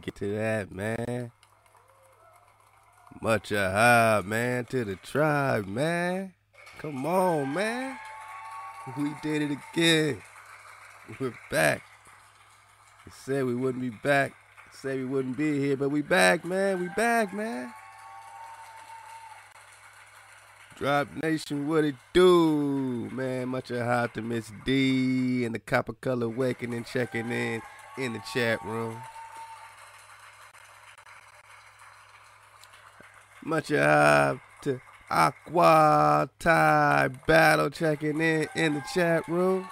get to that, man. Much a high, man, to the tribe, man. Come on, man. We did it again. We're back. We said we wouldn't be back. Said we wouldn't be here, but we back, man. We back, man. Drop Nation, what it do? Man, much a high to Miss D and the Copper Color Awakening checking in in the chat room. Much a Aqua Thai Battle checking in in the chat room.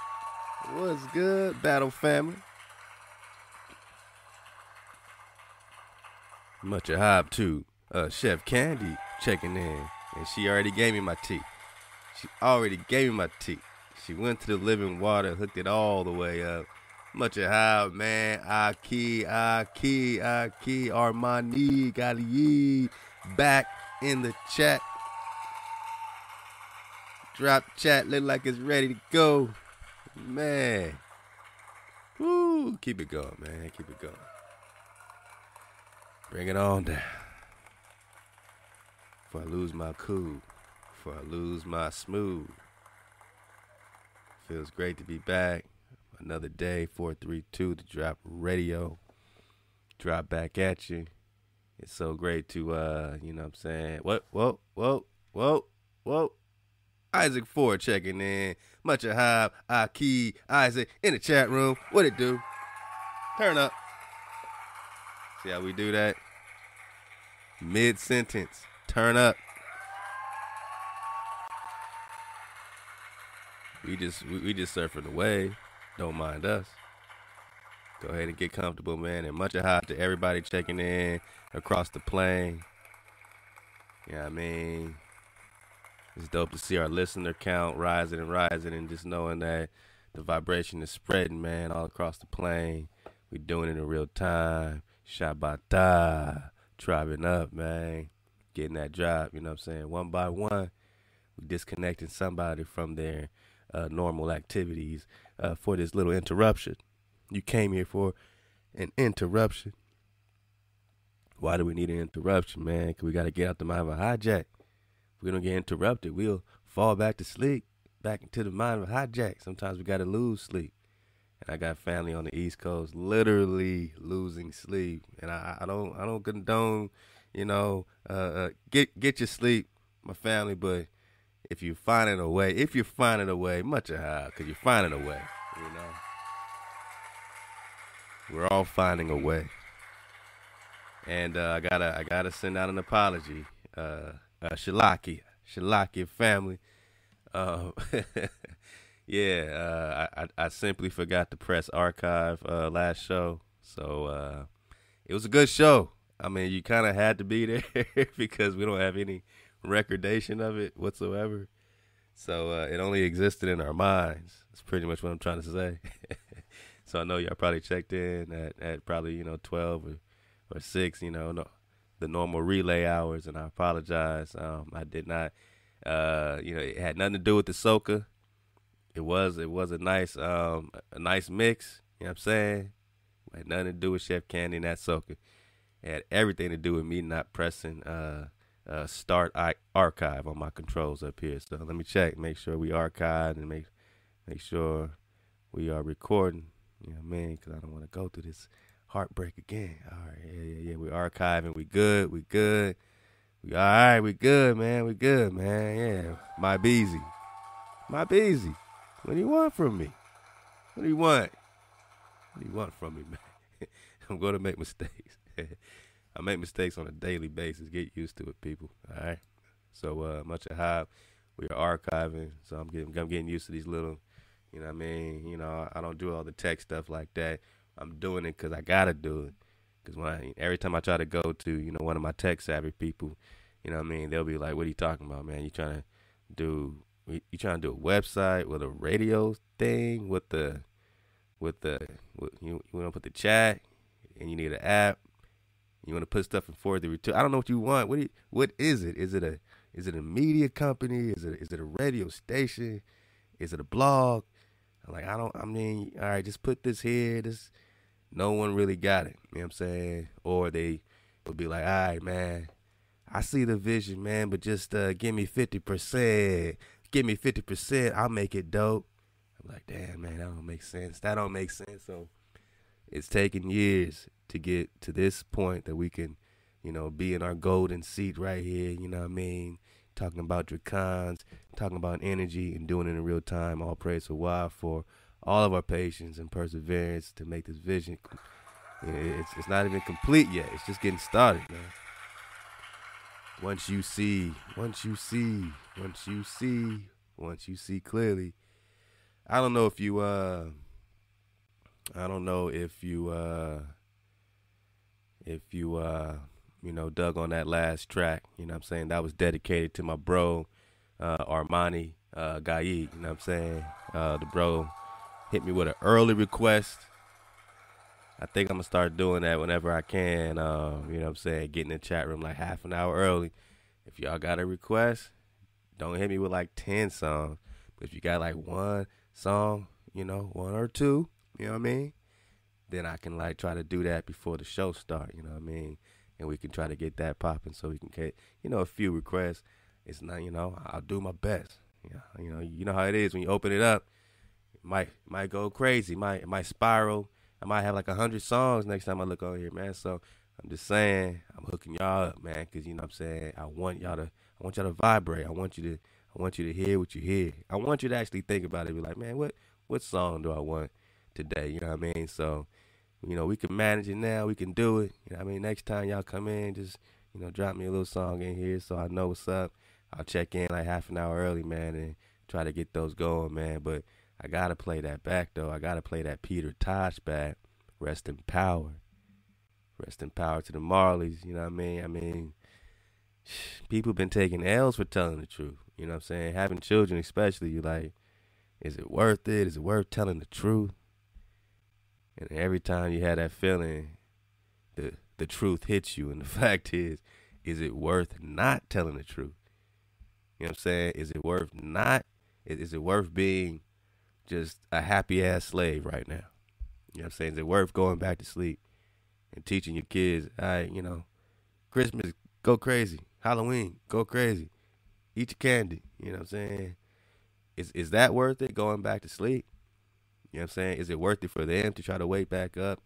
What's good, Battle family? Much a hype to uh, Chef Candy checking in, and she already gave me my tea. She already gave me my tea. She went to the living water, hooked it all the way up. Much a hype, man. Aki, Aki, Aki, Armani, Gali, back in the chat. Drop chat, look like it's ready to go. Man. Woo, keep it going, man. Keep it going. Bring it on down. Before I lose my cool. Before I lose my smooth. Feels great to be back. Another day, 432 to drop radio. Drop back at you. It's so great to uh, you know what I'm saying? What whoa, whoa, whoa, whoa. Isaac Ford checking in. Much a hype. Aki, Isaac in the chat room. What it do? Turn up. See how we do that? Mid sentence. Turn up. We just we, just surfing the wave. Don't mind us. Go ahead and get comfortable, man. And much a hype to everybody checking in across the plane. Yeah, I mean, it's dope to see our listener count rising and rising, and just knowing that the vibration is spreading, man, all across the plane. We doing it in real time. Shabata, driving up, man, getting that drop. You know what I'm saying? One by one, we disconnecting somebody from their uh, normal activities uh, for this little interruption. You came here for an interruption. Why do we need an interruption, man? Cause we got to get out the mind of a hijack. If we don't get interrupted, we'll fall back to sleep, back into the mind of hijack. Sometimes we got to lose sleep. And I got family on the East Coast, literally losing sleep. And I, I don't, I don't condone, you know, uh, uh, get get your sleep, my family. But if you're finding a way, if you're finding a way, much a how, cause you're finding a way, you know. We're all finding a way. And uh, I gotta, I gotta send out an apology. Uh, uh, Shalaki family. Um, yeah, uh, I, I I simply forgot to press archive uh, last show, so uh, it was a good show. I mean, you kind of had to be there because we don't have any recordation of it whatsoever. So uh, it only existed in our minds. That's pretty much what I'm trying to say. so I know y'all probably checked in at, at probably you know 12 or, or six, you know, no, the normal relay hours, and I apologize. Um, I did not, uh, you know, it had nothing to do with the soca. It was it was a nice um a nice mix. You know what I'm saying? It had nothing to do with Chef Candy and that soca. It had everything to do with me not pressing uh, uh start I- archive on my controls up here. So let me check, make sure we archive and make make sure we are recording. You know what I mean? Because I don't want to go through this heartbreak again. All right, yeah, yeah, yeah. We archiving. We good. We good. We all right. We good, man. We good, man. Yeah. My Beezy. My Beezy. What do you want from me? What do you want? What do you want from me, man? I'm going to make mistakes. I make mistakes on a daily basis. Get used to it, people. All right. So uh, much of hype. We are archiving, so I'm getting I'm getting used to these little, you know what I mean. You know, I don't do all the tech stuff like that. I'm doing it because I gotta do it. Because when I, every time I try to go to, you know, one of my tech savvy people, you know what I mean, they'll be like, "What are you talking about, man? You trying to do you trying to do a website with a radio thing with the with the with, you you want to put the chat and you need an app. You want to put stuff in four three two. I don't know what you want. What you, what is it? Is it a is it a media company? Is it is it a radio station? Is it a blog? I'm like I don't. I mean, all right, just put this here. This no one really got it. You know what I'm saying? Or they would be like, all right, man, I see the vision, man, but just uh, give me fifty percent. Give me fifty percent. I'll make it dope. I'm like, damn, man, that don't make sense. That don't make sense. So it's taken years to get to this point that we can, you know, be in our golden seat right here. You know what I mean? Talking about Dracons, talking about energy, and doing it in real time. All praise to Wah for all of our patience and perseverance to make this vision. you know, It's it's not even complete yet. It's just getting started, man. Once you see, once you see, once you see, once you see clearly. I don't know if you uh I don't know if you uh if you uh you know dug on that last track, you know what I'm saying? That was dedicated to my bro uh Armani uh Gaid, you know what I'm saying? Uh the bro hit me with an early request. I think I'm gonna start doing that whenever I can. Uh, you know what I'm saying? Get in the chat room like half an hour early. If y'all got a request, don't hit me with like ten songs. But if you got like one song, you know, one or two, you know what I mean? Then I can like try to do that before the show start, you know what I mean? And we can try to get that popping so we can get, you know, a few requests. It's not, you know, I'll do my best. Yeah, you know, you know how it is when you open it up. Might might go crazy, might might spiral. I might have like a hundred songs next time I look on here, man. So I'm just saying, I'm hooking y'all up, man, because you know what I'm saying. I want y'all to, I want y'all to vibrate. I want you to, I want you to hear what you hear. I want you to actually think about it. Be like, man, what, what song do I want today? You know what I mean? So, you know, we can manage it now. We can do it. You know what I mean? Next time y'all come in, just you know, drop me a little song in here so I know what's up. I'll check in like half an hour early, man, and try to get those going, man. But I gotta play that back though. I gotta play that Peter Tosh back. Rest in power. Rest in power to the Marleys. You know what I mean? I mean, people been taking L's for telling the truth. You know what I'm saying? Having children, especially, you like, is it worth it? Is it worth telling the truth? And every time you had that feeling, the the truth hits you. And the fact is, is it worth not telling the truth? You know what I'm saying? Is it worth not? Is, is it worth being just a happy ass slave right now? You know what I'm saying? Is it worth going back to sleep and teaching your kids, right, you know, Christmas, go crazy. Halloween, go crazy. Eat your candy. You know what I'm saying? Is is that worth it going back to sleep? You know what I'm saying? Is it worth it for them to try to wake back up?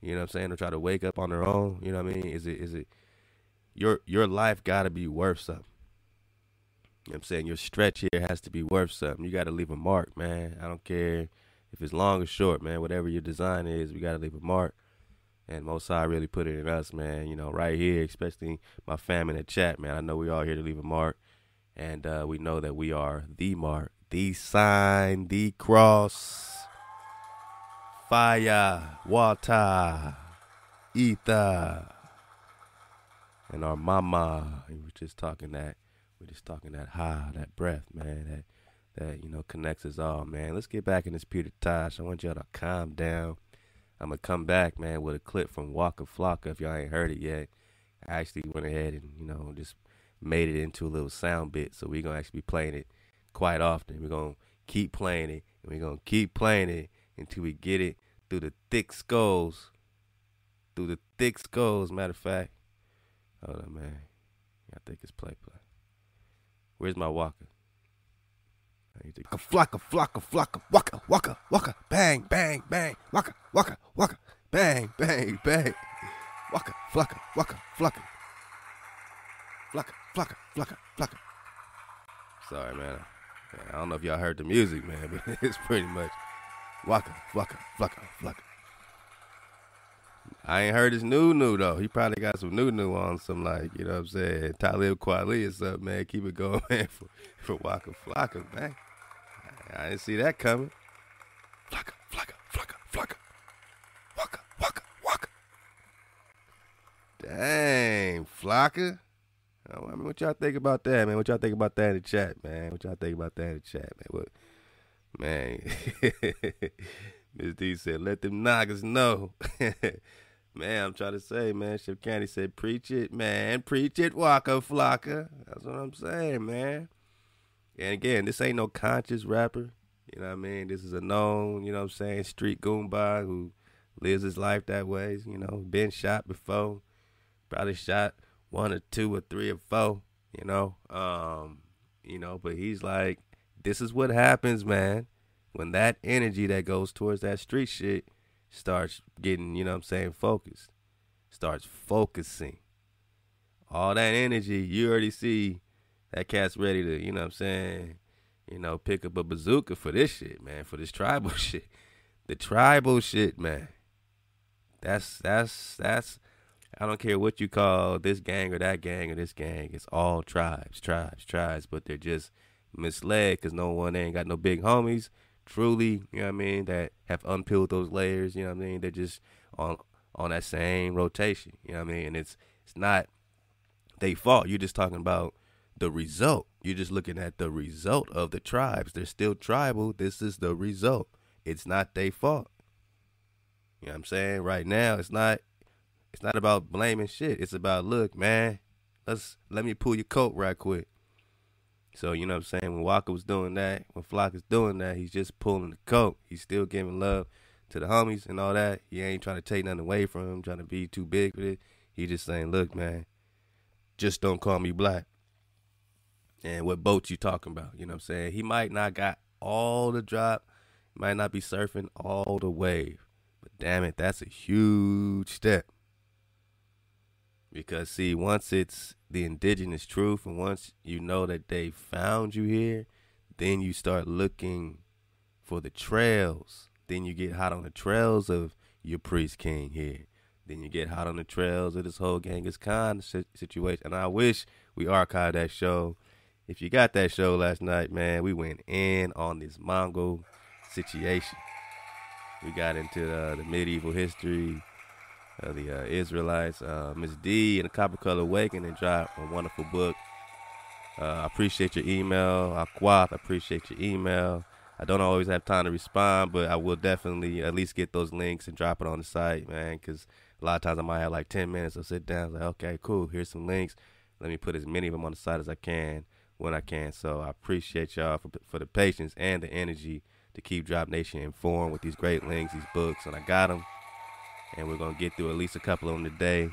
You know what I'm saying? Or try to wake up on their own. You know what I mean? Is it is it your your life gotta be worth something. You know I'm saying? Your stretch here has to be worth something. You gotta leave a mark, man. I don't care if it's long or short, man. Whatever your design is, we gotta leave a mark. And Most High really put it in us, man. You know, right here, especially my fam in the chat, man. I know we all here to leave a mark. And uh, we know that we are the mark, the sign, the cross, fire, water, ether, and our mama. We were just talking that. We're just talking that high, that breath, man. That that you know connects us all, man. Let's get back in this Tosh. I want y'all to calm down. I'm gonna come back, man, with a clip from Waka Flocka. If y'all ain't heard it yet, I actually went ahead and you know just made it into a little sound bit. So we're gonna actually be playing it quite often. We're gonna keep playing it, and we're gonna keep playing it until we get it through the thick skulls. Through the thick skulls. Matter of fact, hold on, man. I think it's play play. Where's my Waka? I need to flocka, flocka, flocka, waka, waka, waka, bang, bang, bang, waka, waka, waka, bang, bang, bang, waka, flocka, waka, flocka, flocka, flocka, flocka, flocka. Sorry, man. I don't know if y'all heard the music, man, but it's pretty much waka, flocka, flocka, flocka. I ain't heard his new new though. He probably got some new new on some like, you know what I'm saying, Talib Kweli or something, man. Keep it going, man, for, for Waka Flocka, man. I didn't see that coming. Flocka, flocka, flocka, flocka. Waka, waka, waka. Dang, Flocka. Oh, I mean, what y'all think about that, man? What y'all think about that in the chat, man? What y'all think about that in the chat, man? What, man? Miss D said, "Let them knockers know." man, I'm trying to say, man. Chef Candy said, "Preach it, man. Preach it, Waka Flocka." That's what I'm saying, man. And again, this ain't no conscious rapper. You know what I mean? This is a known, you know what I'm saying, street goomba who lives his life that way. You know, been shot before, probably shot one or two or three or four. You know, um, you know, but he's like, this is what happens, man, when that energy that goes towards that street shit starts getting, you know what I'm saying, focused, starts focusing. All that energy, you already see that cat's ready to, you know what I'm saying, you know, pick up a bazooka for this shit, man, for this tribal shit. The tribal shit, man. That's that's that's I don't care what you call this gang or that gang or this gang. It's all tribes, tribes, tribes, but they're just misled because no one ain't got no big homies. Truly, you know what I mean, that have unpeeled those layers. You know what I mean. They're just on on that same rotation. You know what I mean. And it's it's not they fault. You're just talking about the result. You're just looking at the result of the tribes. They're still tribal. This is the result. It's not their fault. You know what I'm saying? Right now, it's not it's not about blaming shit. It's about look, man, let's let me pull your coat right quick. So you know what I'm saying? When Walker was doing that, when Flock is doing that, he's just pulling the coat. He's still giving love to the homies and all that. He ain't trying to take nothing away from him, trying to be too big with it. He just saying, look, man, just don't call me black. And what boat you talking about? You know what I'm saying? He might not got all the drop, might not be surfing all the wave. But damn it, that's a huge step. Because see, once it's the indigenous truth and once you know that they found you here, then you start looking for the trails. Then you get hot on the trails of your priest king here. Then you get hot on the trails of this whole Genghis Khan si- situation. And I wish we archived that show. If you got that show last night, man, we went in on this Mongol situation. We got into uh, the medieval history of the uh, Israelites. Uh, Miss D and the Copper Color Awakening dropped a wonderful book. Uh, I appreciate your email. Aquath, I appreciate your email. I don't always have time to respond, but I will definitely at least get those links and drop it on the site, man, because a lot of times I might have like 10 minutes. I'll sit down, like, okay, cool, here's some links. Let me put as many of them on the site as I can when I can. So I appreciate y'all for, for the patience and the energy to keep Drop Nation informed with these great links, these books, and I got them. And we're gonna get through at least a couple of them today.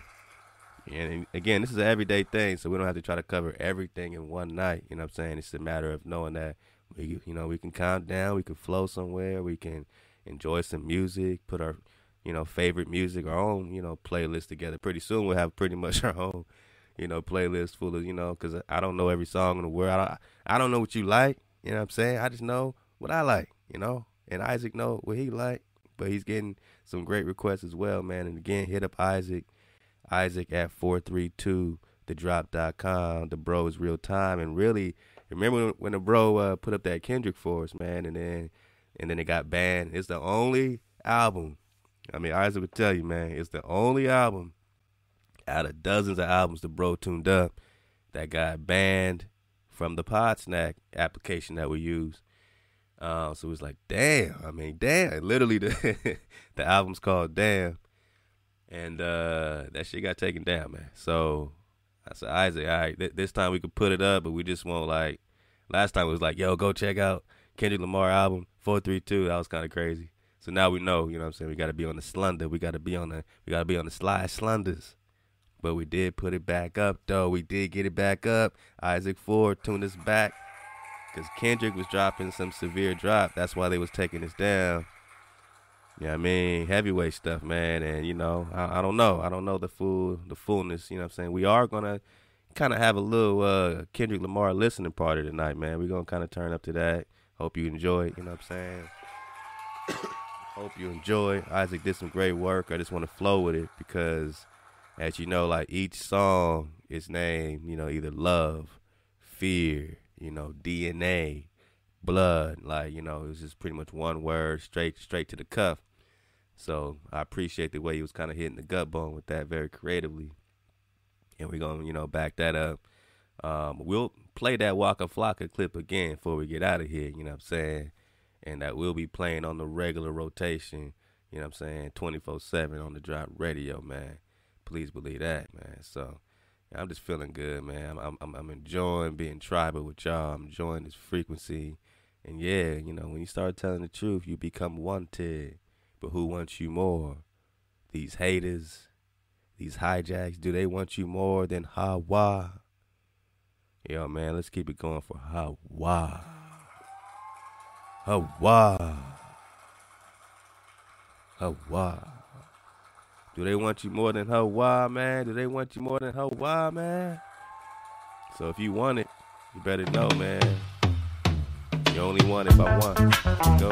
And again, this is an everyday thing, so we don't have to try to cover everything in one night. You know what I'm saying? It's a matter of knowing that we, you know, we can count down, we can flow somewhere, we can enjoy some music, put our, you know, favorite music, our own, you know, playlist together. Pretty soon we'll have pretty much our own, you know, playlist full of, you know, because I don't know every song in the world. I don't, I don't know what you like. You know what I'm saying? I just know what I like you know. And Isaac know what he like, but he's getting some great requests as well, man. And again, hit up Isaac, Isaac at four three two thedrop.com. The bro is real time, and really remember when the bro uh, put up that Kendrick for us, man, and then and then it got banned. It's the only album. I mean, Isaac would tell you, man, it's the only album out of dozens of albums the bro tuned up that got banned from the Podsnack application that we use. Uh, so it was like, damn. I mean, damn. Literally, the the album's called Damn, and uh, that shit got taken down, man. So I said, Isaac, all right, th- this time we could put it up, but we just won't like. Last time it was like, yo, go check out Kendrick Lamar album four three two. That was kind of crazy. So now we know, you know what I'm saying? We got to be on the slunder. We got to be on the we got to be on the slide slunders. But we did put it back up though. We did get it back up. Isaac Ford tuned us back because Kendrick was dropping some severe drop. That's why they was taking us down. Yeah, you know I mean heavyweight stuff, man, and you know I, I, don't know, I don't know the full the fullness. You know what I'm saying? We are gonna kind of have a little uh, Kendrick Lamar listening party tonight, man. We're gonna kind of turn up to that. Hope you enjoy. it, You know what I'm saying? Hope you enjoy. Isaac did some great work. I just want to flow with it because, as you know, like each song is named, you know, either love, fear, you know, DNA, blood. Like, you know, it was just pretty much one word straight straight to the cuff. So I appreciate the way he was kind of hitting the gut bone with that very creatively. And we're gonna, you know, back that up Um, we'll play that Waka Flocka clip again before we get out of here. You know what I'm saying? And that we'll be playing on the regular rotation. You know what I'm saying? 24 7 on the drop radio, man. Please believe that, man. So I'm just feeling good, man. I'm, I'm, I'm enjoying being tribal with y'all. I'm enjoying this frequency. And yeah, you know, when you start telling the truth, you become wanted. But who wants you more? These haters, these hijacks, do they want you more than Hawa? Yo, man, let's keep it going for Hawa. Hawa. Hawa. Do they want you more than Hawa, man? Do they want you more than Hawa, man? So if you want it, you better know, man. You only want it by one. Go.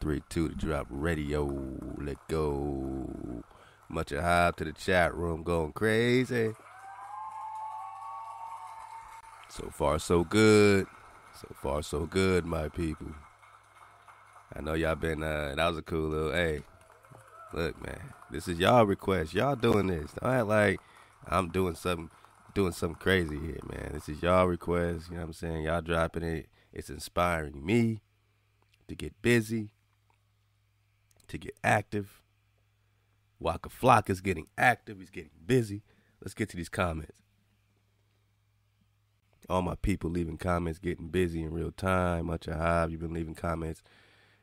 Three, two to drop radio. Let go. Much hype to the chat room going crazy. So far, so good. So far, so good, my people. I know y'all been, uh, that was a cool little, hey, look, man, this is y'all request. Y'all doing this. Don't like I'm doing something, doing something crazy here, man. This is y'all request. You know what I'm saying? Y'all dropping it. It's inspiring me to get busy, to get active. Waka Flock is getting active. He's getting busy. Let's get to these comments. All my people leaving comments, getting busy in real time. Much of hive. You've been leaving comments.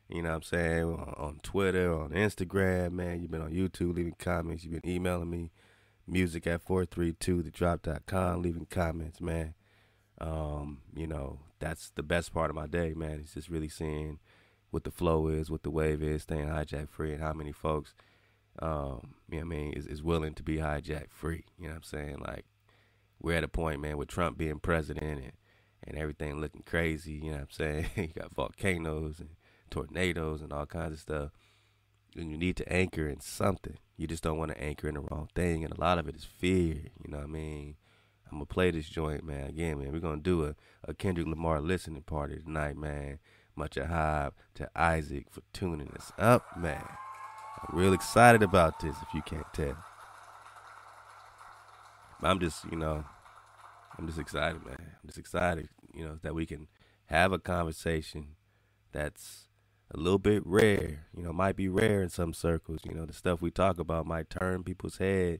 You know what I'm saying? On, on Twitter, on Instagram, man. You've been on YouTube leaving comments. You've been emailing me. Music at 432thedrop.com, leaving comments, man. Um, you know, that's the best part of my day, man. It's just really seeing what the flow is, what the wave is, staying hijack free, and how many folks, um, you know what I mean, is, is willing to be hijack free. You know what I'm saying? Like, we're at a point, man, with Trump being president and, and everything looking crazy. You know what I'm saying? you got volcanoes and tornadoes and all kinds of stuff. And you need to anchor in something. You just don't want to anchor in the wrong thing. And a lot of it is fear. You know what I mean? I'm gonna play this joint, man. Again, man, we're gonna do a, a Kendrick Lamar listening party tonight, man. Much a hype to Isaac for tuning us up, man. I'm real excited about this, if you can't tell. I'm just, you know, I'm just excited, man. I'm just excited, you know, that we can have a conversation that's a little bit rare. You know, might be rare in some circles. You know, the stuff we talk about might turn people's head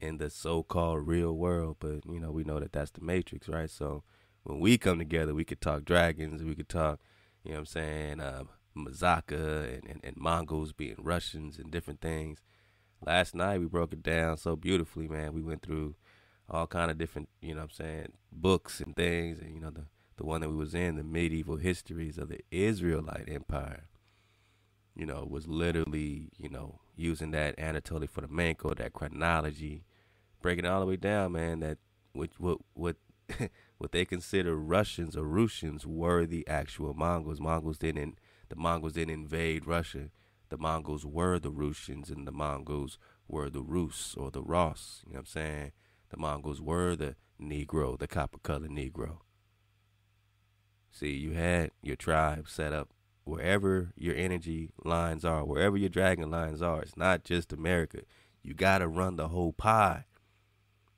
in the so-called real world, but you know, we know that that's the matrix, right? So when we come together, we could talk dragons, we could talk, you know what I'm saying, uh, Mazaka and, and, and Mongols being Russians and different things. Last night we broke it down so beautifully, man. We went through all kind of different, you know what I'm saying, books and things and you know the the one that we was in, the medieval histories of the Israelite Empire, you know, was literally, you know, using that Anatoly Fomenko, that chronology, breaking it all the way down, man, that what what what what they consider Russians or Russians were the actual Mongols. Mongols didn't the Mongols didn't invade Russia. The Mongols were the Russians and the Mongols were the Rus or the Ross. You know what I'm saying? The Mongols were the Negro, the copper colored Negro. See, you had your tribe set up wherever your energy lines are, wherever your dragon lines are. It's not just America. You got to run the whole pie.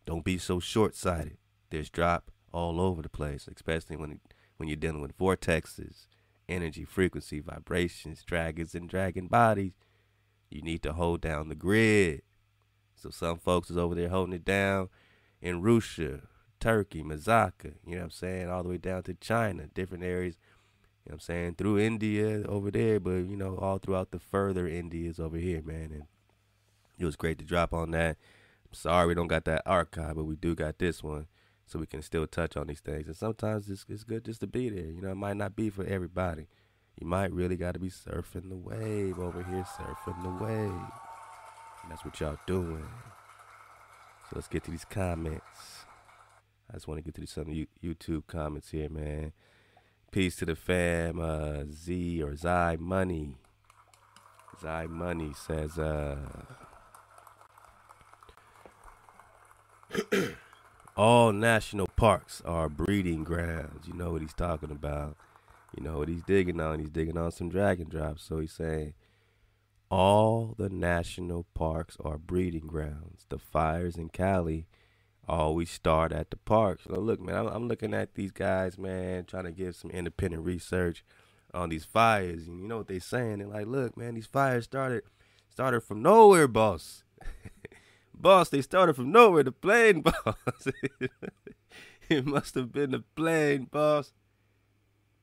Don't be so short sighted. There's drop all over the place, especially when when you're dealing with vortexes, energy, frequency, vibrations, dragons, and dragon bodies. You need to hold down the grid. So some folks is over there holding it down in Russia, Turkey, Mazaka, you know what I'm saying, all the way down to China, different areas, you know what I'm saying, through India over there, but you know, all throughout the further Indias over here, man. And it was great to drop on that. I'm sorry we don't got that archive, but we do got this one. So we can still touch on these things. And sometimes it's, it's good just to be there. You know, it might not be for everybody. You might really got to be surfing the wave over here, surfing the wave. And that's what y'all doing. So let's get to these comments. I just want to get to some YouTube comments here, man. Peace to the fam. Uh, Z or Zy Money. Zy Money says, uh, all national parks are breeding grounds. You know what he's talking about. You know what he's digging on. He's digging on some dragon drops. So he's saying, all the national parks are breeding grounds. The fires in Cali Oh, always start at the parks. So look, man, I'm, I'm looking at these guys, man, trying to give some independent research on these fires. And you know what they're saying? They're like, look, man, these fires started started from nowhere, boss. boss, they started from nowhere. The plane, boss. it must have been the plane, boss.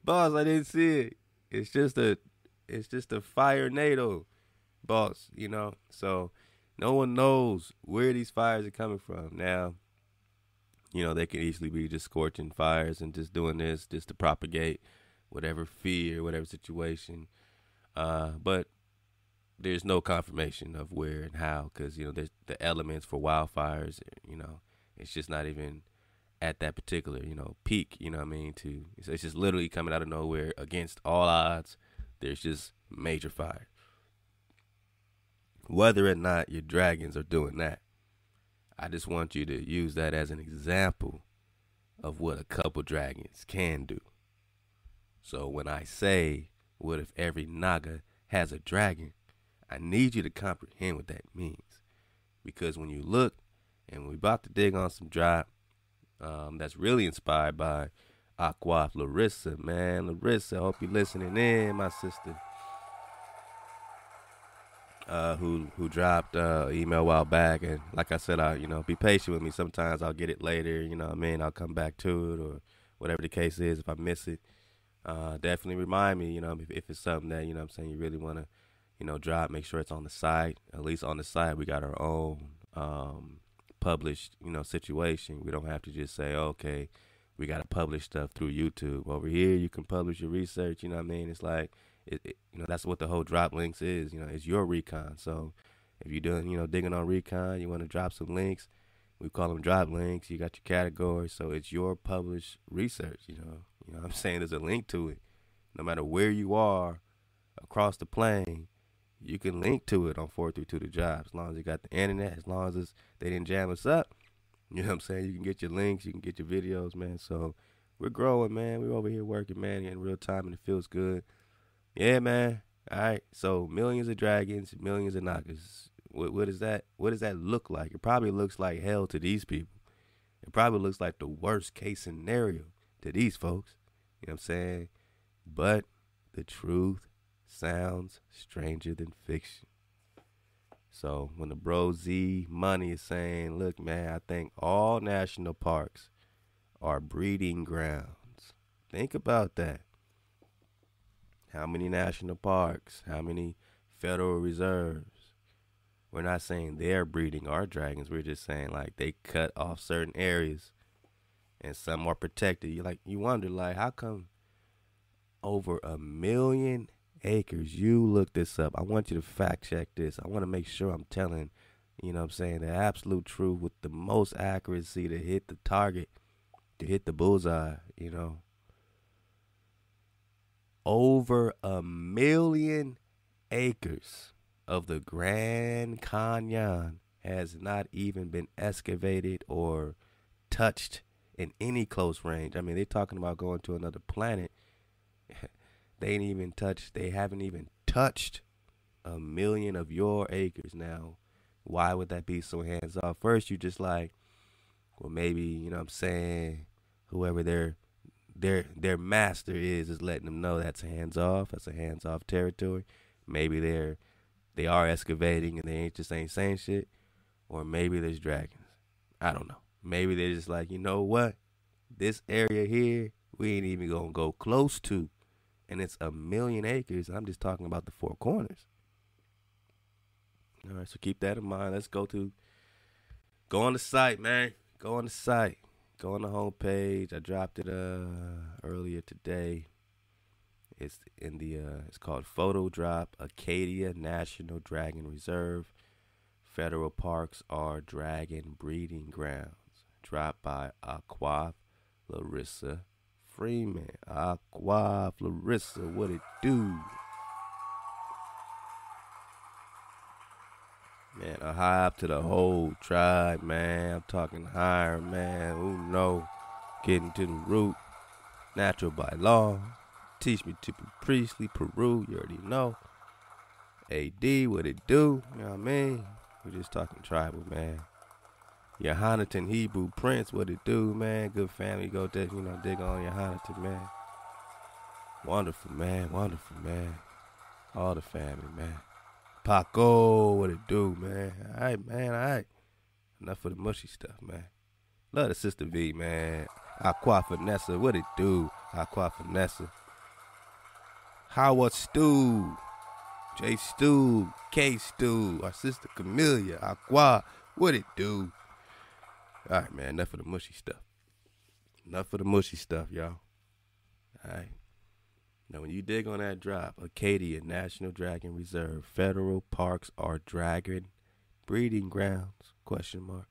Boss, I didn't see it. It's just a, it's just a fire NATO, boss. You know, so no one knows where these fires are coming from. Now, you know, they could easily be just scorching fires and just doing this just to propagate whatever fear, whatever situation. Uh, but there's no confirmation of where and how because you know there's the elements for wildfires. You know, it's just not even at that particular you know peak. You know what I mean? To it's, it's just literally coming out of nowhere against all odds. There's just major fire. Whether or not your dragons are doing that, I just want you to use that as an example of what a couple dragons can do. So when I say, what if every Naga has a dragon? I need you to comprehend what that means. Because when you look, and we're about to dig on some drop um, that's really inspired by Aqua Larissa, man. Larissa, I hope you're listening in, my sister. Uh, who who dropped uh email a while back and like I said, I you know, be patient with me. Sometimes I'll get it later, you know what I mean? I'll come back to it or whatever the case is if I miss it. Uh definitely remind me, you know, if, if it's something that, you know I'm saying, you really wanna, you know, drop, make sure it's on the site. At least on the site we got our own um published, you know, situation. We don't have to just say, okay, we got to publish stuff through YouTube. Over here, you can publish your research. You know what I mean? It's like, it, it, you know, that's what the whole drop links is. You know, it's your recon. So if you're doing, you know, digging on recon, you want to drop some links. We call them drop links. You got your category, so it's your published research. You know, you know, I'm saying there's a link to it. No matter where you are across the plane, you can link to it on 432 the job as long as you got the internet, as long as they didn't jam us up. You know what I'm saying? You can get your links, you can get your videos, man. So we're growing, man. We're over here working, man, in real time, and it feels good. Yeah, man. All right. So millions of dragons, millions of knockers. What, what does that? What does that look like? It probably looks like hell to these people. It probably looks like the worst case scenario to these folks. You know what I'm saying? But the truth sounds stranger than fiction. So when the bro Z Money is saying, look, man, I think all national parks are breeding grounds. Think about that. How many national parks? How many federal reserves? We're not saying they're breeding our dragons. We're just saying like they cut off certain areas and some are protected. You like you wonder like how come over a million acres. You look this up. I want you to fact check this. I want to make sure I'm telling, you know what I'm saying, the absolute truth with the most accuracy to hit the target, to hit the bullseye, you know. Over a million acres of the Grand Canyon has not even been excavated or touched in any close range. I mean, they're talking about going to another planet. They ain't even touched. They haven't even touched a million of your acres. Now, why would that be so hands off? First, you just like, well, maybe you know what I'm saying. Whoever their their their master is is letting them know that's a hands off. That's a hands off territory. Maybe they're they are excavating and they ain't just ain't saying shit, or maybe there's dragons. I don't know. Maybe they're just like, you know what, this area here we ain't even gonna go close to and it's a million acres. I'm just talking about the four corners. All right, so keep that in mind. Let's go to go on the site, man. Go on the site. Go on the homepage. I dropped it uh earlier today. It's in the uh it's called Photo Drop Acadia National Dragon Reserve. Federal parks are dragon breeding grounds. Dropped by Aqua Larissa Freeman, Aqua, Larissa, what it do? Man, a high up to the whole tribe, man. I'm talking higher, man. Who know? Getting to the root. Natural by law. Teach me to be priestly, Peru, you already know. AD, what it do? You know what I mean? We're just talking tribal, man. Johannatan Hebrew Prince, what it do, man? Good family, go dig, you know, dig on Johannatan, man. Wonderful, man. Wonderful, man. All the family, man. Paco, what it do, man? All right, man. All right. Enough of the mushy stuff, man. Love the sister V, man. Aqua Vanessa, what it do? Aqua Vanessa. Howard Stew. J Stew. K Stew. Our sister Camellia. Aqua, what it do? All right, man. Enough of the mushy stuff. Enough of the mushy stuff, y'all. All right. Now, when you dig on that drop, Acadia National Dragon Reserve, federal parks are dragon breeding grounds? Question mark.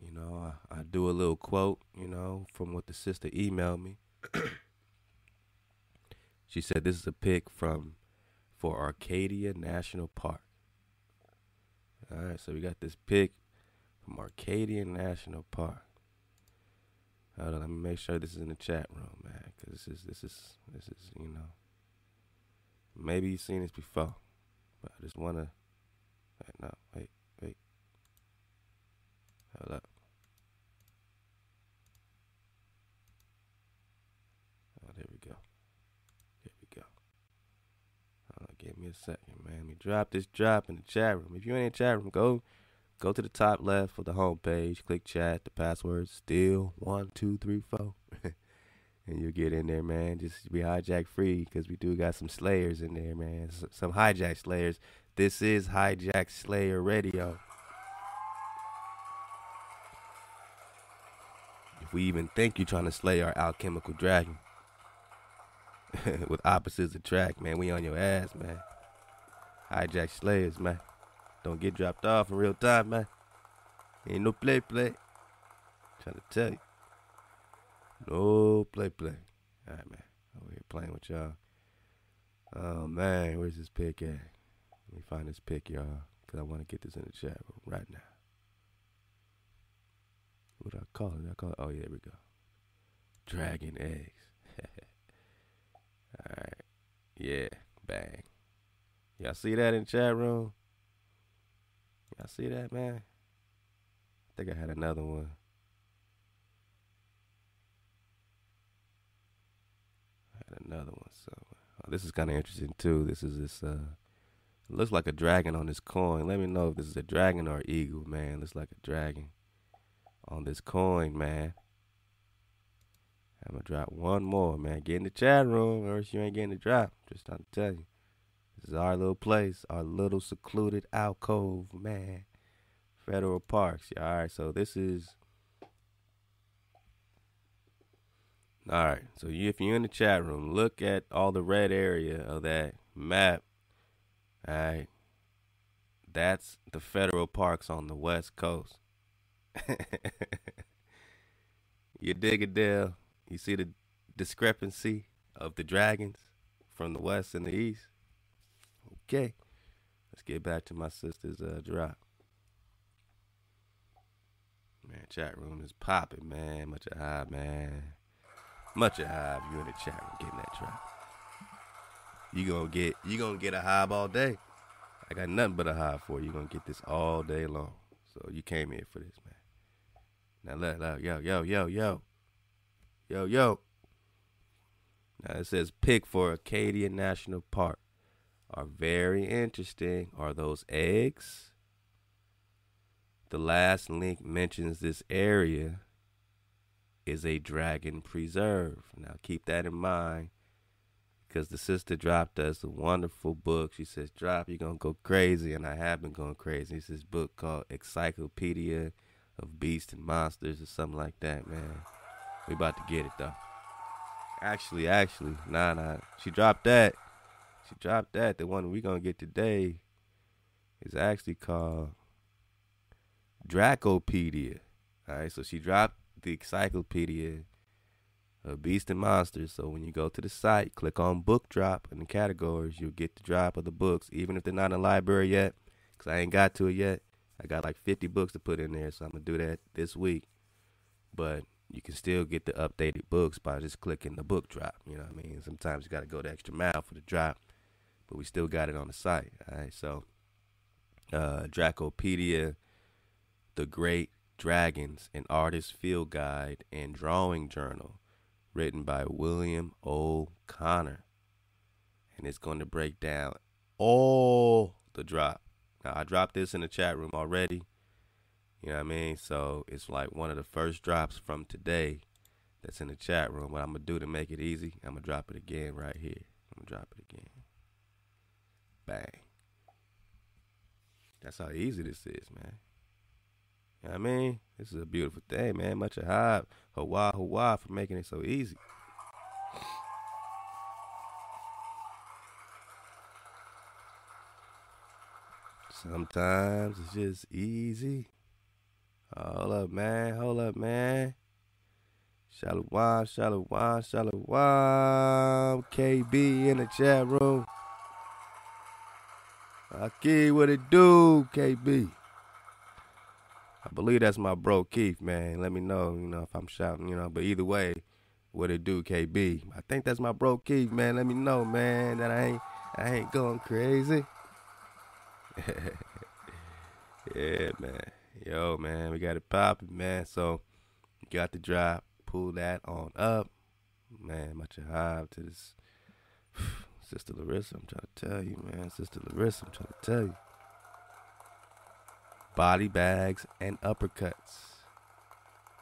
You know, I, I do a little quote, you know, from what the sister emailed me. she said this is a pic from for Arcadia National Park. All right, so we got this pic from Arcadia National Park. Hold on, let me make sure this is in the chat room, man, because this is this is this is you know maybe you've seen this before, but I just wanna wait, no wait wait hold up. Oh, there we go. There we go. Hold on, give me a second, man. Let me drop this drop in the chat room. If you ain't in the chat room, go Go to the top left of the homepage, click chat, the password still one, two, three, four. and you'll get in there, man. Just be hijack free because we do got some slayers in there, man. Some hijack slayers. This is Hijack Slayer Radio. If we even think you're trying to slay our alchemical dragon with opposites attract, man, we on your ass, man. Hijack slayers, man. Don't get dropped off in real time, man. Ain't no play play. Trying to tell you. No play play. All right, man. Over here playing with y'all. Oh, man. Where's this pick at? Let me find this pick, y'all. Because I want to get this in the chat room right now. What do I call it? I call it? Oh, yeah, there we go. Dragon eggs. All right. Yeah. Bang. Y'all see that in chat room? Y'all see that, man? I think I had another one. I had another one. So oh, this is kind of interesting too. This is this. Uh, looks like a dragon on this coin. Let me know if this is a dragon or eagle, man. Looks like a dragon on this coin, man. I'm gonna drop one more, man. Get in the chat room, or else you ain't getting the drop. Just trying to tell you. This is our little place, our little secluded alcove, man. Federal parks. Yeah, all right, so this is. All right, so you, if you're in the chat room, look at all the red area of that map. All right, that's the federal parks on the west coast. you dig it, Dale? You see the discrepancy of the dragons from the west and the east? Okay, let's get back to my sister's uh, drop. Man, chat room is popping, man. Much a high, man. Much a high. If you in the chat room getting that drop, you gonna get you gonna get a hive all day. I got nothing but a hive for you. You gonna get this all day long. So you came here for this, man. Now let, let yo yo yo yo yo yo. Now it says pick for Acadia National Park are very interesting are those eggs. The last link mentions this area is a dragon preserve. Now keep that in mind because the sister dropped us a wonderful book. She says, Drop, you're going to go crazy. And I have been going crazy. It's this book called Encyclopedia of Beasts and Monsters or something like that, man. We about to get it though. Actually, actually, nah, nah. She dropped that. She dropped that. The one we're gonna get today is actually called Dracopedia. All right, so she dropped the encyclopedia of Beast and Monsters. So when you go to the site, click on Book Drop in the categories, you'll get the drop of the books, even if they're not in the library yet. Cause I ain't got to it yet. I got like 50 books to put in there, so I'm gonna do that this week. But you can still get the updated books by just clicking the book drop. You know what I mean? Sometimes you got to go the extra mile for the drop, but we still got it on the site. All right, so uh, Dracopedia The Great Dragons, an artist field guide and drawing journal written by William O'Connor. And it's going to break down all the drop. Now, I dropped this in the chat room already. You know what I mean? So it's like one of the first drops from today that's in the chat room. What I'm going to do to make it easy, I'm going to drop it again right here. I'm going to drop it again. Bang. That's how easy this is, man. You know what I mean? This is a beautiful thing, man. Much ado, Hawa, Hawa for making it so easy. Sometimes it's just easy. Hold up, man. Hold up, man. Shalom, shalom, shalom. KB in the chat room. Aki, what it do, KB? I believe that's my bro Keith, man. Let me know, you know, if I'm shouting, you know. But either way, what it do, KB? I think that's my bro Keith, man. Let me know, man, that I ain't I ain't going crazy. yeah, man. Yo, man, we got it popping, man. So got the drop, pull that on up. Man, much hive to this Sister Larissa, I'm trying to tell you, man. Sister Larissa, I'm trying to tell you. Body bags and uppercuts.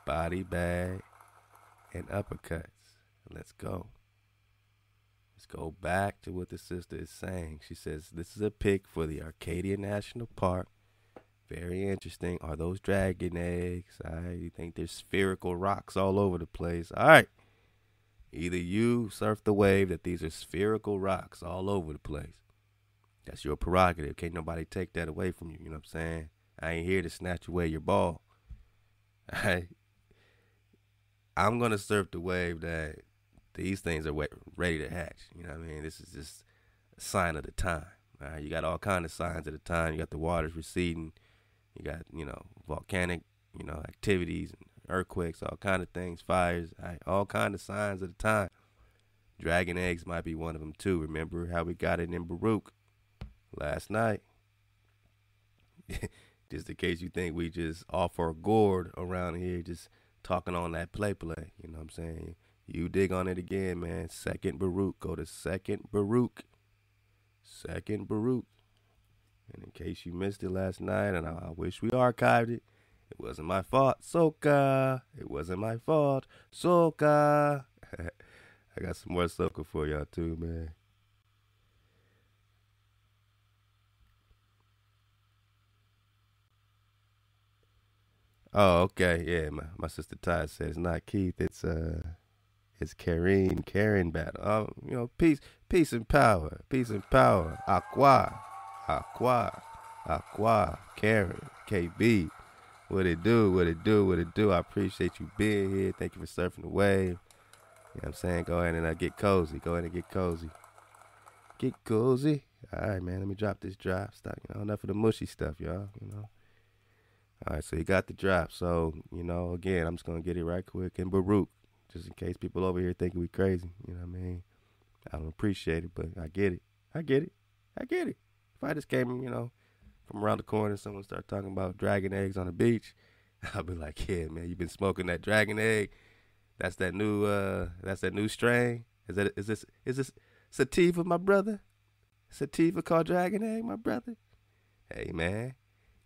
Body bag and uppercuts. Let's go. Let's go back to what the sister is saying. She says, This is a pic for the Arcadia National Park. Very interesting. Are those dragon eggs? I think there's spherical rocks all over the place. All right. Either you surf the wave that these are spherical rocks all over the place. That's your prerogative. Can't nobody take that away from you. You know what I'm saying? I ain't here to snatch away your ball. I, I'm gonna surf the wave that these things are ready to hatch. You know what I mean? This is just a sign of the time. All right? You got all kind of signs of the time. You got the waters receding. You got you know volcanic you know activities and earthquakes, all kind of things, fires, all kind of signs of the time. Dragon eggs might be one of them too. Remember how we got it in Baruch last night? just in case you think we just off our gourd around here, just talking on that play play. You know what I'm saying? You dig on it again, man. Second Baruch. Go to second Baruch. Second Baruch. And in case you missed it last night, and I, I wish we archived it, it wasn't my fault. Soka. It wasn't my fault. Soka. I got some more soca for y'all too, man. Oh, okay. Yeah, my, my sister Ty said it's not Keith, it's uh it's Karen, Karen battle. Um, you know, peace, peace and power, peace and power. Aqua, Aqua, Aqua, Karen, KB. What it do, what it do, what it do. I appreciate you being here. Thank you for surfing the wave. You know what I'm saying? Go ahead and uh, get cozy. Go ahead and get cozy. Get cozy. All right, man. Let me drop this drop. Stop, you know, enough of the mushy stuff, y'all. You know. All right, so you got the drop. So, you know, again, I'm just going to get it right quick in Baruch, just in case people over here thinking we crazy. You know what I mean? I don't appreciate it, but I get it. I get it. I get it. If I just came, you know, from around the corner, someone start talking about dragon eggs on the beach, I'll be like, yeah, man, you been smoking that dragon egg. That's that new, uh, that's that new strain. Is that, is this, is this sativa, my brother? Sativa called dragon egg, my brother? Hey, man,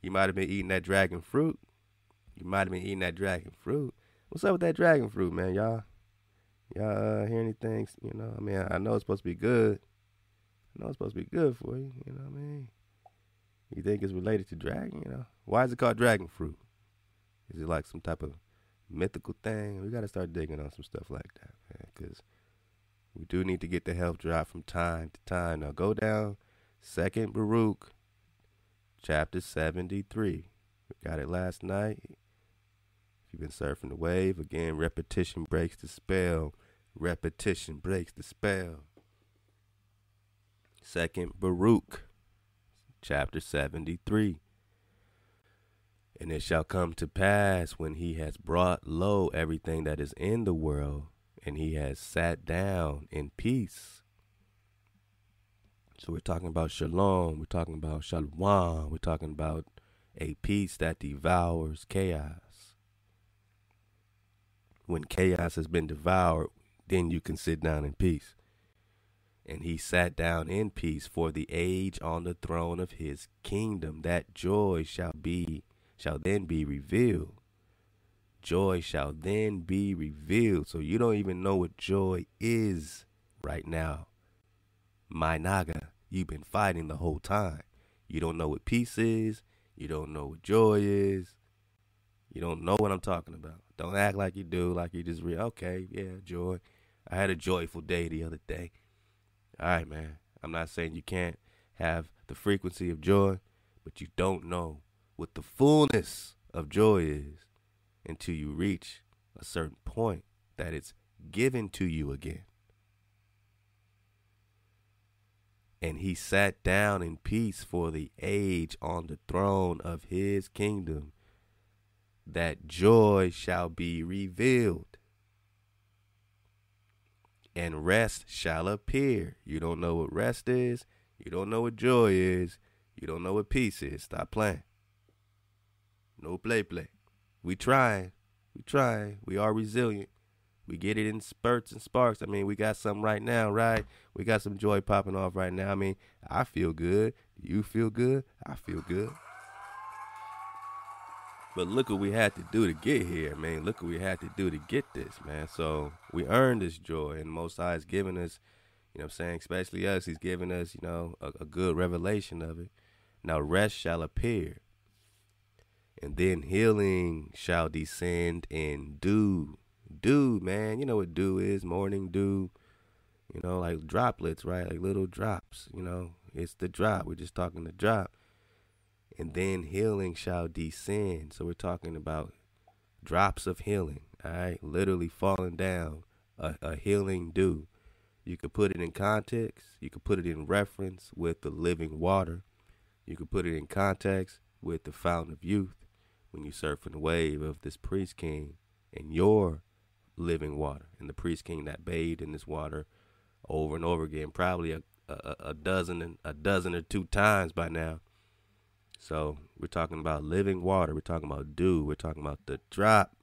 you might have been eating that dragon fruit. You might have been eating that dragon fruit. What's up with that dragon fruit, man? Y'all, y'all uh, hear anything? You know, I mean, I know it's supposed to be good. I know it's supposed to be good for you. You know what I mean? You think it's related to dragon? You know, why is it called dragon fruit? Is it like some type of mythical thing? We got to start digging on some stuff like that, man, because we do need to get the health drop from time to time. Now go down, Second Baruch, chapter 73. We got it last night. If you've been surfing the wave, again, repetition breaks the spell. Repetition breaks the spell. Second Baruch, chapter 73. And it shall come to pass when he has brought low everything that is in the world, and he has sat down in peace. So we're talking about shalom, we're talking about shalom, we're talking about a peace that devours chaos. When chaos has been devoured, then you can sit down in peace. And he sat down in peace for the age on the throne of his kingdom. That joy shall be, shall then be revealed. Joy shall then be revealed. So you don't even know what joy is right now. My Naga, you've been fighting the whole time. You don't know what peace is. You don't know what joy is. You don't know what I'm talking about. Don't act like you do, like you just read. Okay, yeah, joy. I had a joyful day the other day. All right, man. I'm not saying you can't have the frequency of joy, but you don't know what the fullness of joy is until you reach a certain point that it's given to you again. And he sat down in peace for the age on the throne of his kingdom, that joy shall be revealed and rest shall appear. You don't know what rest is. You don't know what joy is. You don't know what peace is. Stop playing. No play play. We trying. We trying. We are resilient. We get it in spurts and sparks. I mean, we got some right now, right? We got some joy popping off right now. I mean, I feel good. You feel good. I feel good. But look what we had to do to get here, man. Look what we had to do to get this, man. So we earned this joy, and Most High is giving us, you know I'm saying, especially us, He's giving us, you know, a, a good revelation of it. Now rest shall appear, and then healing shall descend in dew. Dew, man. You know what dew is? Morning dew. You know, like droplets, right? Like little drops. You know, it's the drop. We're just talking the drop and then healing shall descend. So we're talking about drops of healing, all right? Literally falling down, a, a healing dew. You could put it in context, you could put it in reference with the living water, you could put it in context with the fountain of youth when you surfing the wave of this priest king and your living water, and the priest king that bathed in this water over and over again, probably a, a, a dozen and a dozen or two times by now so we're talking about living water. We're talking about dew. We're talking about the drop.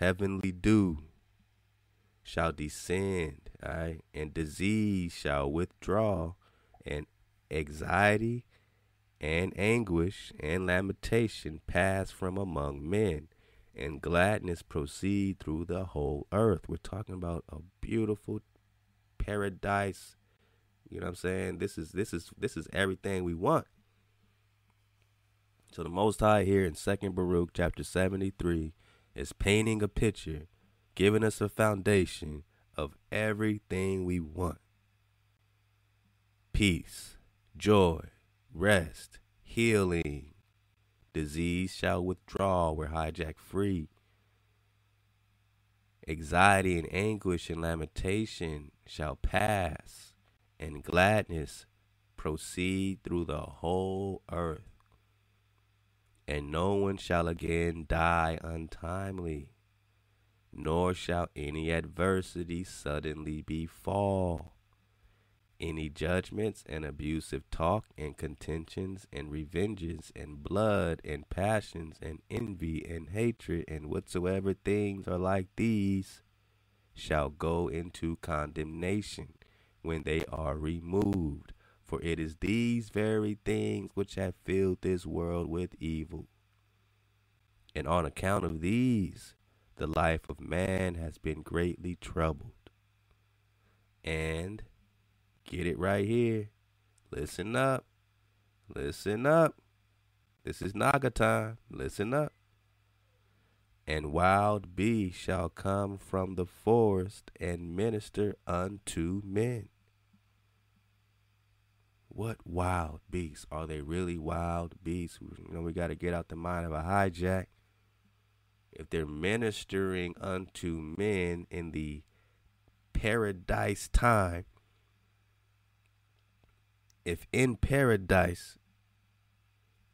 Heavenly dew shall descend, all right? And disease shall withdraw, and anxiety and anguish and lamentation pass from among men, and gladness proceed through the whole earth. We're talking about a beautiful paradise. You know what I'm saying? This is this is this is everything we want. So the Most High here in Second Baruch chapter 73 is painting a picture, giving us a foundation of everything we want. Peace, joy, rest, healing. Disease shall withdraw, we're hijacked free. Anxiety and anguish and lamentation shall pass, and gladness proceed through the whole earth and no one shall again die untimely, nor shall any adversity suddenly befall. Any judgments and abusive talk and contentions and revenges and blood and passions and envy and hatred and whatsoever things are like these shall go into condemnation when they are removed for it is these very things which have filled this world with evil. And on account of these, the life of man has been greatly troubled. And get it right here. Listen up. Listen up. This is Naga time. Listen up. And wild beasts shall come from the forest and minister unto men. What wild beasts? Are they really wild beasts? You know, we got to get out the mind of a hijack. If they're ministering unto men in the paradise time, if in paradise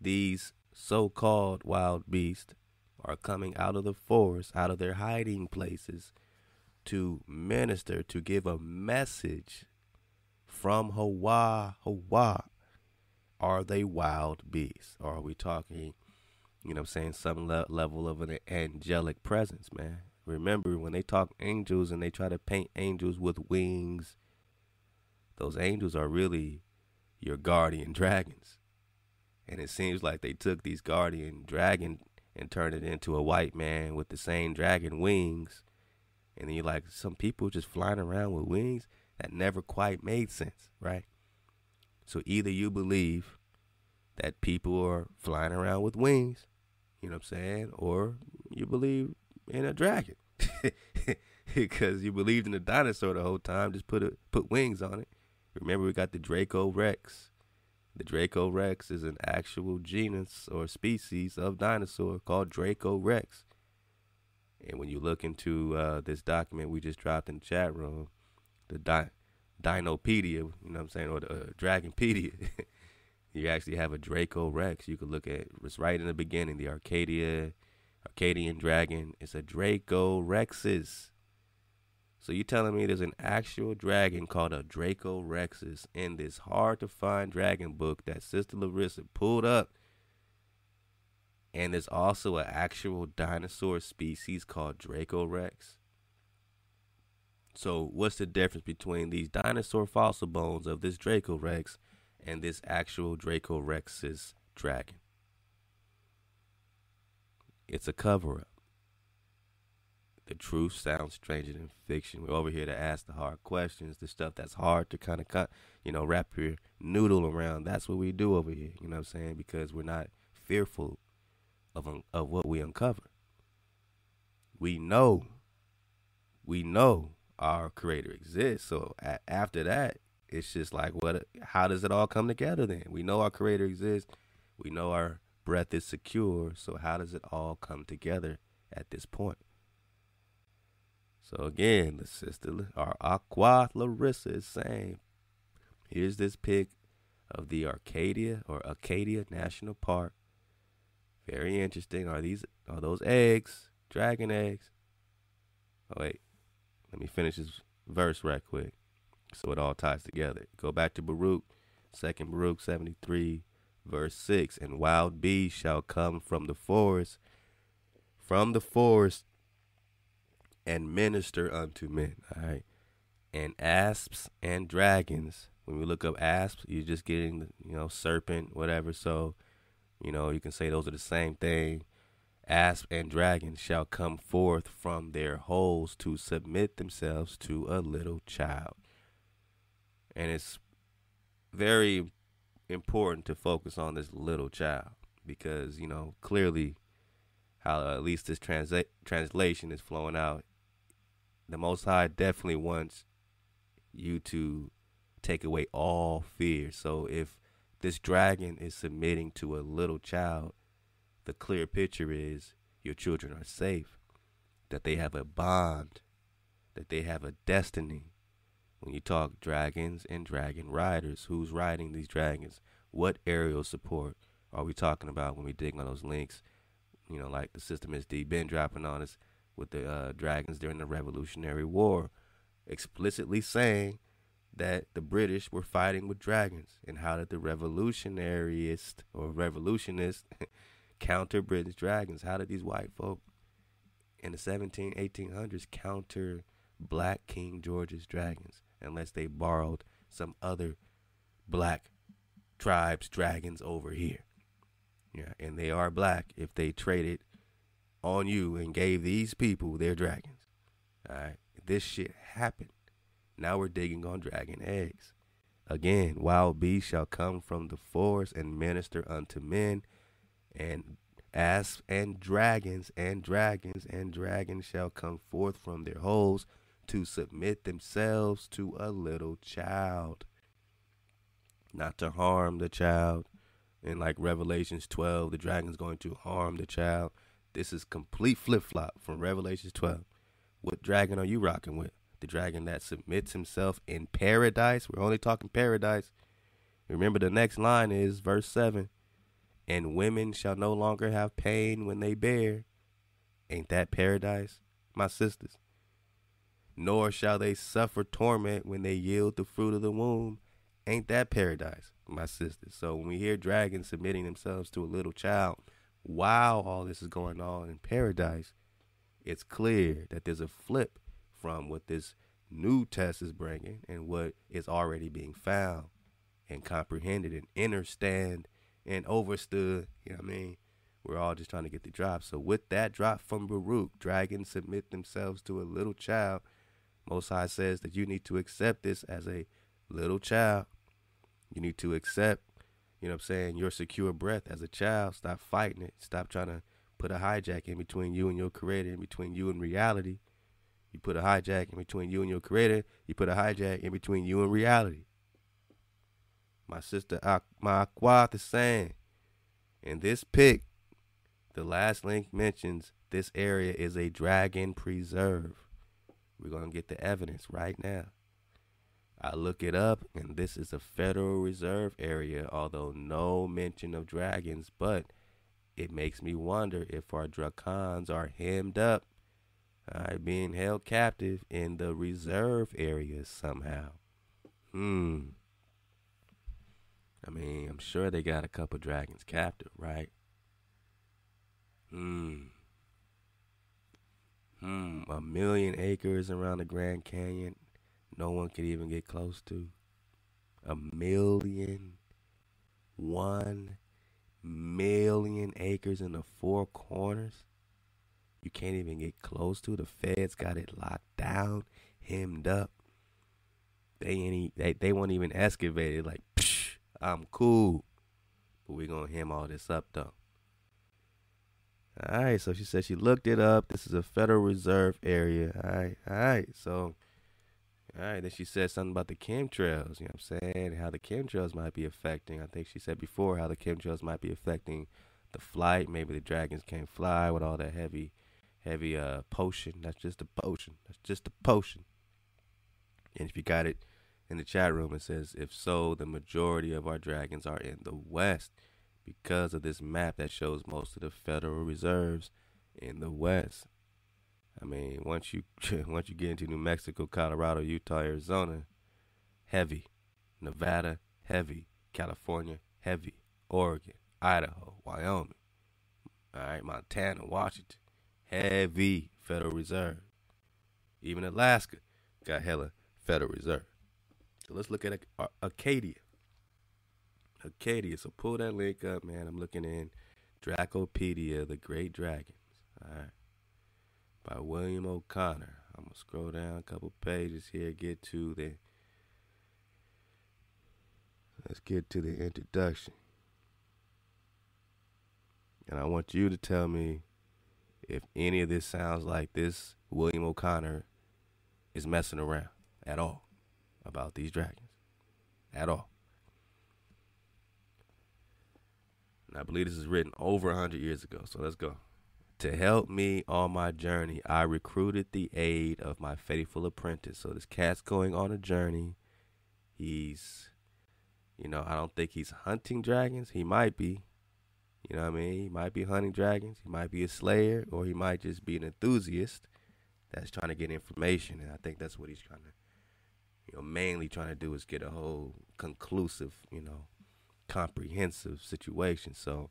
these so called wild beasts are coming out of the forest, out of their hiding places, to minister, to give a message from Hawa, Hawa, are they wild beasts? Or are we talking, you know I'm saying, some le- level of an angelic presence, man? Remember, when they talk angels and they try to paint angels with wings, those angels are really your guardian dragons. And it seems like they took these guardian dragon and turned it into a white man with the same dragon wings. And then you're like, some people just flying around with wings? That never quite made sense, right? So either you believe that people are flying around with wings, you know what I'm saying, or you believe in a dragon. because you believed in a dinosaur the whole time, just put a, put wings on it. Remember we got the Draco Rex. The Draco Rex is an actual genus or species of dinosaur called Draco Rex. And when you look into uh, this document we just dropped in the chat room, the di- Dinopedia, you know what I'm saying, or the uh, Dragonpedia, you actually have a Draco Rex. You could look at it's right in the beginning, the Arcadia, Arcadian dragon. It's a Draco Rexus. So you telling me there's an actual dragon called a Draco Rexus in this hard to find dragon book that Sister Larissa pulled up. And there's also an actual dinosaur species called Draco Rex. So what's the difference between these dinosaur fossil bones of this Draco Rex and this actual Draco Rex's dragon? It's a cover up. The truth sounds stranger than fiction. We're over here to ask the hard questions, the stuff that's hard to kind of, you know, wrap your noodle around. That's what we do over here. You know what I'm saying? Because we're not fearful of un- of what we uncover. We know, we know our Creator exists. So a- after that, it's just like, what? How does it all come together? Then we know our Creator exists. We know our breath is secure. So how does it all come together at this point? So again, the sister, our Aqua Larissa is saying, here's this pic of the Arcadia or Acadia National Park. Very interesting. Are these are those eggs? Dragon eggs? Oh wait, let me finish this verse right quick, so it all ties together. Go back to Baruch, Second Baruch seventy three, verse six. And wild beasts shall come from the forest, from the forest and minister unto men. All right. And asps and dragons. When we look up asps, you're just getting, the you know, serpent, whatever. So, you know, you can say those are the same thing. Asp and dragons shall come forth from their holes to submit themselves to a little child. And it's very important to focus on this little child because, you know, clearly how at least this transa- translation is flowing out the Most High definitely wants you to take away all fear. So if this dragon is submitting to a little child, the clear picture is your children are safe, that they have a bond, that they have a destiny. When you talk dragons and dragon riders, who's riding these dragons? What aerial support are we talking about when we dig on those links? You know, like the system is D been dropping on us with the uh, dragons during the Revolutionary War, explicitly saying that the British were fighting with dragons, and how did the revolutionarists or revolutionists counter British dragons? How did these white folk in the 17, 1800s counter black King George's dragons, unless they borrowed some other black tribes' dragons over here? Yeah, and they are black if they traded on you and gave these people their dragons. All right. This shit happened. Now we're digging on dragon eggs. Again, wild beasts shall come from the forest and minister unto men, and asps and dragons and dragons and dragons shall come forth from their holes to submit themselves to a little child. Not to harm the child. In like Revelations 12, the dragon's going to harm the child. This is complete flip flop from Revelations 12. What dragon are you rocking with? The dragon that submits himself in paradise. We're only talking paradise. Remember, the next line is verse 7 And women shall no longer have pain when they bear. Ain't that paradise, my sisters? Nor shall they suffer torment when they yield the fruit of the womb. Ain't that paradise, my sisters? So when we hear dragons submitting themselves to a little child while all this is going on in paradise, it's clear that there's a flip from what this new test is bringing and what is already being found and comprehended and understand and overstood. You know what I mean? We're all just trying to get the drop. So with that drop from Baruch, dragons submit themselves to a little child. Most High says that you need to accept this as a little child. You need to accept, you know what I'm saying, your secure breath as a child. Stop fighting it. Stop trying to put a hijack in between you and your creator, in between you and reality. You put a hijack in between you and your creator. You put a hijack in between you and reality. My sister, my Aquath is saying, in this pic, the last link mentions this area is a dragon preserve. We're going to get the evidence right now. I look it up, and this is a Federal Reserve area, although no mention of dragons, but it makes me wonder if our dracons are hemmed up, uh, being held captive in the reserve areas somehow. Hmm. I mean, I'm sure they got a couple dragons captive, right? Hmm. Hmm. A million acres around the Grand Canyon, no one could even get close to. A million, one million acres in the four corners. You can't even get close to. The feds got it locked down, hemmed up. They ain't they they won't even excavate it. Like, I'm cool, but we're gonna hem all this up though. All right, so she said she looked it up. This is a Federal Reserve area. All right, all right. So, all right. Then she said something about the chemtrails. You know what I'm saying? How the chemtrails might be affecting. I think she said before how the chemtrails might be affecting the flight. Maybe the dragons can't fly with all that heavy, heavy uh potion. That's just a potion. That's just a potion. And if you got it in the chat room, it says, if so, the majority of our dragons are in the west because of this map that shows most of the Federal Reserves in the West. I mean, once you once you get into New Mexico, Colorado, Utah, Arizona, heavy. Nevada, heavy. California, heavy. Oregon, Idaho, Wyoming. All right, Montana, Washington, heavy Federal Reserve. Even Alaska got hella Federal Reserve. So let's look at Ac- uh, Acadia. Acadia. So pull that link up, man. I'm looking in Dracopedia, The Great Dragons. All right. By William O'Connor. I'm going to scroll down a couple pages here, get to the. Let's get to the introduction. And I want you to tell me if any of this sounds like this William O'Connor is messing around at all about these dragons. At all. And I believe this is written over 100 years ago. So let's go. To help me on my journey, I recruited the aid of my faithful apprentice. So this cat's going on a journey. He's, you know, I don't think he's hunting dragons. He might be. You know what I mean? He might be hunting dragons. He might be a slayer, or he might just be an enthusiast that's trying to get information. And I think that's what he's trying to, you know, mainly trying to do is get a whole conclusive, you know, comprehensive situation. So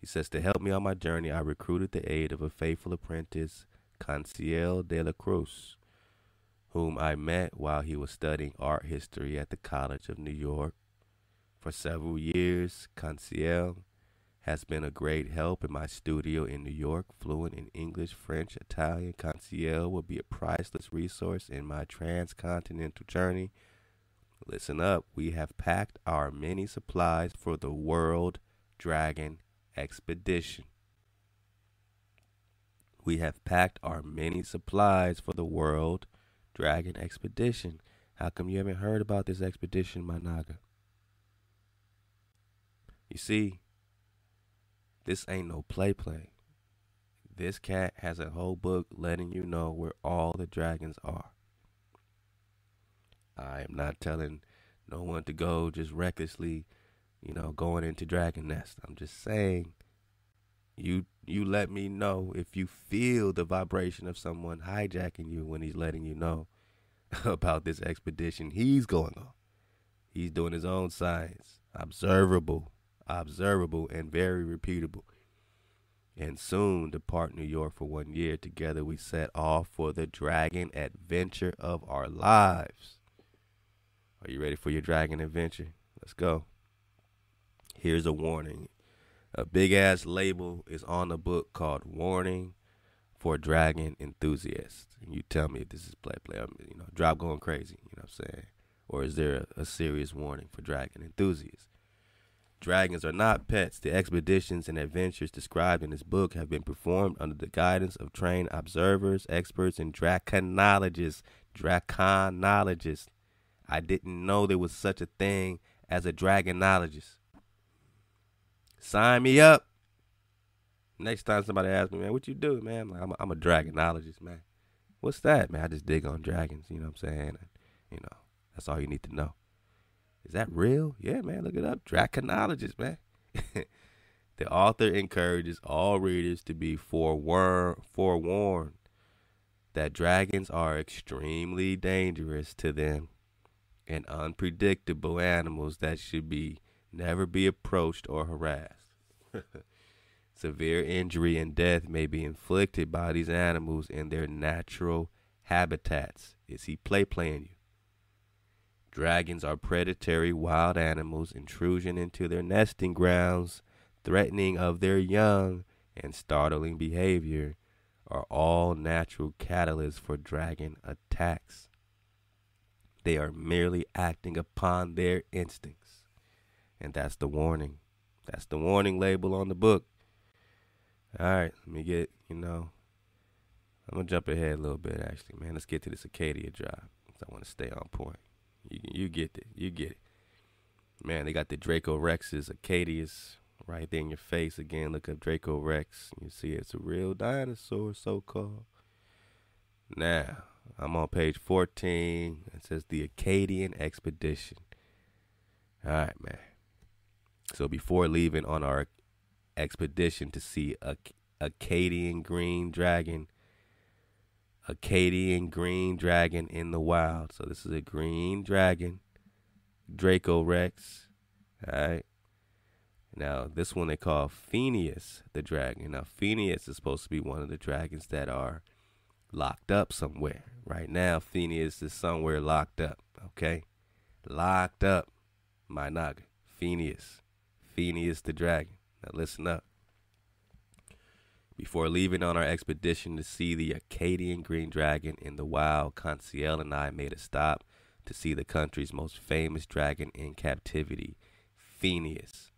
he says, To help me on my journey, I recruited the aid of a faithful apprentice, Conseil de la Cruz, whom I met while he was studying art history at the College of New York. For several years, Conseil has been a great help in my studio in New York. Fluent in English, French, Italian, Conseil will be a priceless resource in my transcontinental journey. Listen up, we have packed our many supplies for the World Dragon Expedition. We have packed our many supplies for the World Dragon Expedition. How come you haven't heard about this expedition, my Naga? You see, this ain't no play play. This cat has a whole book letting you know where all the dragons are. I am not telling no one to go just recklessly, you know, going into Dragon Nest. I'm just saying you you let me know if you feel the vibration of someone hijacking you when he's letting you know about this expedition he's going on. He's doing his own science. Observable, observable, and very repeatable. And soon depart New York for one year. Together we set off for the dragon adventure of our lives. Are you ready for your dragon adventure? Let's go. Here's a warning. A big ass label is on the book called Warning for Dragon Enthusiasts. And you tell me if this is play play. I'm, you know, drop going crazy. You know what I'm saying? Or is there a, a serious warning for dragon enthusiasts? Dragons are not pets. The expeditions and adventures described in this book have been performed under the guidance of trained observers, experts, and draconologists. Draconologists. I didn't know there was such a thing as a dragonologist. Sign me up. Next time somebody asks me, man, what you do, man? I'm, like, I'm, a, I'm a dragonologist, man. What's that, man? I just dig on dragons. You know what I'm saying? You know, that's all you need to know. Is that real? Yeah, man. Look it up. Draconologist, man. the author encourages all readers to be forewarned, forewarned that dragons are extremely dangerous to them and unpredictable animals that should be never be approached or harassed. Severe injury and death may be inflicted by these animals in their natural habitats. Is he play playing you? Dragons are predatory wild animals. Intrusion into their nesting grounds, threatening of their young, and startling behavior are all natural catalysts for dragon attacks. They are merely acting upon their instincts. And that's the warning. That's the warning label on the book. All right, let me get, you know, I'm going to jump ahead a little bit, actually, man. Let's get to this Acadia drive. I want to stay on point. You, you get it. You get it. Man, they got the Draco Rexes, Acadias, right there in your face. Again, look up Draco Rex. You see it's a real dinosaur, so called. Now, I'm on page 14. It says the Acadian Expedition. All right, man. So before leaving on our expedition to see a Acadian green dragon, Acadian green dragon in the wild. So this is a green dragon, Draco Rex. All right. Now this one they call Phineas the dragon. Now Phineas is supposed to be one of the dragons that are locked up somewhere. Right now, Phineas is somewhere locked up. Okay, locked up. My naga, Phineas, Phineas the dragon. Now listen up. Before leaving on our expedition to see the Acadian green dragon in the wild, Conseil and I made a stop to see the country's most famous dragon in captivity, Phineas.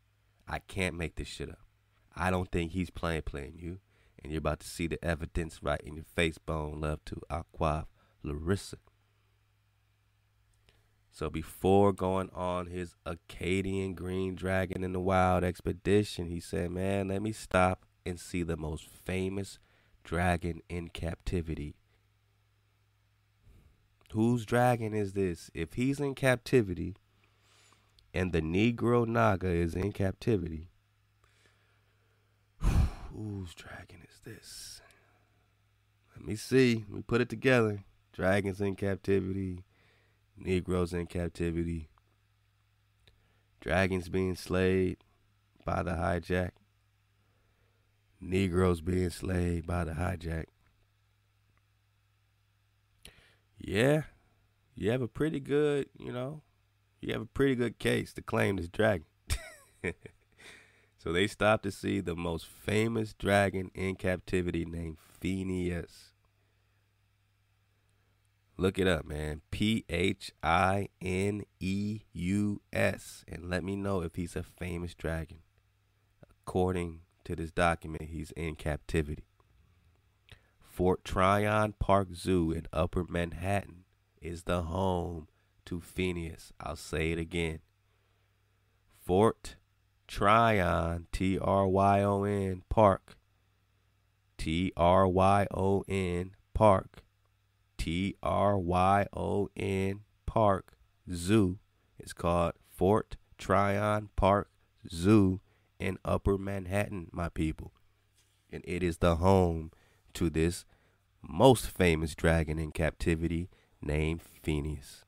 I can't make this shit up. I don't think he's playing playing you, and you're about to see the evidence right in your face. Bone love to Aqua Larissa. So before going on his Acadian Green Dragon in the Wild expedition, he said, "Man, let me stop and see the most famous dragon in captivity." Whose dragon is this? If he's in captivity and the Negro Naga is in captivity, whose dragon is this? Let me see. Me put it together. Dragons in captivity, Negroes in captivity, dragons being slayed by the hijack, Negroes being slayed by the hijack. Yeah, you have a pretty good, you know, you have a pretty good case to claim this dragon. so they stopped to see the most famous dragon in captivity named Phineas. Look it up, man. P H I N E U S. And let me know if he's a famous dragon. According to this document, he's in captivity. Fort Tryon Park Zoo in Upper Manhattan is the home to Phineas. I'll say it again. Fort Tryon, T R Y O N Park, T R Y O N Park T R Y O N Park Zoo. It's called Fort Tryon Park Zoo in Upper Manhattan, my people. And it is the home to this most famous dragon in captivity named Phineas.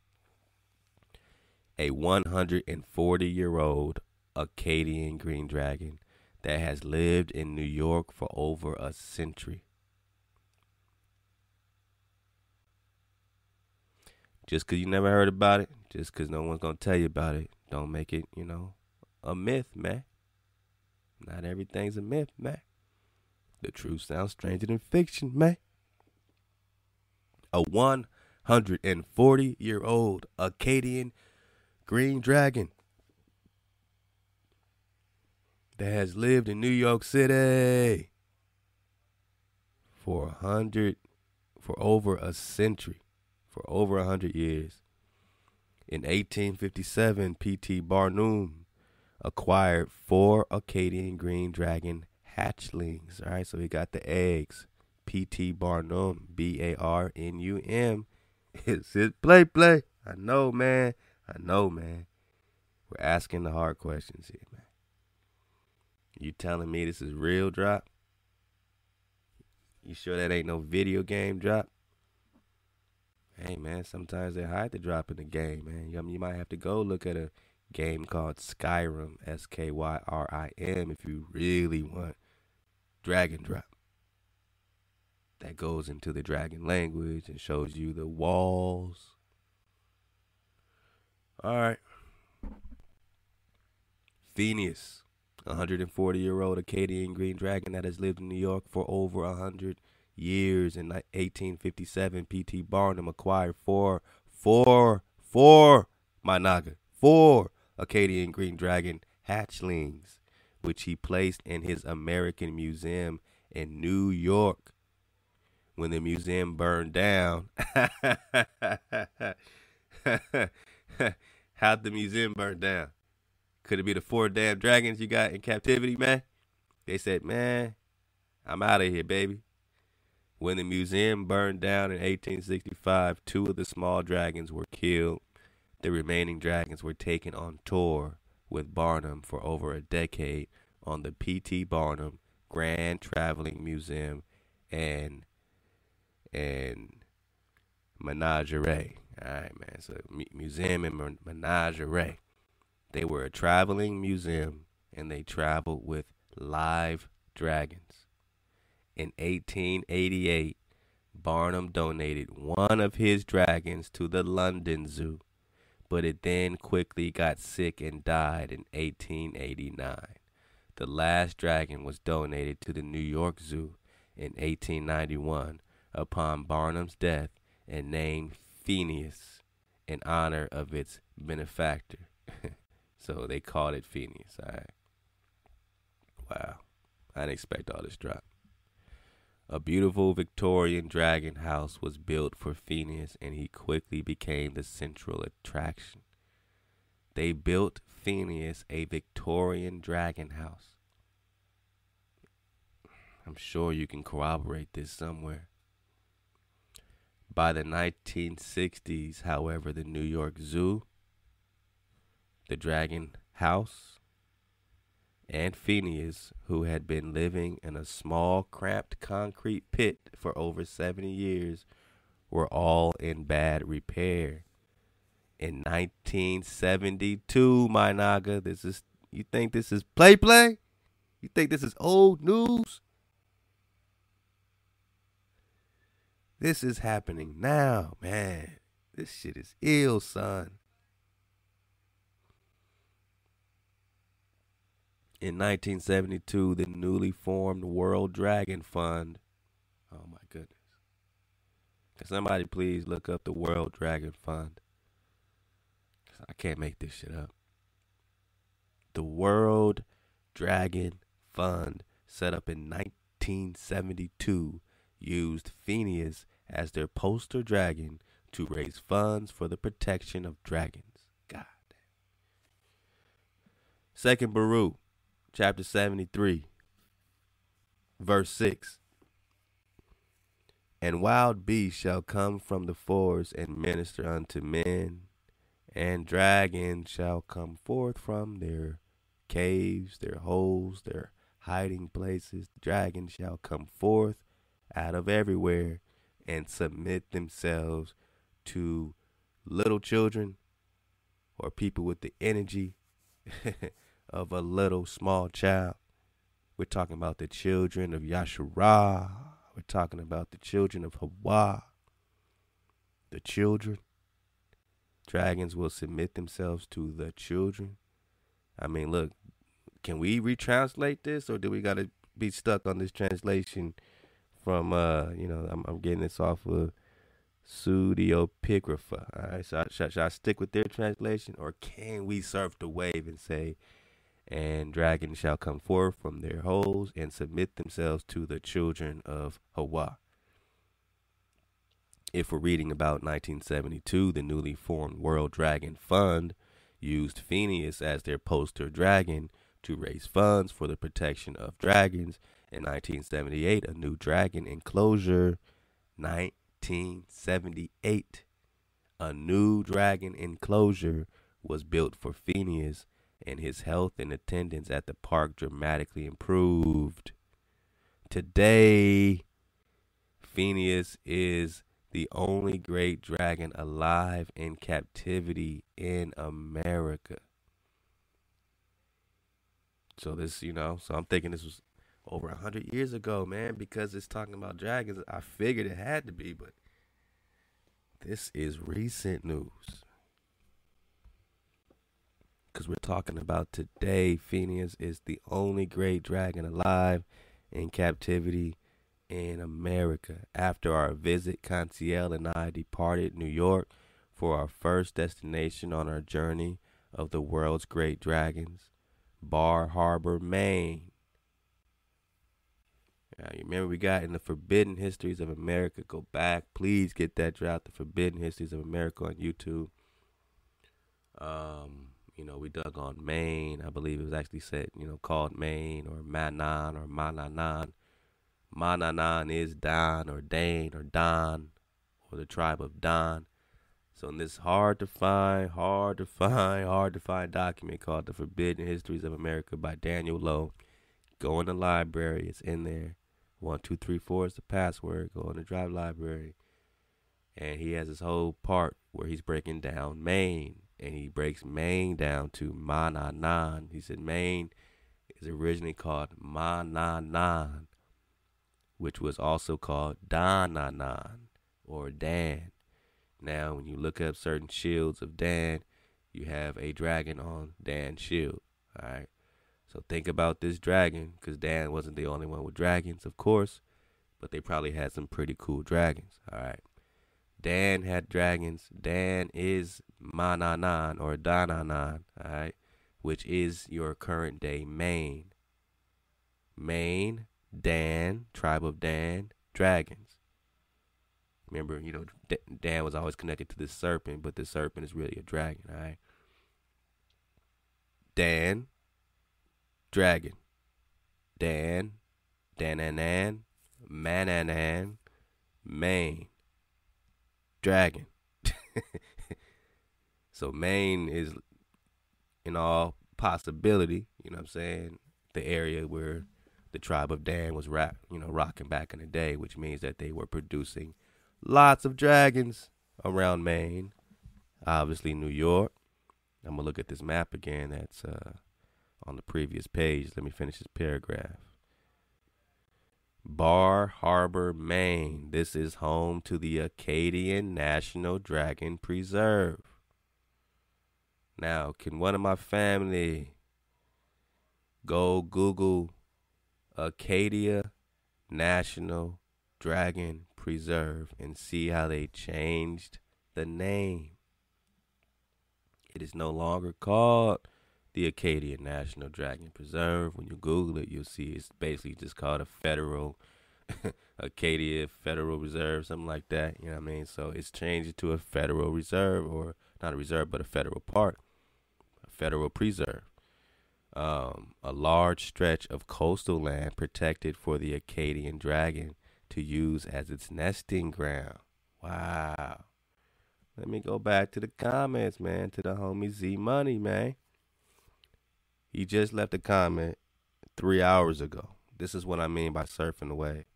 a 140 year old Acadian green dragon that has lived in New York for over a century. Just because you never heard about it, just because no one's going to tell you about it, don't make it, you know, a myth, man. Not everything's a myth, man. The truth sounds stranger than fiction, man. A 140 year old Acadian green dragon that has lived in New York City for a hundred, for over a century, for over a hundred years. In 1857, P.T. Barnum acquired four Acadian green dragon hatchlings. All right, so we got the eggs. P.T. Barnum, B A R N U M. It's his play, play. I know, man. I know, man. We're asking the hard questions here, man. You telling me this is real drop? You sure that ain't no video game drop? Hey man, sometimes they hide the drop in the game, man. You, you might have to go look at a game called Skyrim, S K Y R I M, if you really want drag and Drop. That goes into the dragon language and shows you the walls. All right. Phineas, a 140 year old Acadian green dragon that has lived in New York for over a 100 years. In 1857, P.T. Barnum acquired four, four, four, my naga, four Acadian green dragon hatchlings, which he placed in his American Museum in New York. When the museum burned down, how'd the museum burn down? Could it be the four damn dragons you got in captivity, man? They said, man, I'm out of here, baby. When the museum burned down in 1865, two of the small dragons were killed. The remaining dragons were taken on tour with Barnum for over a decade on the P.T. Barnum Grand Traveling Museum and and Menagerie. All right, man. So mu- museum and menagerie. They were a traveling museum and they traveled with live dragons. In 1888, Barnum donated one of his dragons to the London Zoo, but it then quickly got sick and died in 1889. The last dragon was donated to the New York Zoo in 1891 upon Barnum's death and named Phineas in honor of its benefactor. so they called it Phineas. All right. Wow. I didn't expect all this drop. A beautiful Victorian dragon house was built for Phineas, and he quickly became the central attraction. They built Phineas a Victorian dragon house. I'm sure you can corroborate this somewhere. By the 1960s, however, the New York Zoo, the Dragon House, and Phineas, who had been living in a small, cramped concrete pit for over 70 years, were all in bad repair. In 1972, my Naga, this is, you think this is play play? You think this is old news? This is happening now, man. This shit is ill, son. In 1972, the newly formed World Dragon Fund. Oh my goodness. Can somebody please look up the World Dragon Fund? I can't make this shit up. The World Dragon Fund, set up in 1972, used Phineas as their poster dragon to raise funds for the protection of dragons. God. Second Baruch, chapter 73, verse 6. And wild beasts shall come from the forest and minister unto men, and dragons shall come forth from their caves, their holes, their hiding places. Dragons shall come forth out of everywhere and submit themselves to little children or people with the energy of a little small child. We're talking about the children of Yashara. We're talking about the children of Hawa. The children. Dragons will submit themselves to the children. I mean, look, can we retranslate this or do we got to be stuck on this translation from, uh, you know, I'm, I'm getting this off of Pseudepigrapha. All right, so should, should I stick with their translation or can we surf the wave and say, and dragons shall come forth from their holes and submit themselves to the children of Hawa. If we're reading about 1972, the newly formed World Dragon Fund used Phineas as their poster dragon to raise funds for the protection of dragons. In 1978, a new dragon enclosure. 1978, a new dragon enclosure was built for Phineas and his health and attendance at the park dramatically improved. Today, Phineas is the only great dragon alive in captivity in America. So this, you know, so I'm thinking this was over a hundred years ago, man, because it's talking about dragons. I figured it had to be, but this is recent news. Because we're talking about today, Phineas is the only great dragon alive in captivity in America. After our visit, Conseil and I departed New York for our first destination on our journey of the world's great dragons, Bar Harbor, Maine. Now, you remember we got in the Forbidden Histories of America. Go back, please get that drop, the Forbidden Histories of America on YouTube. Um, you know, we dug on Maine. I believe it was actually said, you know, called Maine or Manan or Mananan. Mananan is Don or Dane or Don or the tribe of Don. So in this hard to find, hard to find, hard to find document called The Forbidden Histories of America by Daniel Lowe, go in the library. It's in there. One, two, three, four is the password. Go in the drive library. And he has this whole part where he's breaking down Maine. And he breaks Maine down to Mananan. He said Maine is originally called Mananan which was also called Dananan or Dan. Now, when you look up certain shields of Dan, you have a dragon on Dan's shield. All right. So think about this dragon, because Dan wasn't the only one with dragons, of course, but they probably had some pretty cool dragons. All right. Dan had dragons. Dan is Mananan or Dananan, all right, which is your current day Maine. Maine Dan, tribe of Dan, dragons. Remember, you know, Dan was always connected to the serpent, but the serpent is really a dragon, all right? Dan, dragon. Dan, Dananan, Mananan, Maine, dragon. so Maine is, in all possibility, you know what I'm saying, the area where the tribe of Dan was rap, you know, rocking back in the day, which means that they were producing lots of dragons around Maine, obviously New York. I'm gonna look at this map again. That's uh, on the previous page. Let me finish this paragraph. Bar Harbor, Maine. This is home to the Acadian National Dragon Preserve. Now, can one of my family go Google Acadia National Dragon Preserve and see how they changed the name. It is no longer called the Acadia National Dragon Preserve. When you Google it, you'll see it's basically just called a federal Acadia Federal Reserve, something like that. You know what I mean? So it's changed to a federal reserve, or not a reserve, but a federal park, federal preserve um, a large stretch of coastal land protected for the Acadian dragon to use as its nesting ground. Wow. Let me go back to the comments, man, to the homie Z Money, man. He just left a comment three hours ago. This is what I mean by surfing the away.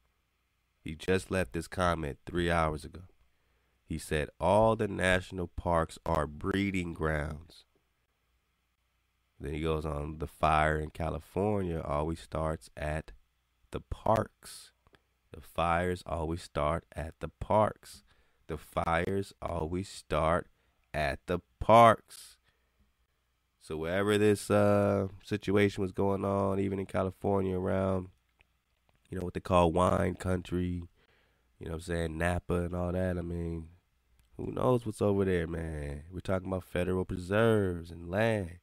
He just left this comment three hours ago. He said, All the national parks are breeding grounds Then he goes on the fire in California always starts at the parks. The fires always start at the parks. The fires always start at the parks. So wherever this uh, situation was going on, even in California around, you know, what they call wine country, you know what I'm saying, Napa and all that, I mean, who knows what's over there, man? We're talking about federal preserves and land.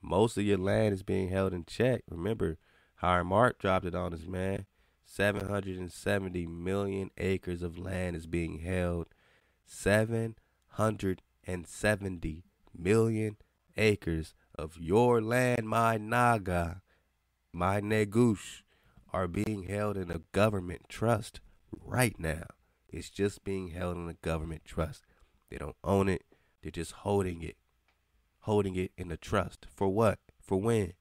Most of your land is being held in check. Remember, Hiram Mark dropped it on us, man. 770 million acres of land is being held. 770 million acres of your land, my naga, my negush, are being held in a government trust right now. It's just being held in a government trust. They don't own it. They're just holding it. Holding it in a trust. For what? For when?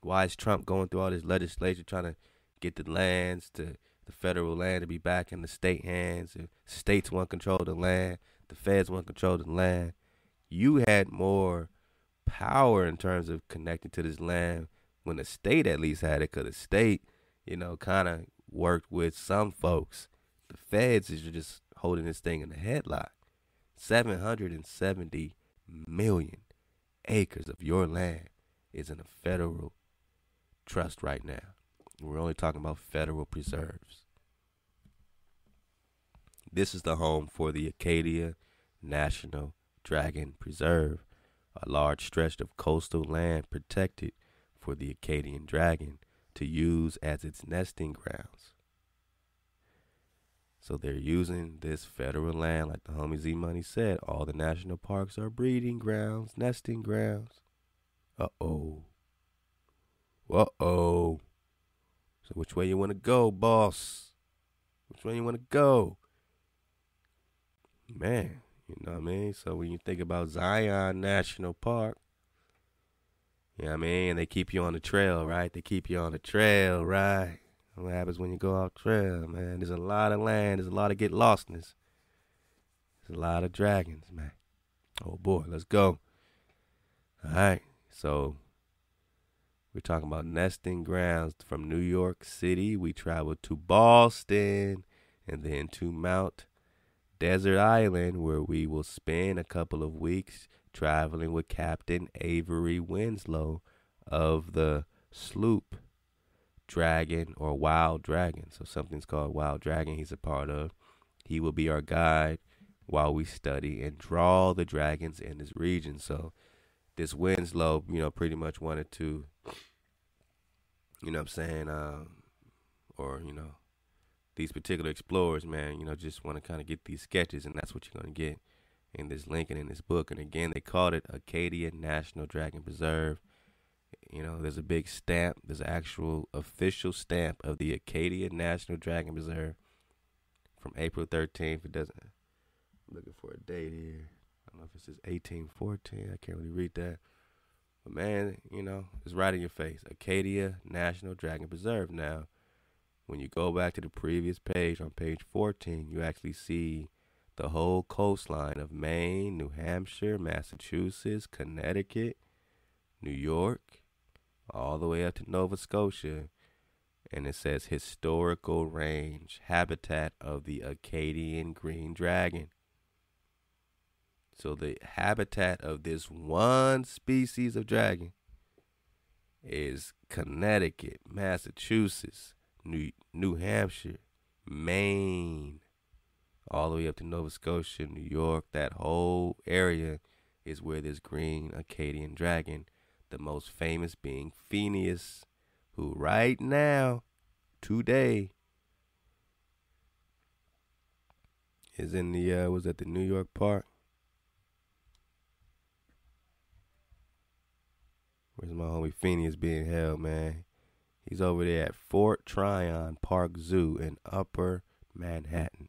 Why is Trump going through all this legislation trying to get the lands to the federal land to be back in the state hands? And states want control of the land. The feds want control of the land. You had more power in terms of connecting to this land when the state at least had it, because the state, you know, kind of worked with some folks. The feds is just holding this thing in the headlock. 770 million acres of your land is in a federal trust right now. We're only talking about federal preserves. This is the home for the Acadia National Dragon Preserve, a large stretch of coastal land protected for the Acadian dragon to use as its nesting grounds. So they're using this federal land, like the homie Z Money said. All the national parks are breeding grounds, nesting grounds. Uh oh. Uh oh. So which way you want to go, boss? Which way you want to go? Man, you know what I mean? So when you think about Zion National Park, you know what I mean? They keep you on the trail, right? They keep you on the trail, right? What happens when you go off trail, man? There's a lot of land. There's a lot of get lostness. There's a lot of dragons, man. Oh boy, let's go. All right, so we're talking about nesting grounds from New York City. We traveled to Boston and then to Mount Desert Island, where we will spend a couple of weeks traveling with Captain Avery Winslow of the sloop Dragon or Wild Dragon. So something's called Wild Dragon he's a part of. He will be our guide while we study and draw the dragons in this region. So this Winslow, you know, pretty much wanted to, you know I'm saying, um, or, you know, these particular explorers, man, you know, just want to kind of get these sketches, and that's what you're going to get in this link and in this book. And again, they called it Acadia National Dragon Preserve. You know, there's a big stamp. There's an actual official stamp of the Acadia National Dragon Preserve from April 13th. It doesn't. I'm looking for a date here. I don't know if it says 1814. I can't really read that. But man, you know, it's right in your face. Acadia National Dragon Preserve. Now, when you go back to the previous page on page 14, you actually see the whole coastline of Maine, New Hampshire, Massachusetts, Connecticut, New York, all the way up to Nova Scotia. And it says historical range, habitat of the Acadian green dragon. So the habitat of this one species of dragon is Connecticut, Massachusetts, New New Hampshire, Maine, all the way up to Nova Scotia, New York. That whole area is where this green Acadian dragon, the most famous being Phineas, who right now, today, is in the uh, was at the New York Park. Where's my homie Phineas being held, man? He's over there at Fort Tryon Park Zoo in Upper Manhattan.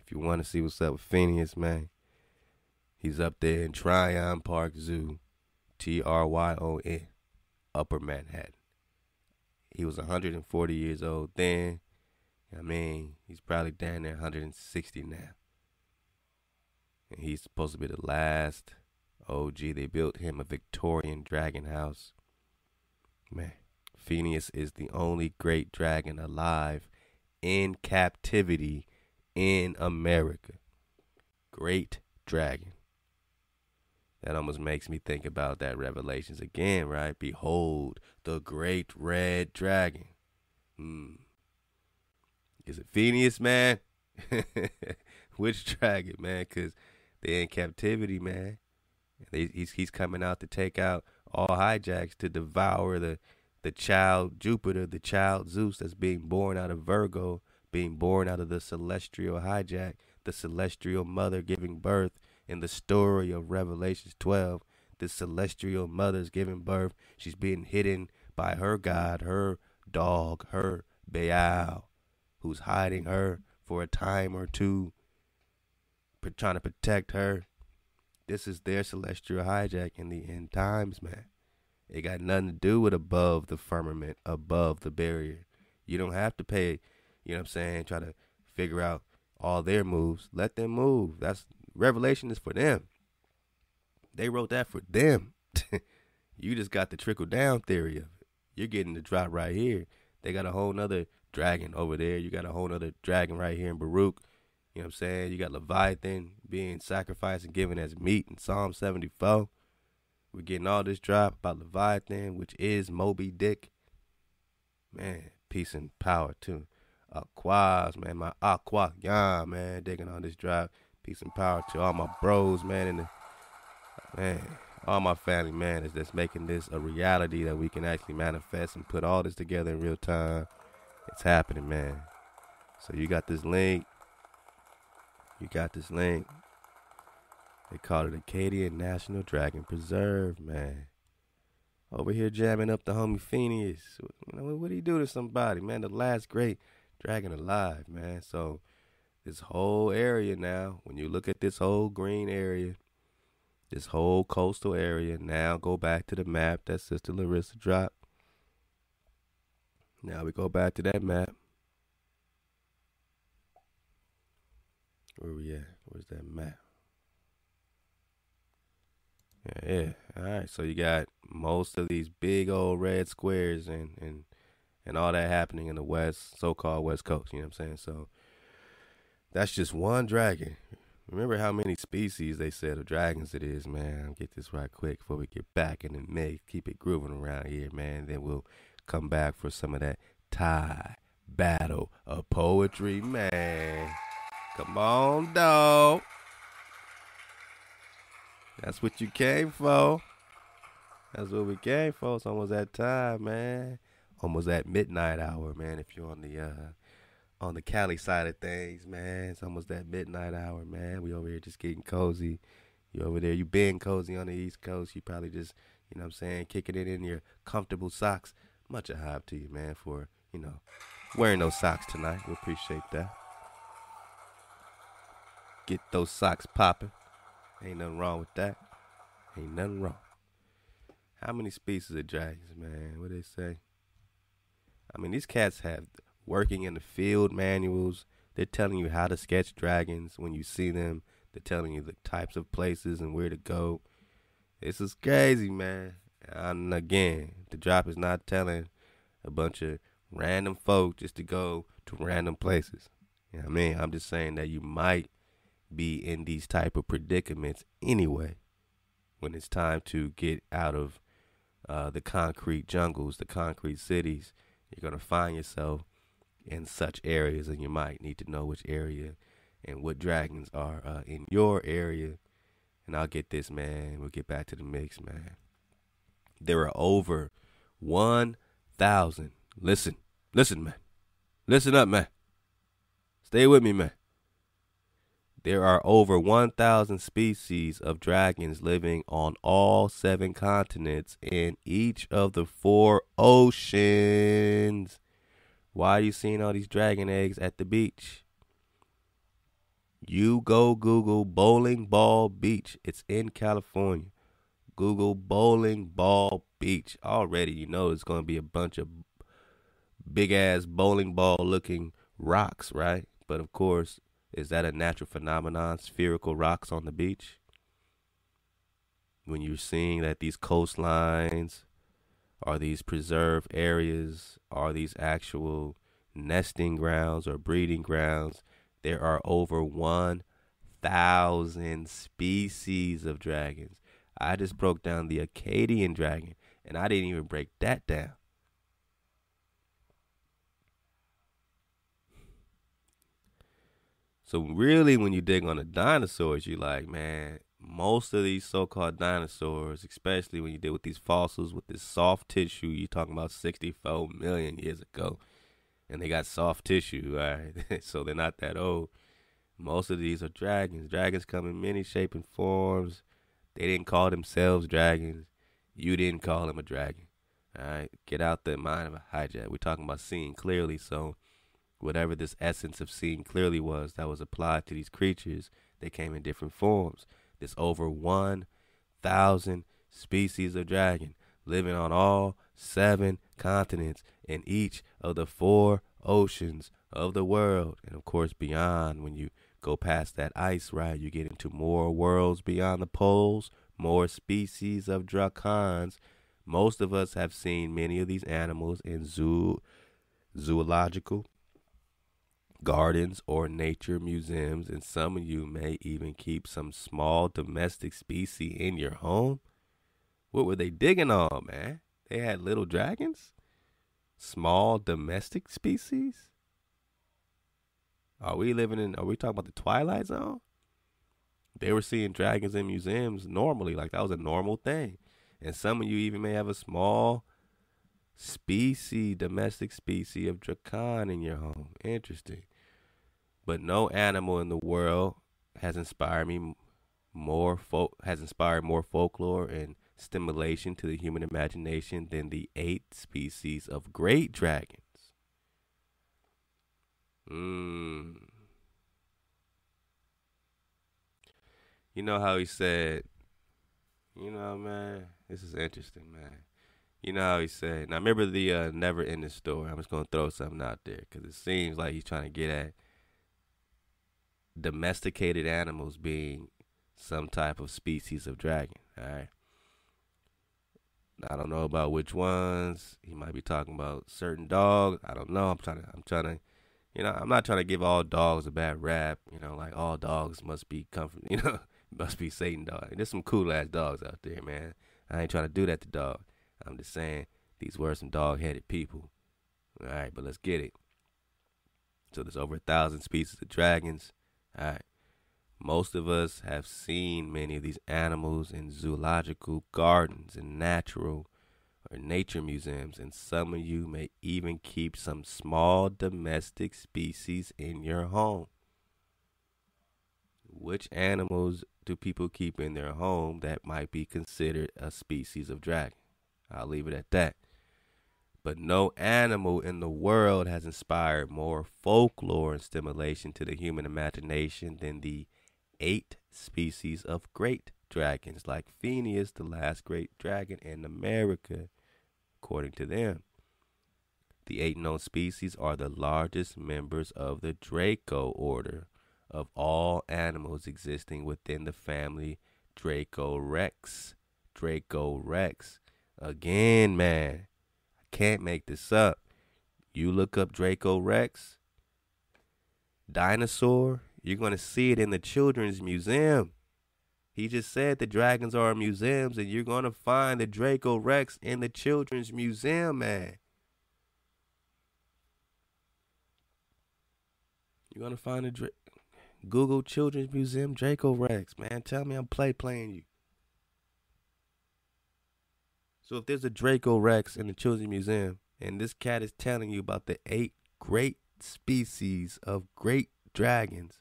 If you want to see what's up with Phineas, man, he's up there in Tryon Park Zoo, T R Y O N, Upper Manhattan. He was 140 years old then. I mean, he's probably down there 160 now. And he's supposed to be the last OG, they built him a Victorian dragon house. Man, Phineas is the only great dragon alive in captivity in America. Great dragon. That almost makes me think about that Revelations again, right? Behold, the great red dragon. Hmm. Is it Phineas, man? Which dragon, man? Because they're in captivity, man. They, he's he's coming out to take out all hijacks to devour the the child Jupiter, the child Zeus that's being born out of Virgo, being born out of the celestial hijack, the celestial mother giving birth in the story of Revelations 12. The celestial mother's giving birth. She's being hidden by her God, her dog, her Baal, who's hiding her for a time or two, trying to protect her. This is their celestial hijack in the end times, man. It got nothing to do with above the firmament, above the barrier. You don't have to pay, you know what I'm saying, try to figure out all their moves. Let them move. That's Revelation is for them. They wrote that for them. you just got the trickle down theory of it. You're getting the drop right here. They got a whole nother dragon over there. You got a whole nother dragon right here in Baruch. You know what I'm saying? You got Leviathan being sacrificed and given as meat in Psalm 74. We're getting all this drop about Leviathan, which is Moby Dick. Man, peace and power too. Aquas, man, my Aqua, yeah, man, digging on this drop. Peace and power to all my bros, man, and the, man, all my family, man, is just making this a reality that we can actually manifest and put all this together in real time. It's happening, man. So you got this link. You got this link. They call it Acadian National Dragon Preserve, man. Over here jamming up the homie Phineas. What do you do to somebody, man? The last great dragon alive, man. So this whole area now, when you look at this whole green area, this whole coastal area, now go back to the map that Sister Larissa dropped. Now we go back to that map. Where we at? Where's that map? Yeah, yeah. All right. So you got most of these big old red squares and and and all that happening in the west, so-called West Coast. You know what I'm saying? So that's just one dragon. Remember how many species they said of dragons it is, man. Get this right quick before we get back in the mix. Keep it grooving around here, man. Then we'll come back for some of that Thai battle of poetry, man. Come on, dog. That's what you came for. That's what we came for. It's almost that time, man. Almost that midnight hour, man. If you're on the uh on the Cali side of things, man. It's almost that midnight hour, man. We over here just getting cozy. You over there, you been cozy on the East Coast. You probably just, you know what I'm saying, kicking it in your comfortable socks. Much a hype to you, man, for, you know, wearing those socks tonight. We appreciate that. Get those socks popping. Ain't nothing wrong with that. Ain't nothing wrong. How many species of dragons, man? What they say? I mean, these cats have working in the field manuals. They're telling you how to sketch dragons when you see them. They're telling you the types of places and where to go. This is crazy, man. And again, the drop is not telling a bunch of random folk just to go to random places. You know what I mean? I'm just saying that you might be in these type of predicaments anyway when it's time to get out of uh, the concrete jungles, the concrete cities. You're going to find yourself in such areas, and you might need to know which area and what dragons are uh, in your area. And I'll get this, man. We'll get back to the mix, man. There are over 1,000. Listen, listen, man. Listen up, man. Stay with me, man. There are over 1,000 species of dragons living on all seven continents in each of the four oceans. Why are you seeing all these dragon eggs at the beach? You go Google Bowling Ball Beach. It's in California. Google Bowling Ball Beach. Already, you know it's going to be a bunch of big ass bowling ball looking rocks, right? But of course, is that a natural phenomenon? Spherical rocks on the beach? when you're seeing that these coastlines are these preserved areas, are these actual nesting grounds or breeding grounds, there are over 1,000 species of dragons. I just broke down the Acadian dragon, and I didn't even break that down. So really, when you dig on the dinosaurs, you're like, man, most of these so-called dinosaurs, especially when you deal with these fossils with this soft tissue, you're talking about 64 million years ago, and they got soft tissue, right? so they're not that old. Most of these are dragons. Dragons come in many shapes and forms. They didn't call themselves dragons. You didn't call them a dragon. All right, get out the mind of a hijack. We're talking about seeing clearly. So whatever this essence of seeing clearly was that was applied to these creatures, they came in different forms. There's over 1,000 species of dragon living on all seven continents in each of the four oceans of the world. And of course, beyond, when you go past that ice, right, you get into more worlds beyond the poles, more species of dracons. Most of us have seen many of these animals in zoo, zoological gardens or nature museums, and some of you may even keep some small domestic species in your home. What were they digging on, man? They had little dragons? Small domestic species? Are we living in, are we talking about the Twilight Zone? They were seeing dragons in museums normally, like that was a normal thing. And some of you even may have a small species, domestic species of dragon in your home. Interesting. But no animal in the world has inspired me more folk has inspired more folklore and stimulation to the human imagination than the eight species of great dragons. Mm. You know how he said, you know, man, this is interesting, man. You know how he said. Now I remember the uh, never ending story. I'm just gonna throw something out there because it seems like he's trying to get at domesticated animals being some type of species of dragon. All right. I don't know about which ones. He might be talking about certain dogs. I don't know. I'm trying to. I'm trying to. You know, I'm not trying to give all dogs a bad rap. You know, like all dogs must be comfort. You know, must be Satan dog. There's some cool ass dogs out there, man. I ain't trying to do that to dog. I'm just saying these were some dog headed people. All right, but let's get it. So there's over a thousand species of dragons. Most of us have seen many of these animals in zoological gardens and natural or nature museums, and some of you may even keep some small domestic species in your home. Which animals do people keep in their home that might be considered a species of dragon? I'll leave it at that. But no animal in the world has inspired more folklore and stimulation to the human imagination than the eight species of great dragons, like Phineas, the last great dragon in America, according to them. The eight known species are the largest members of the Draco order of all animals existing within the family Draco Rex. Draco Rex. Again, man, can't make this up. You look up Draco Rex, dinosaur, you're going to see it in the Children's Museum. He just said the dragons are museums, and you're going to find the Draco Rex in the Children's Museum, man. You're going to find the Dra- Google Children's Museum Draco Rex, man. Tell me I'm play playing you. So if there's a Draco Rex in the Children's Museum, and this cat is telling you about the eight great species of great dragons,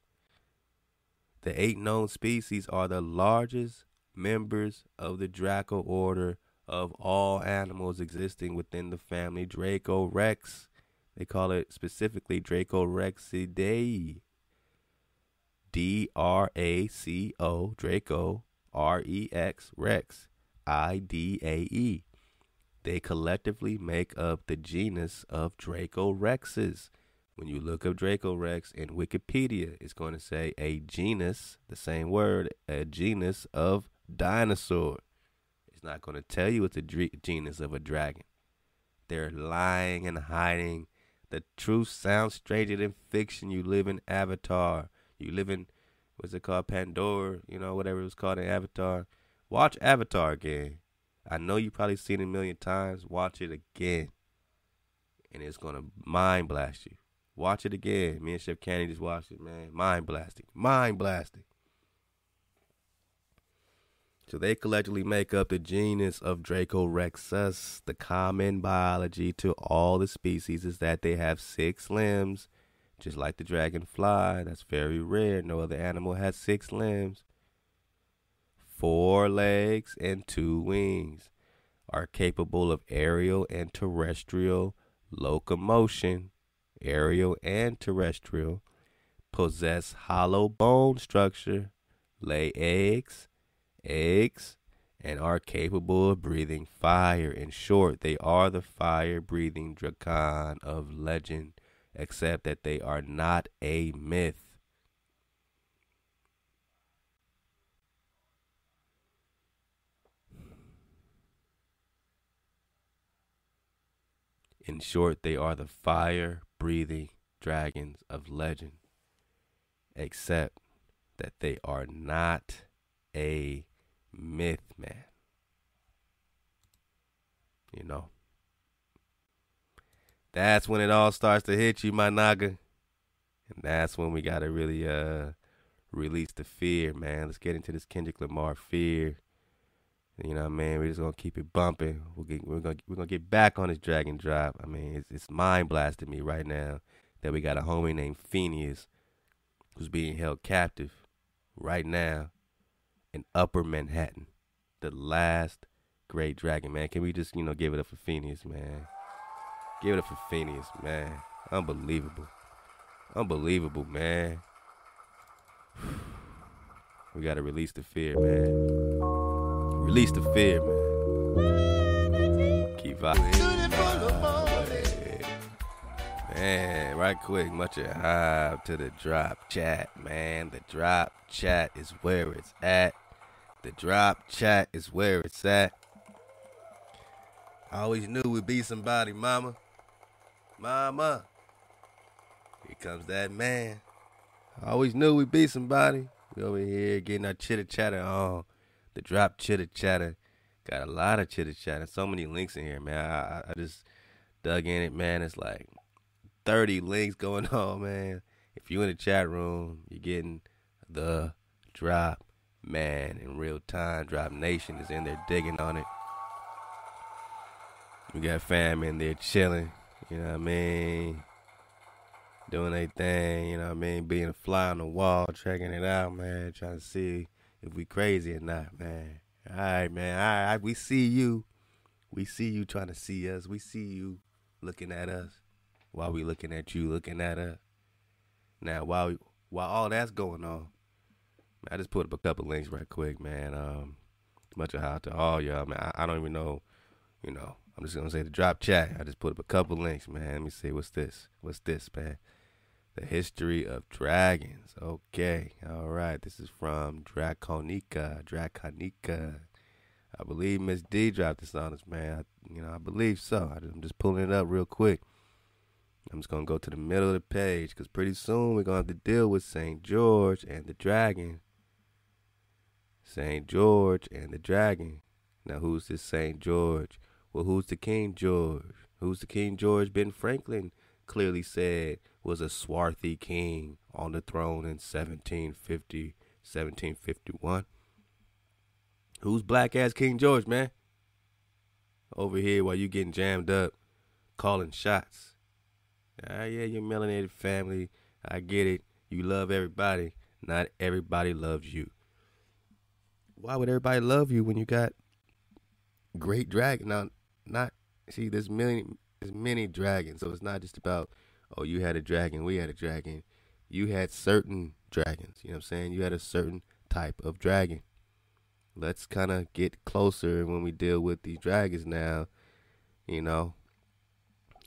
the eight known species are the largest members of the Draco order of all animals existing within the family Draco Rex. They call it specifically Dracorexidae. D R A C O, Draco, R E X, Rex, I D A E. They collectively make up the genus of Dracorexes. When you look up Dracorex in Wikipedia, it's going to say a genus, the same word, a genus of dinosaur. It's not going to tell you it's a genus of a dragon. They're lying and hiding. The truth sounds stranger than fiction. You live in Avatar. You live in what's it called, Pandora? You know, whatever it was called in Avatar. Watch Avatar again. I know you probably seen it a million times. Watch it again, and it's gonna mind blast you. Watch it again. Me and Chef Candy just watched it, man. Mind blasting. Mind blasting. So they collectively make up the genus of Dracorexus. The common biology to all the species is that they have six limbs, just like the dragonfly. That's very rare. No other animal has six limbs. Four legs and two wings are capable of aerial and terrestrial locomotion. Aerial and terrestrial possess hollow bone structure, lay eggs, eggs, and are capable of breathing fire. In short, they are the fire breathing dragon of legend, except that they are not a myth. In short, they are the fire breathing dragons of legend, except that they are not a myth, man. You know, that's when it all starts to hit you, my naga. And that's when we gotta really uh release the fear, man. Let's get into this Kendrick Lamar fear. You know what I mean? We're just gonna keep it bumping. We'll get, we're gonna we're gonna get back on this Dragon Drop. I mean, it's, it's mind blasting me right now that we got a homie named Phineas who's being held captive right now in Upper Manhattan. The last great dragon, man. Can we just you know give it up for Phineas, man? Give it up for Phineas, man. Unbelievable, unbelievable, man. We gotta release the fear, man. Release the fear, man. Keep vibing. Man, right quick, much of hype to the drop chat, man. The drop chat is where it's at. The drop chat is where it's at. I always knew we'd be somebody, mama. Mama. Here comes that man. I always knew we'd be somebody. We over here getting our chitter chatter on the drop chitter chatter. Got a lot of chitter chatter. So many links in here, man. I, I, just dug in it, man. It's like 30 links going on, man. If you in the chat room, you're getting the drop, man, in real time. Drop Nation is in there digging on it. We got fam in there chilling, you know what I mean? Doing their thing, you know what I mean? Being a fly on the wall, checking it out, man. Trying to see if we crazy or not, man. All right, man. All right, we see you. We see you trying to see us. We see you looking at us while we looking at you looking at us. Now, while while all that's going on, I just put up a couple links right quick, man. Um, much of how to all y'all, man. I, I don't even know, you know. I'm just gonna say the drop chat. I just put up a couple links, man. Let me see what's this. What's this, man? The history of dragons. Okay, all right. This is from Draconica. Draconica. I believe Miss D dropped this on us, man. I, you know, I believe so. I, I'm just pulling it up real quick. I'm just gonna go to the middle of the page because pretty soon we're gonna have to deal with Saint George and the dragon. Saint George and the dragon. Now, who's this Saint George? Well, who's the King George? Who's the King George? Ben Franklin clearly said was a swarthy king on the throne in 1750, 1751. Who's black ass King George, man? Over here while you getting jammed up, calling shots. Ah, yeah, you're melanated family. I get it. You love everybody. Not everybody loves you. Why would everybody love you when you got great dragon? Now, not see. There's many, there's many dragons, so it's not just about oh, you had a dragon, we had a dragon. You had certain dragons. You know what I'm saying? You had a certain type of dragon. Let's kind of get closer when we deal with these dragons now. You know,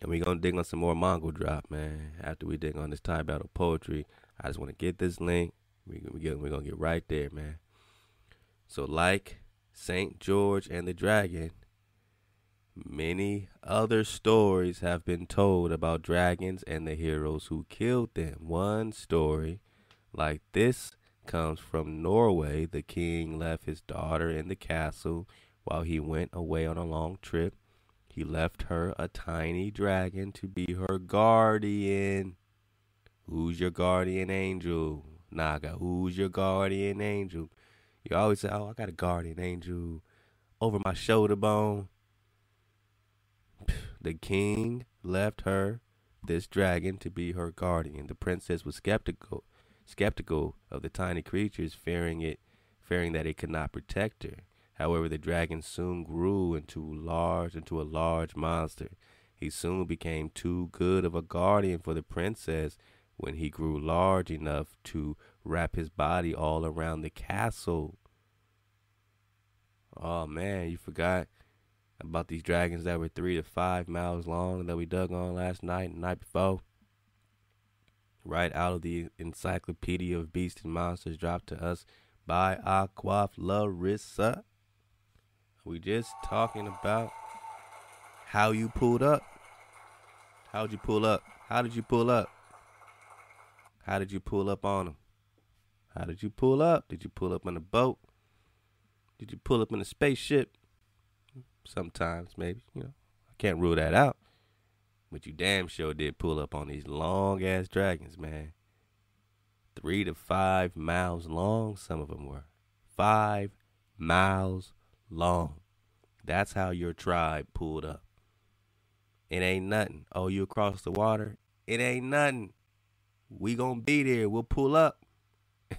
and we gonna dig on some more Mongol drop, man. After we dig on this Thai battle poetry, I just want to get this link. We we get we gonna get right there, man. So like, St. George and the Dragon, many other stories have been told about dragons and the heroes who killed them. One story like this comes from Norway. The king left his daughter in the castle while he went away on a long trip. He left her a tiny dragon to be her guardian. Who's your guardian angel? Naga, who's your guardian angel? You always say, Oh, I got a guardian angel over my shoulder bone. The king left her this dragon to be her guardian. The princess was skeptical skeptical of the tiny creatures, fearing it fearing that it could not protect her. However, the dragon soon grew into large into a large monster. He soon became too good of a guardian for the princess when he grew large enough to wrap his body all around the castle. Oh man, you forgot about these dragons that were three to five miles long that we dug on last night and night before. Right out of the Encyclopedia of Beasts and Monsters dropped to us by Aquaf Larissa. We just talking about how you pulled up. How'd you pull up? How did you pull up? How did you pull up on them? How did you pull up? Did you pull up in a boat? Did you pull up in a spaceship? Sometimes, maybe. You know, I can't rule that out. But you damn sure did pull up on these long ass dragons, man. Three to five miles long, some of them were. Five miles long. That's how your tribe pulled up. It ain't nothing. Oh, you across the water? It ain't nothing. We gonna be there. We'll pull up.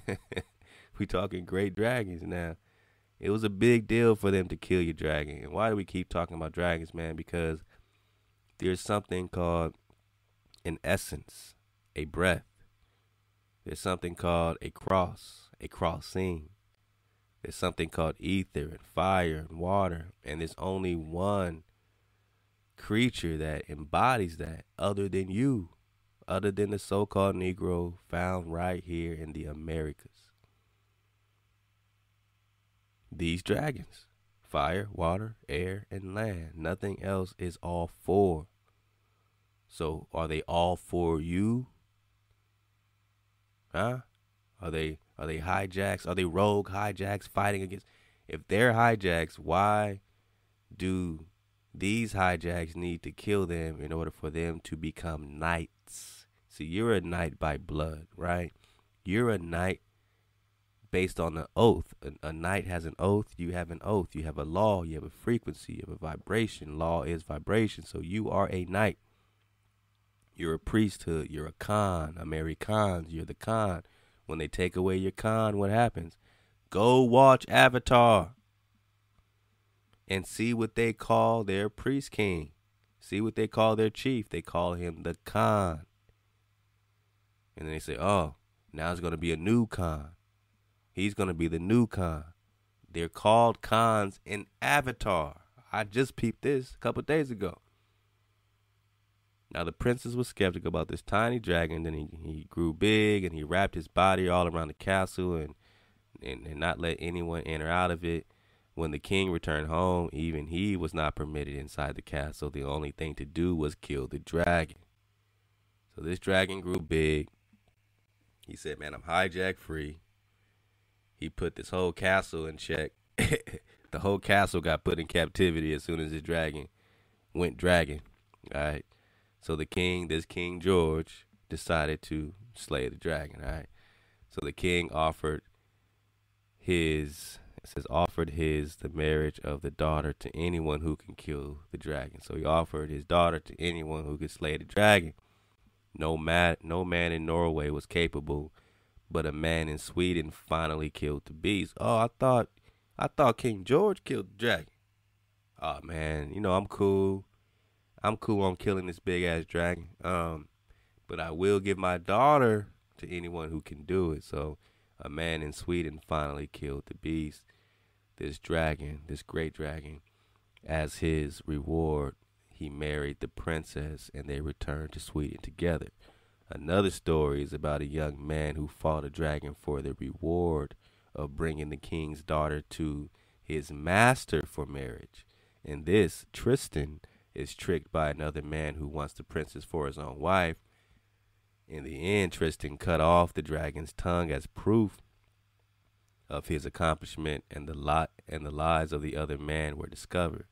we talking great dragons now. It was a big deal for them to kill your dragon. And why do we keep talking about dragons, man? Because there's something called an essence, a breath. There's something called a cross, a crossing. There's something called ether and fire and water. And there's only one creature that embodies that other than you, other than the so called Negro found right here in the Americas. These dragons fire, water, air, and land. Nothing else is all for. So are they all for you? Huh? Are they are they hijacks? Are they rogue hijacks fighting against if they're hijacks, why do these hijacks need to kill them in order for them to become knights? See, you're a knight by blood, right? You're a knight based on an oath. A, a knight has an oath. You have an oath. You have a law. You have a frequency. You have a vibration. Law is vibration. So you are a knight. You're a priesthood. You're a Khan. Americans. You're the Khan. When they take away your Khan, what happens? Go watch Avatar and see what they call their priest king. See what they call their chief. They call him the Khan. And then they say, oh, now it's going to be a new Khan. He's going to be the new Khan. They're called Khans in Avatar. I just peeped this a couple days ago. Now the princess was skeptical about this tiny dragon. Then he, he grew big and he wrapped his body all around the castle and, and and not let anyone enter out of it. When the king returned home, even he was not permitted inside the castle. The only thing to do was kill the dragon. So this dragon grew big. He said, "Man, I'm hijack free." He put this whole castle in check. the whole castle got put in captivity as soon as the dragon went dragon. All right. So the king, this King George, decided to slay the dragon. All right. So the king offered his it says offered his the marriage of the daughter to anyone who can kill the dragon. So he offered his daughter to anyone who could slay the dragon. No man, no man in Norway was capable but a man in Sweden finally killed the beast. Oh, I thought I thought King George killed the dragon. Oh man, you know I'm cool. I'm cool on killing this big ass dragon. Um, but I will give my daughter to anyone who can do it. So a man in Sweden finally killed the beast, this dragon, this great dragon. As his reward, he married the princess and they returned to Sweden together. Another story is about a young man who fought a dragon for the reward of bringing the king's daughter to his master for marriage. In this, Tristan is tricked by another man who wants the princess for his own wife. In the end, Tristan cut off the dragon's tongue as proof of his accomplishment, and the lot and the lies of the other man were discovered.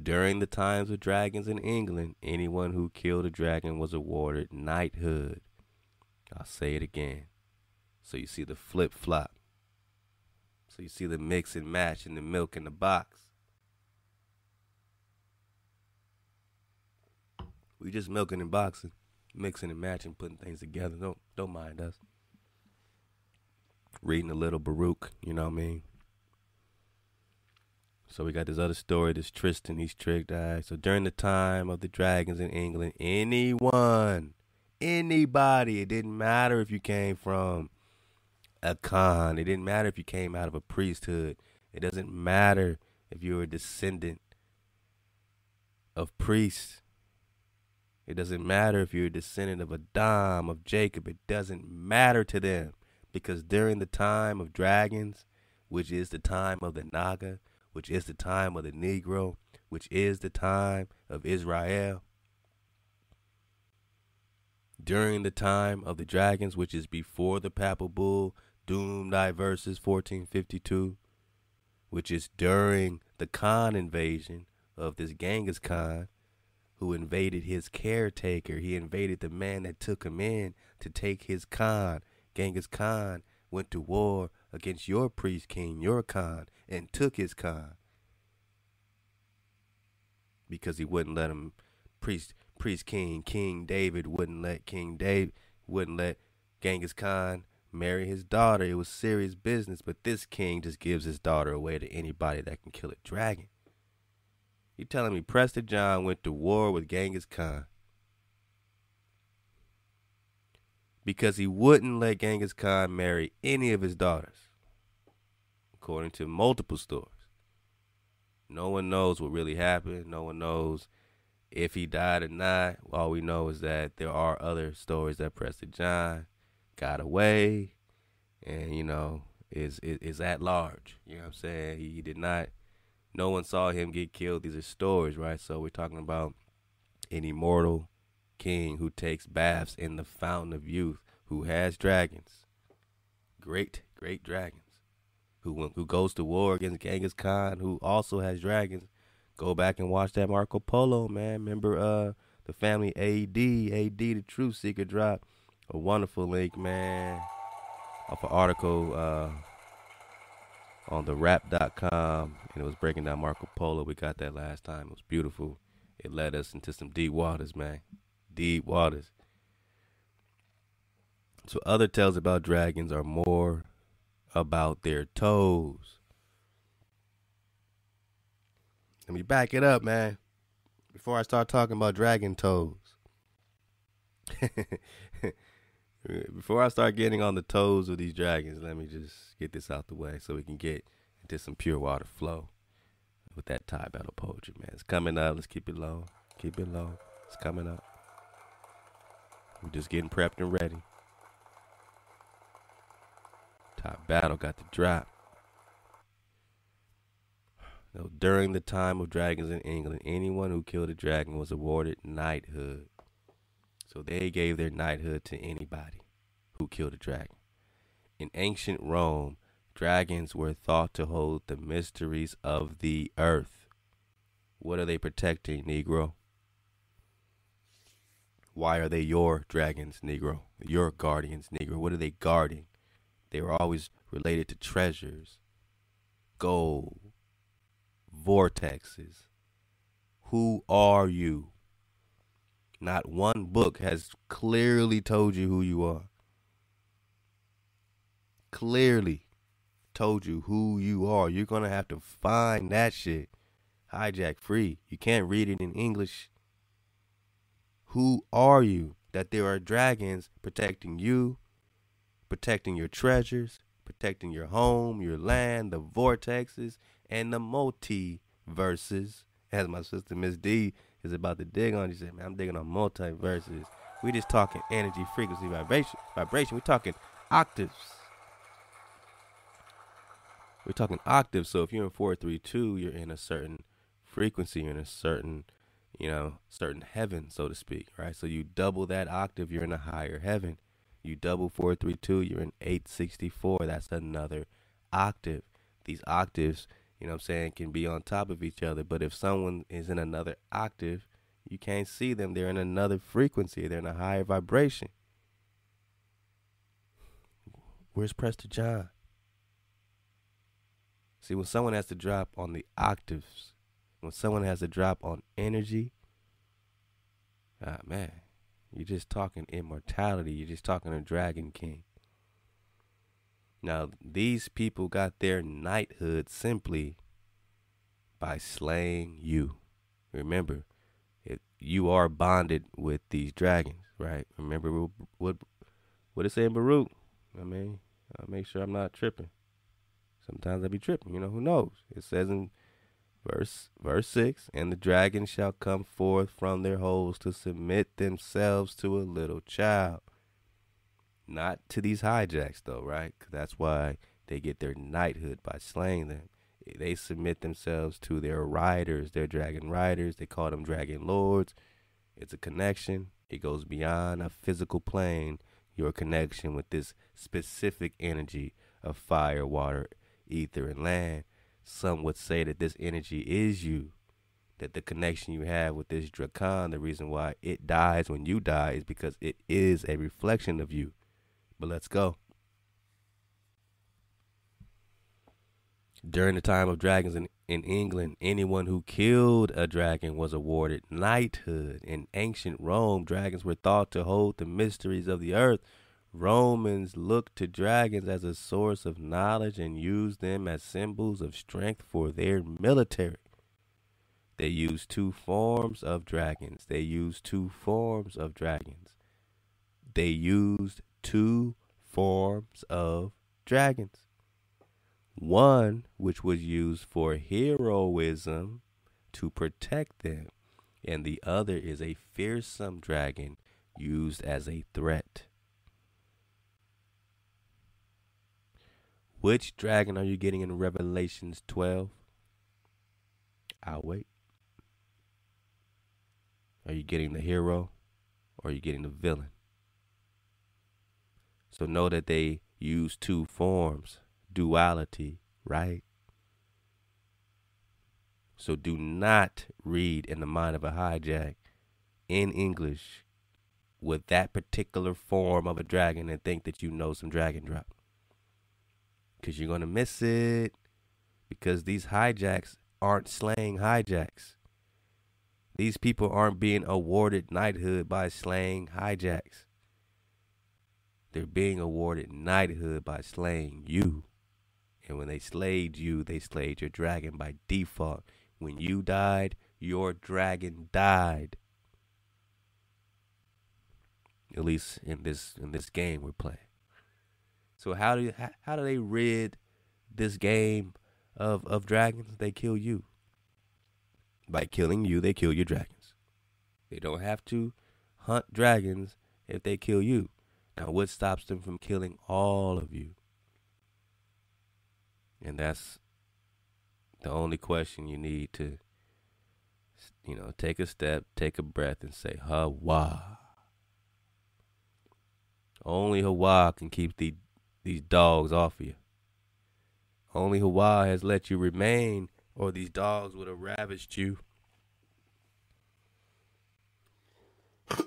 During the times of dragons in England, anyone who killed a dragon was awarded knighthood. I'll say it again. So you see the flip flop. So you see the mix and match in the milk in the box. We just milking and boxing, mixing and matching, putting things together. Don't don't mind us. Reading a little Baruch, you know what I mean? So we got this other story, this Tristan, he's tricked. Right. So during the time of the dragons in England, anyone, anybody, it didn't matter if you came from a Khan, it didn't matter if you came out of a priesthood, it doesn't matter if you were a descendant of priests. It doesn't matter if you're a descendant of Adam, of Jacob. It doesn't matter to them because during the time of dragons, which is the time of the Naga, which is the time of the Negro, which is the time of Israel. During the time of the dragons, which is before the papal bull, Dum Diversas 1452, which is during the Khan invasion of this Genghis Khan, who invaded his caretaker. He invaded the man that took him in to take his Khan. Genghis Khan went to war against your priest king, your Khan, and took his Khan because he wouldn't let him priest priest king King David wouldn't let King David wouldn't let Genghis Khan marry his daughter. It was serious business, but this king just gives his daughter away to anybody that can kill a dragon. You telling me Prester John went to war with Genghis Khan because he wouldn't let Genghis Khan marry any of his daughters, according to multiple stories. No one knows what really happened. No one knows if he died or not. All we know is that there are other stories that Prester John got away and, you know, is, is, is at large. You know what I'm saying? He, he did not, no one saw him get killed. These are stories, right? So we're talking about an immortal king who takes baths in the fountain of youth, who has dragons, great, great dragons, who who goes to war against Genghis Khan, who also has dragons. Go back and watch that Marco Polo, man. Remember uh the family AD, AD the Truth Seeker drop a wonderful link, man, off an article uh on the rap.com and it was breaking down Marco Polo. We got that last time. It was beautiful. It led us into some deep waters, man. Deep waters. So other tales about dragons are more about their toes. Let me back it up, man. Before I start talking about dragon toes. Before I start getting on the toes of these dragons, let me just get this out the way so we can get into some pure water flow with that tie battle poetry, man. It's coming up. Let's keep it low. Keep it low. It's coming up. We're just getting prepped and ready. Top battle got the drop. Now, during the time of dragons in England, anyone who killed a dragon was awarded knighthood. So they gave their knighthood to anybody who killed a dragon. In ancient Rome, dragons were thought to hold the mysteries of the earth. What are they protecting, Negro? Why are they your dragons, Negro? Your guardians, Negro? What are they guarding? They were always related to treasures, gold, vortexes. Who are you? Not one book has clearly told you who you are. Clearly told you who you are. You're going to have to find that shit hijack free. You can't read it in English. Who are you? That there are dragons protecting you, protecting your treasures, protecting your home, your land, the vortexes, and the multiverses. As my sister Miss D is about to dig on, she said, "Man, I'm digging on multiverses. We just talking energy, frequency, vibration, vibration. We talking octaves. We're talking octaves. So if you're in four three two, you're in a certain frequency, you're in a certain, you know, certain heaven, so to speak, right? So you double that octave, you're in a higher heaven. You double four three two, you're in eight sixty four. That's another octave. These octaves, you know what I'm saying, can be on top of each other. But if someone is in another octave, you can't see them. They're in another frequency. They're in a higher vibration. Where's Prester John? See, when someone has to drop on the octaves, when someone has a drop on energy, ah man, you're just talking immortality. You're just talking a Dragon King. Now, these people got their knighthood simply by slaying you. Remember, it, you are bonded with these dragons, right? Remember what what, it say in Baruch? I mean, I make sure I'm not tripping. Sometimes I be tripping, you know, who knows? It says in verse verse 6, and the dragon shall come forth from their holes to submit themselves to a little child. Not to these hijacks though, right? that's why they get their knighthood by slaying them. They submit themselves to their riders, their dragon riders. They call them dragon lords. It's a connection. It goes beyond a physical plane. Your connection with this specific energy of fire, water, ether, and land. Some would say that this energy is you. That the connection you have with this Drakan, the reason why it dies when you die is because it is a reflection of you. But let's go. During the time of dragons in, in England, anyone who killed a dragon was awarded knighthood. In ancient Rome, dragons were thought to hold the mysteries of the earth. Romans looked to dragons as a source of knowledge and used them as symbols of strength for their military. They used two forms of dragons. They used two forms of dragons. They used two forms of dragons. One which was used for heroism to protect them, and the other is a fearsome dragon used as a threat. Which dragon are you getting in Revelations 12? I'll wait. Are you getting the hero or are you getting the villain? So know that they use two forms, duality, right? So do not read in the mind of a hijack in English with that particular form of a dragon and think that you know some dragon drop. Because you're going to miss it. Because these hijacks aren't slaying hijacks. These people aren't being awarded knighthood by slaying hijacks. They're being awarded knighthood by slaying you. And when they slayed you, they slayed your dragon by default. When you died, your dragon died. At least in this in this game we're playing. So how do how, how do they rid this game of of dragons? They kill you. By killing you, they kill your dragons. They don't have to hunt dragons if they kill you. Now, what stops them from killing all of you? And that's the only question you need to, you know, take a step, take a breath, and say, Hawa. Only Hawa can keep the, these dogs off of you. Only Hawa has let you remain, or these dogs would have ravaged you.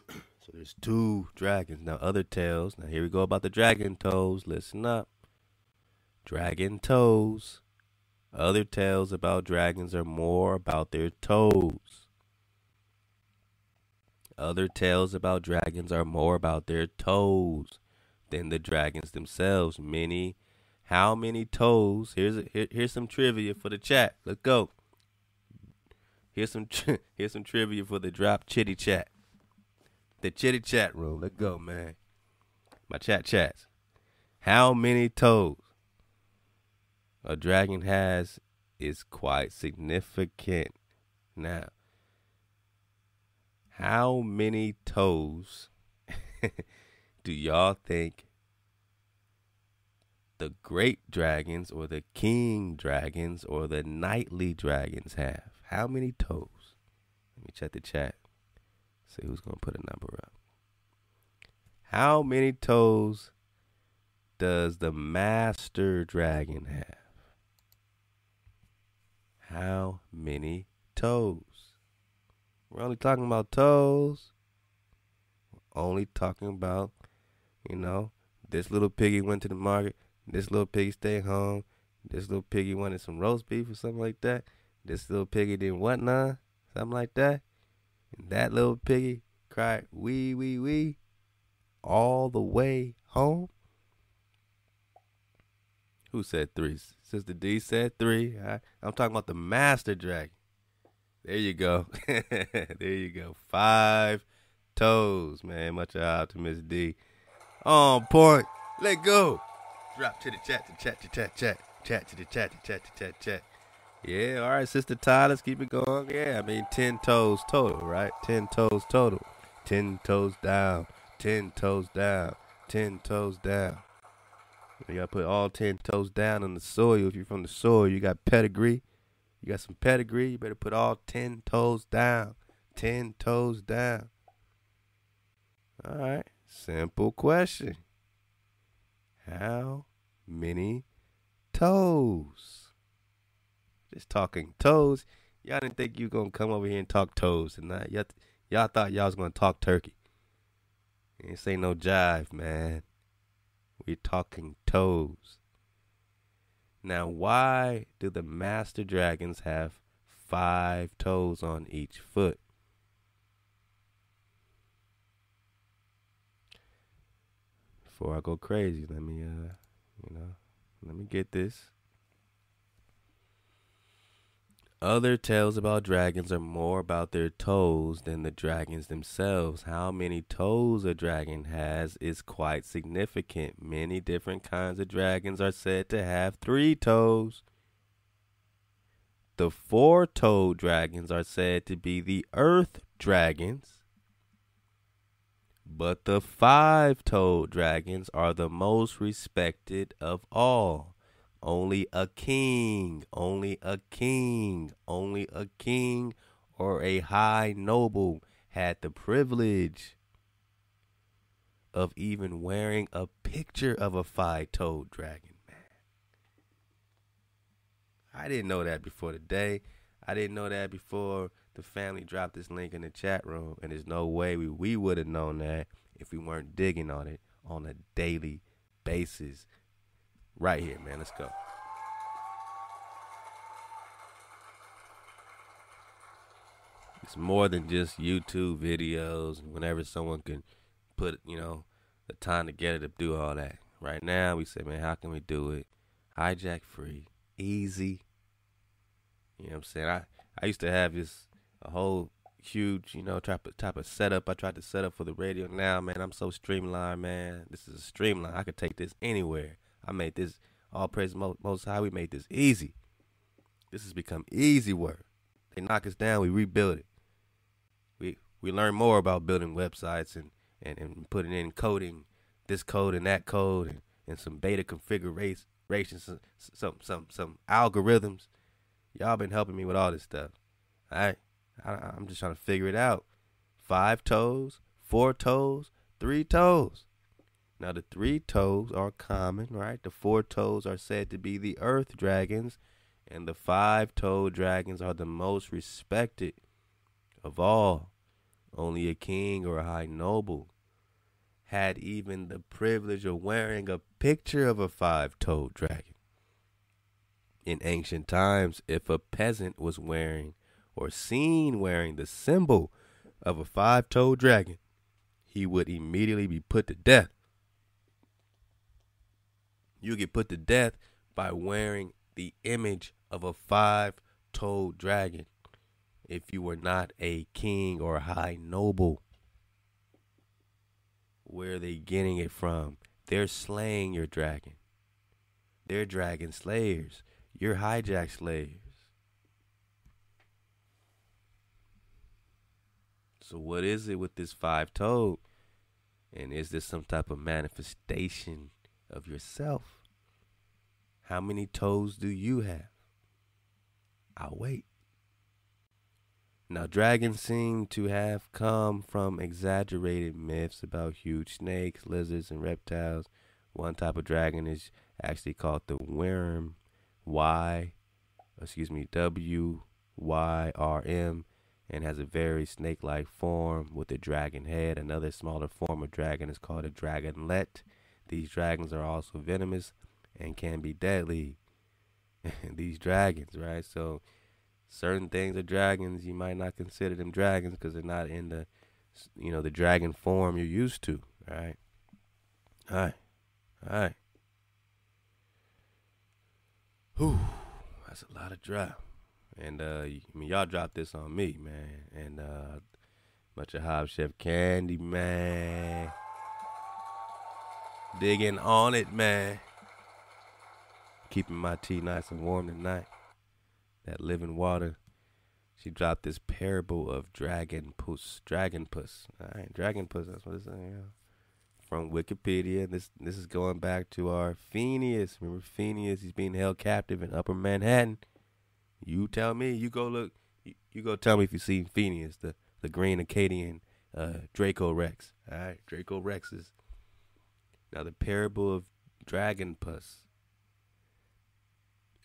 So there's two dragons. Now other tales. Now here we go about the dragon toes. Listen up. Dragon toes. Other tales about dragons are more about their toes. Other tales about dragons are more about their toes than the dragons themselves. Many, how many toes? Here's a, here, here's some trivia for the chat. Let's go. Here's some tri- here's some trivia for the drop chitty chat the chitty chat room. Let's go, man. My chat chats. How many toes a dragon has is quite significant. Now, how many toes do y'all think the great dragons or the king dragons or the knightly dragons have? How many toes? Let me check the chat. See who's going to put a number up. How many toes does the master dragon have? How many toes? We're only talking about toes. We're only talking about, you know, this little piggy went to the market. This little piggy stayed home. This little piggy wanted some roast beef or something like that. This little piggy didn't what none, something like that. And that little piggy cried wee wee wee all the way home. Who said three? Sister D said three. I, I'm talking about the master dragon. There you go. there you go. Five toes, man. Much out to Miss D. On point. Let go. Drop to the chat, to chat, to chat, chat, chat to the chat, to chat, to chat, chat. Yeah, all right, Sister Ty, let's keep it going. Yeah, I mean, 10 toes total, right? 10 toes total. 10 toes down, 10 toes down, 10 toes down. You gotta put all 10 toes down in the soil. If you're from the soil, you got pedigree. You got some pedigree, you better put all 10 toes down. 10 toes down. All right, simple question. How many toes? Just talking toes. Y'all didn't think you gonna come over here and talk toes tonight. Y'all, y'all thought y'all was gonna talk turkey. This ain't no jive, man. We're talking toes. Now, why do the master dragons have five toes on each foot? Before I go crazy, let me, uh, you know, let me get this. Other tales about dragons are more about their toes than the dragons themselves. How many toes a dragon has is quite significant. Many different kinds of dragons are said to have three toes. The four toed dragons are said to be the earth dragons. But the five toed dragons are the most respected of all. Only a king, only a king, only a king or a high noble had the privilege of even wearing a picture of a five toed dragon, man. I didn't know that before today. I didn't know that before the family dropped this link in the chat room, and there's no way we, we would have known that if we weren't digging on it on a daily basis. Right here, man. Let's go. It's more than just YouTube videos. Whenever someone can put, you know, the time together to do all that. Right now, we say, man, how can we do it? Hijack free, easy. You know what I'm saying? I, I used to have this a whole huge, you know, type of type of setup. I tried to set up for the radio. Now, man, I'm so streamlined, man. This is a streamline. I could take this anywhere. I made this all praise most, high. We made this easy. This has become easy work. They knock us down, we rebuild it. We we learn more about building websites and, and, and putting in coding, this code and that code, and, and some beta configurations, some some some some algorithms. Y'all been helping me with all this stuff. All right, I, I'm just trying to figure it out. Five toes, four toes, three toes. Now, the three toes are common, right? The four toes are said to be the earth dragons, and the five toed dragons are the most respected of all. Only a king or a high noble had even the privilege of wearing a picture of a five toed dragon. In ancient times, if a peasant was wearing or seen wearing the symbol of a five toed dragon, he would immediately be put to death you get put to death by wearing the image of a five toed dragon if you were not a king or a high noble. Where are they getting it from? They're slaying your dragon. They're dragon slayers. You're hijack slayers. So what is it with this five toed? And is this some type of manifestation of yourself? How many toes do you have? I'll wait. Now, dragons seem to have come from exaggerated myths about huge snakes, lizards, and reptiles. One type of dragon is actually called the worm, Y, excuse me, W Y R M, and has a very snake like form with a dragon head. Another smaller form of dragon is called a dragonlet. These dragons are also venomous and can be deadly. These dragons, right? So, certain things are dragons. You might not consider them dragons because they're not in the, you know, the dragon form you're used to, right? All right, all right. Whew, that's a lot of drop. And uh, I mean, y'all dropped this on me, man. And uh, bunch of Hob Chef Candy, man. Digging on it, man. Keeping my tea nice and warm tonight. That living water. She dropped this parable of dragon puss. Dragon puss. All right, dragon puss. That's what it's saying. Yeah. From Wikipedia. This this is going back to our Phineas. Remember Phineas? He's being held captive in Upper Manhattan. You tell me. You go look. You, you go tell me if you seen Phineas, the the green Acadian uh, Draco Rex. All right, Draco Rex is now the parable of Dragon Puss.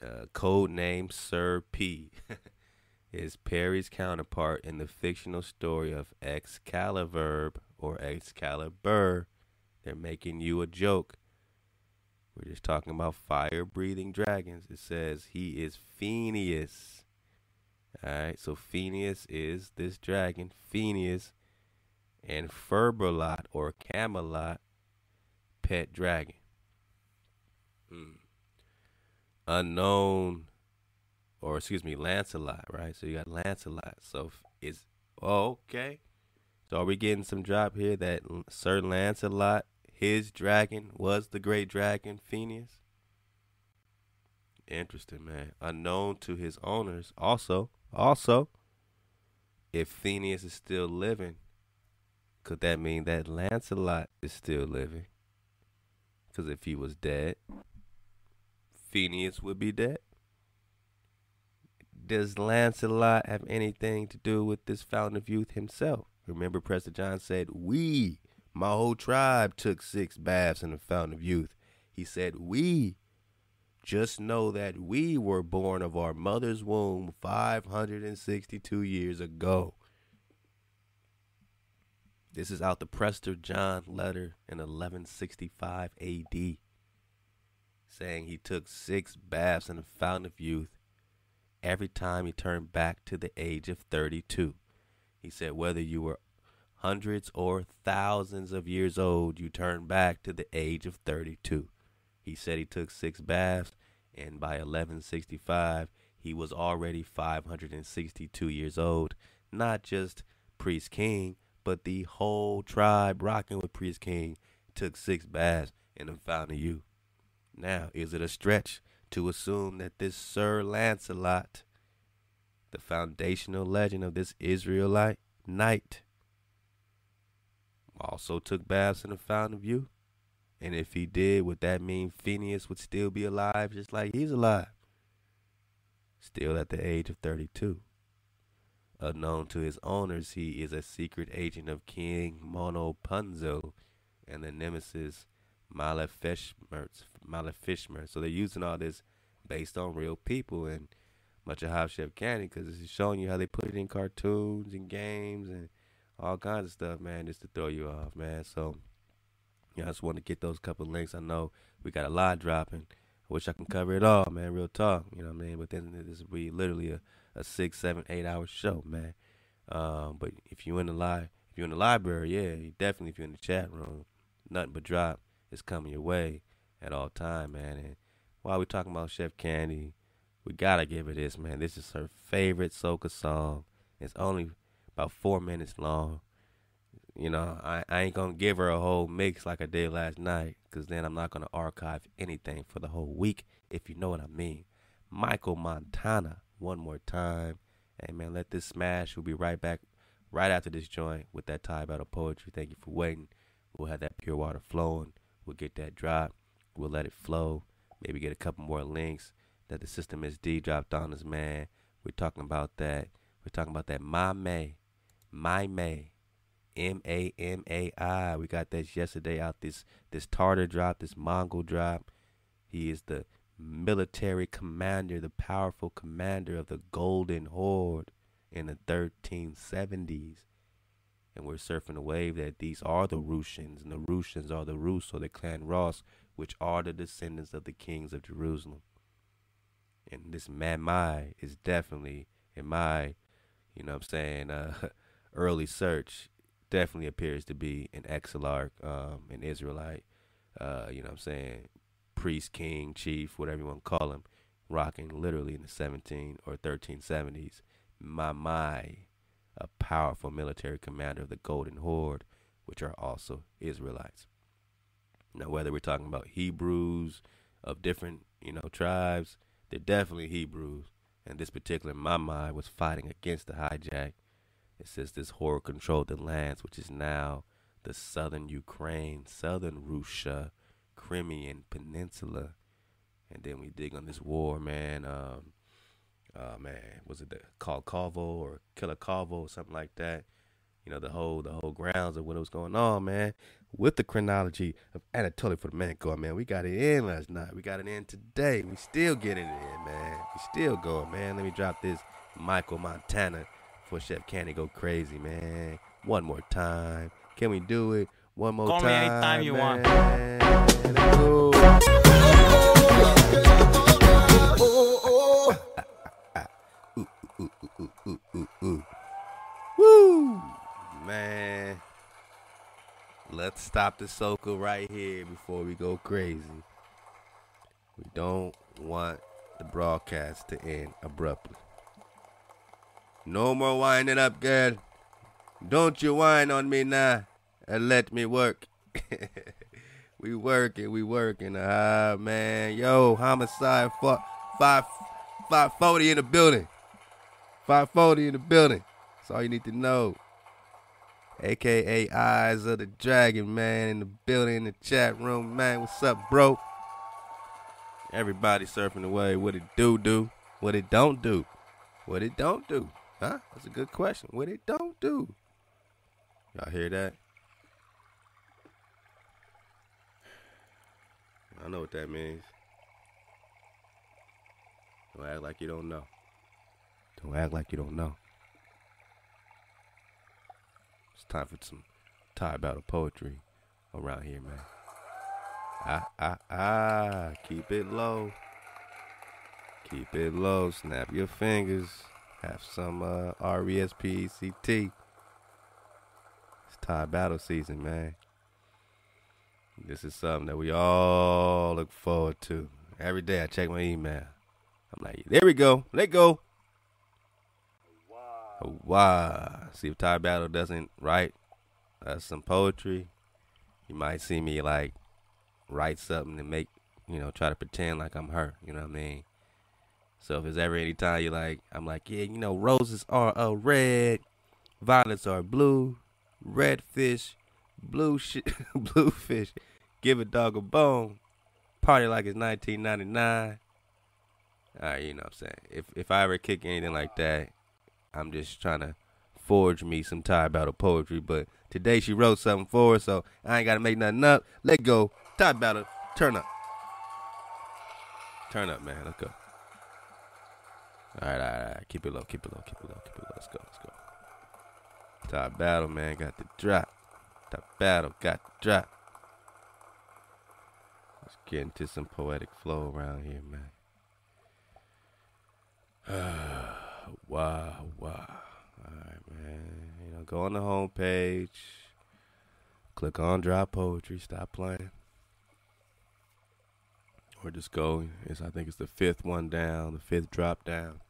Uh, code name Sir P. is Perry's counterpart in the fictional story of Excalibur or Excalibur. They're making you a joke. We're just talking about fire breathing dragons. It says he is Phineas. Alright, so Phineas is this dragon, Phineas, and Ferberlot or Camelot, pet dragon. Hmm. Unknown, or excuse me, Lancelot, right? So you got Lancelot. So is oh, okay. So are we getting some drop here that Sir Lancelot, his dragon, was the great dragon Phineas? Interesting, man. Unknown to his owners. Also, also, if Phineas is still living, could that mean that Lancelot is still living? Because if he was dead, Phineas would be dead. Does Lancelot have anything to do with this fountain of youth himself? Remember, Prester John said, We, my whole tribe, took six baths in the fountain of youth. He said, We. Just know that we were born of our mother's womb 562 years ago. This is out the Prester John letter in 1165 AD, saying he took six baths in the fountain of youth every time he turned back to the age of 32. He said, whether you were hundreds or thousands of years old, you turn back to the age of 32. He said he took six baths, and by 1165, he was already 562 years old. Not just Priest King, but the whole tribe rocking with Priest King took six baths in the fountain of youth. Now, is it a stretch to assume that this Sir Lancelot, the foundational legend of this Israelite knight, also took baths in the fountain of youth? And if he did, would that mean Phineas would still be alive just like he's alive? Still at the age of 32. Unknown to his owners, he is a secret agent of King Monopunzo and the nemesis. Maleficmert. So they're using all this based on real people and much of House Chef Candy because it's showing you how they put it in cartoons and games and all kinds of stuff, man, just to throw you off, man. So yeah, I just want to get those couple links. I know we got a lot dropping. I wish I can cover it all, man. Real talk, you know what I mean. But then this will be literally a, a six, seven, eight hour show, man. Um, but if you're in the li- if you're in the library, yeah, you definitely if you're in the chat room, nothing but drop is coming your way at all time, man. And while we're talking about Chef Candy, we gotta give her this, man. This is her favorite soca song. It's only about four minutes long. You know, I, I ain't gonna give her a whole mix like I did last night, cause then I'm not gonna archive anything for the whole week, if you know what I mean. Machel Montano, one more time. Hey man, let this smash. We'll be right back right after this joint with that tie battle poetry. Thank you for waiting. We'll have that pure water flowing. We'll get that drop. We'll let it flow. Maybe get a couple more links that the System SD dropped on us, man. We're talking about that. We're talking about that My May, My May, M A M A I. We got that yesterday out. This this Tartar drop, this Mongol drop. He is the military commander, the powerful commander of the Golden Horde in the 1370s. And we're surfing the wave that these are the Russians, and the Russians are the Rus or the clan Ross, which are the descendants of the kings of Jerusalem. And this Mamai is definitely, in my, you know what I'm saying, uh, early search, definitely appears to be an exilarch, um, an Israelite, uh, you know what I'm saying, priest, king, chief, whatever you want to call him, rocking literally in the 17 or 1370s. Mamai, a powerful military commander of the Golden Horde, which are also Israelites. Now, whether we're talking about Hebrews of different, you know, tribes, they're definitely Hebrews. And this particular Mamai was fighting against the hijack. It says this horde controlled the lands, which is now the southern Ukraine, southern Russia, Crimean Peninsula. And then we dig on this war, man. Um, uh, man, was it the, called Kovo or Kulikovo or something like that? You know, the whole the whole grounds of what was going on, man. With the chronology of Anatoly for the man, call man. we got it in last night. We got it in today. We still getting it in, man. We still going, man. Let me drop this Machel Montano for Chef Candy go crazy, man. One more time. Can we do it? One more time. Call me anytime you want. man. Let's go. Woo! Man. Let's stop the soca right here before we go crazy. We don't want the broadcast to end abruptly. No more winding up, girl. Don't you whine on me now and let me work. we working, we working. Ah, man. Yo, homicide five, five, 540 in the building. 540 in the building. That's all you need to know. AKA Eyes of the Dragon, man, in the building, in the chat room, man. What's up, bro? Everybody surfing away. What it do, do? What it don't do? What it don't do? Huh? That's a good question. What it don't do? Y'all hear that? I know what that means. Don't act like you don't know. Don't act like you don't know. It's time for some tie battle poetry around here, man. Ah, ah, ah. Keep it low. Keep it low. Snap your fingers. Have some uh, R-E-S-P-E-C-T. It's tie battle season, man. This is something that we all look forward to. Every day I check my email. I'm like, there we go. Let go. Wow. See if Ty Battle doesn't write uh, some poetry. You might see me like write something and make, you know, try to pretend like I'm her. You know what I mean? So if there's ever any time you're like, I'm like, yeah, you know, roses are uh, red, violets are blue, red fish, blue shit, blue fish. Give a dog a bone. Party like it's 1999. All right, you know what I'm saying. If if I ever kick anything like that, I'm just trying to forge me some tie battle poetry. But today she wrote something for us, so I ain't got to make nothing up. Let go. Tie battle. Turn up. Turn up, man. Let's go. All right, all right, all right. Keep it low. Keep it low. Keep it low. Keep it low. Let's go. Let's go. Tie battle, man. Got the drop. Tie battle. Got the drop. Let's get into some poetic flow around here, man. wow, wow. All right, man. You know, go on the home page. Click on drop poetry. Stop playing. Or just go. It's, I think it's the fifth one down, the fifth drop down.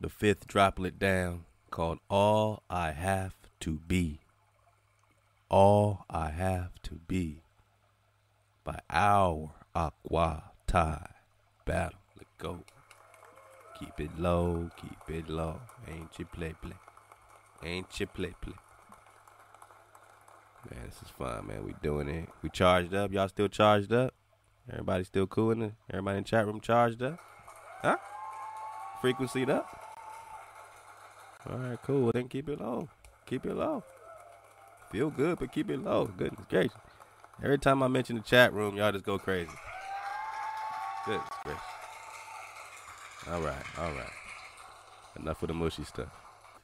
The fifth droplet down called All I Have to Be. All I Have to Be by our Aqua Tie Battle. Let go. Keep it low, keep it low. Ain't you play play. Ain't you play play. Man, this is fun, man. We doing it. We charged up. Y'all still charged up? Everybody still cool in the everybody in the chat room charged up? Huh? Frequency up? All right, cool. Well, then keep it low. Keep it low. Feel good, but keep it low. Goodness gracious. Every time I mention the chat room, y'all just go crazy. Goodness gracious. All right, all right. Enough of the mushy stuff.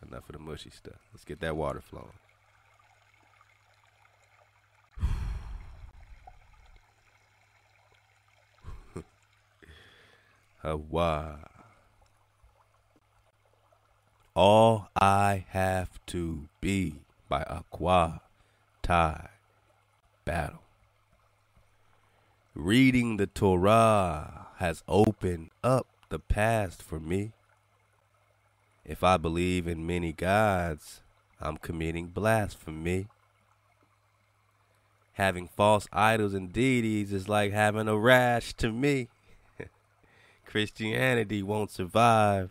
Enough of the mushy stuff. Let's get that water flowing. Hawa. All I Have to Be by Aqua Tai Battle. Reading the Torah has opened up the past for me. If I believe in many gods, I'm committing blasphemy. Having false idols and deities is like having a rash to me. Christianity won't survive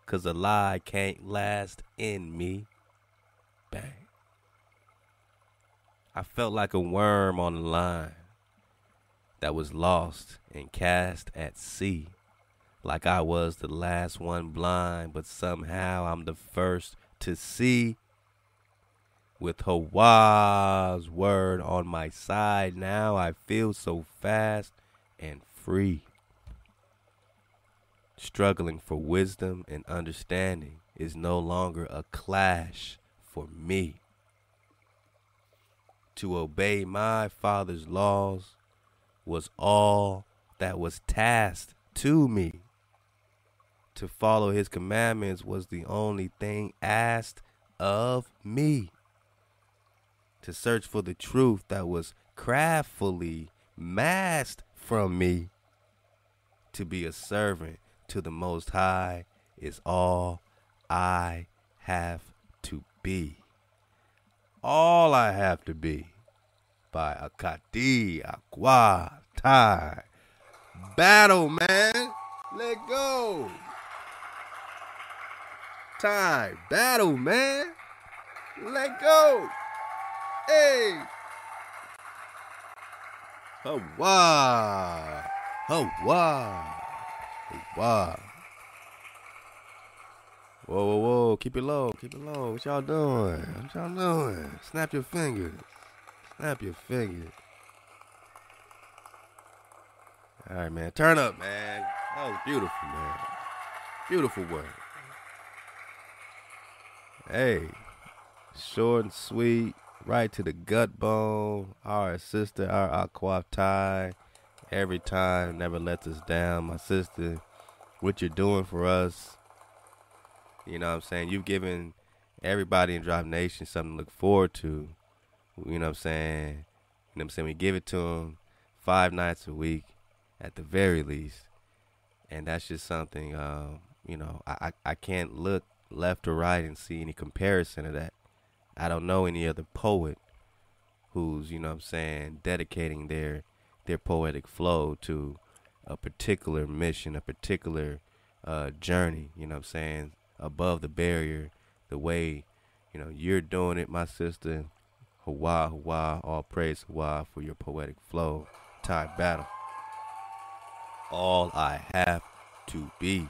because a lie can't last in me. Bang. I felt like a worm on the line that was lost and cast at sea. Like I was the last one blind, but somehow I'm the first to see. With Hawa's word on my side, now I feel so fast and free. Struggling for wisdom and understanding is no longer a clash for me. To obey my father's laws was all that was tasked to me. To follow his commandments was the only thing asked of me. To search for the truth that was craftfully masked from me. To be a servant to the Most High is all I have to be. All I have to be by Akati Aqua Tai. Battle, man. Let go. Tai. Battle, man. Let go. Hey. Hawa. Hawa. Hawa. Whoa, whoa, whoa. Keep it low. Keep it low. What y'all doing? What y'all doing? Snap your fingers. Snap your fingers. All right, man. Turn up, man. That was beautiful, man. Beautiful work. Hey, short and sweet, right to the gut bone. Our sister, our Aqua Tai, every time, never lets us down. My sister, what you're doing for us. You know what I'm saying? You've given everybody in Drop Nation something to look forward to. You know what I'm saying? You know what I'm saying? We give it to them five nights a week at the very least. And that's just something, um, you know, I, I, can't look left or right and see any comparison of that. I don't know any other poet who's, you know what I'm saying, dedicating their their poetic flow to a particular mission, a particular uh, journey, you know what I'm saying, above the barrier, the way, you know, you're doing it, my sister. Hawa, Hawa, all praise Hawa for your poetic flow. Tie battle. All I have to be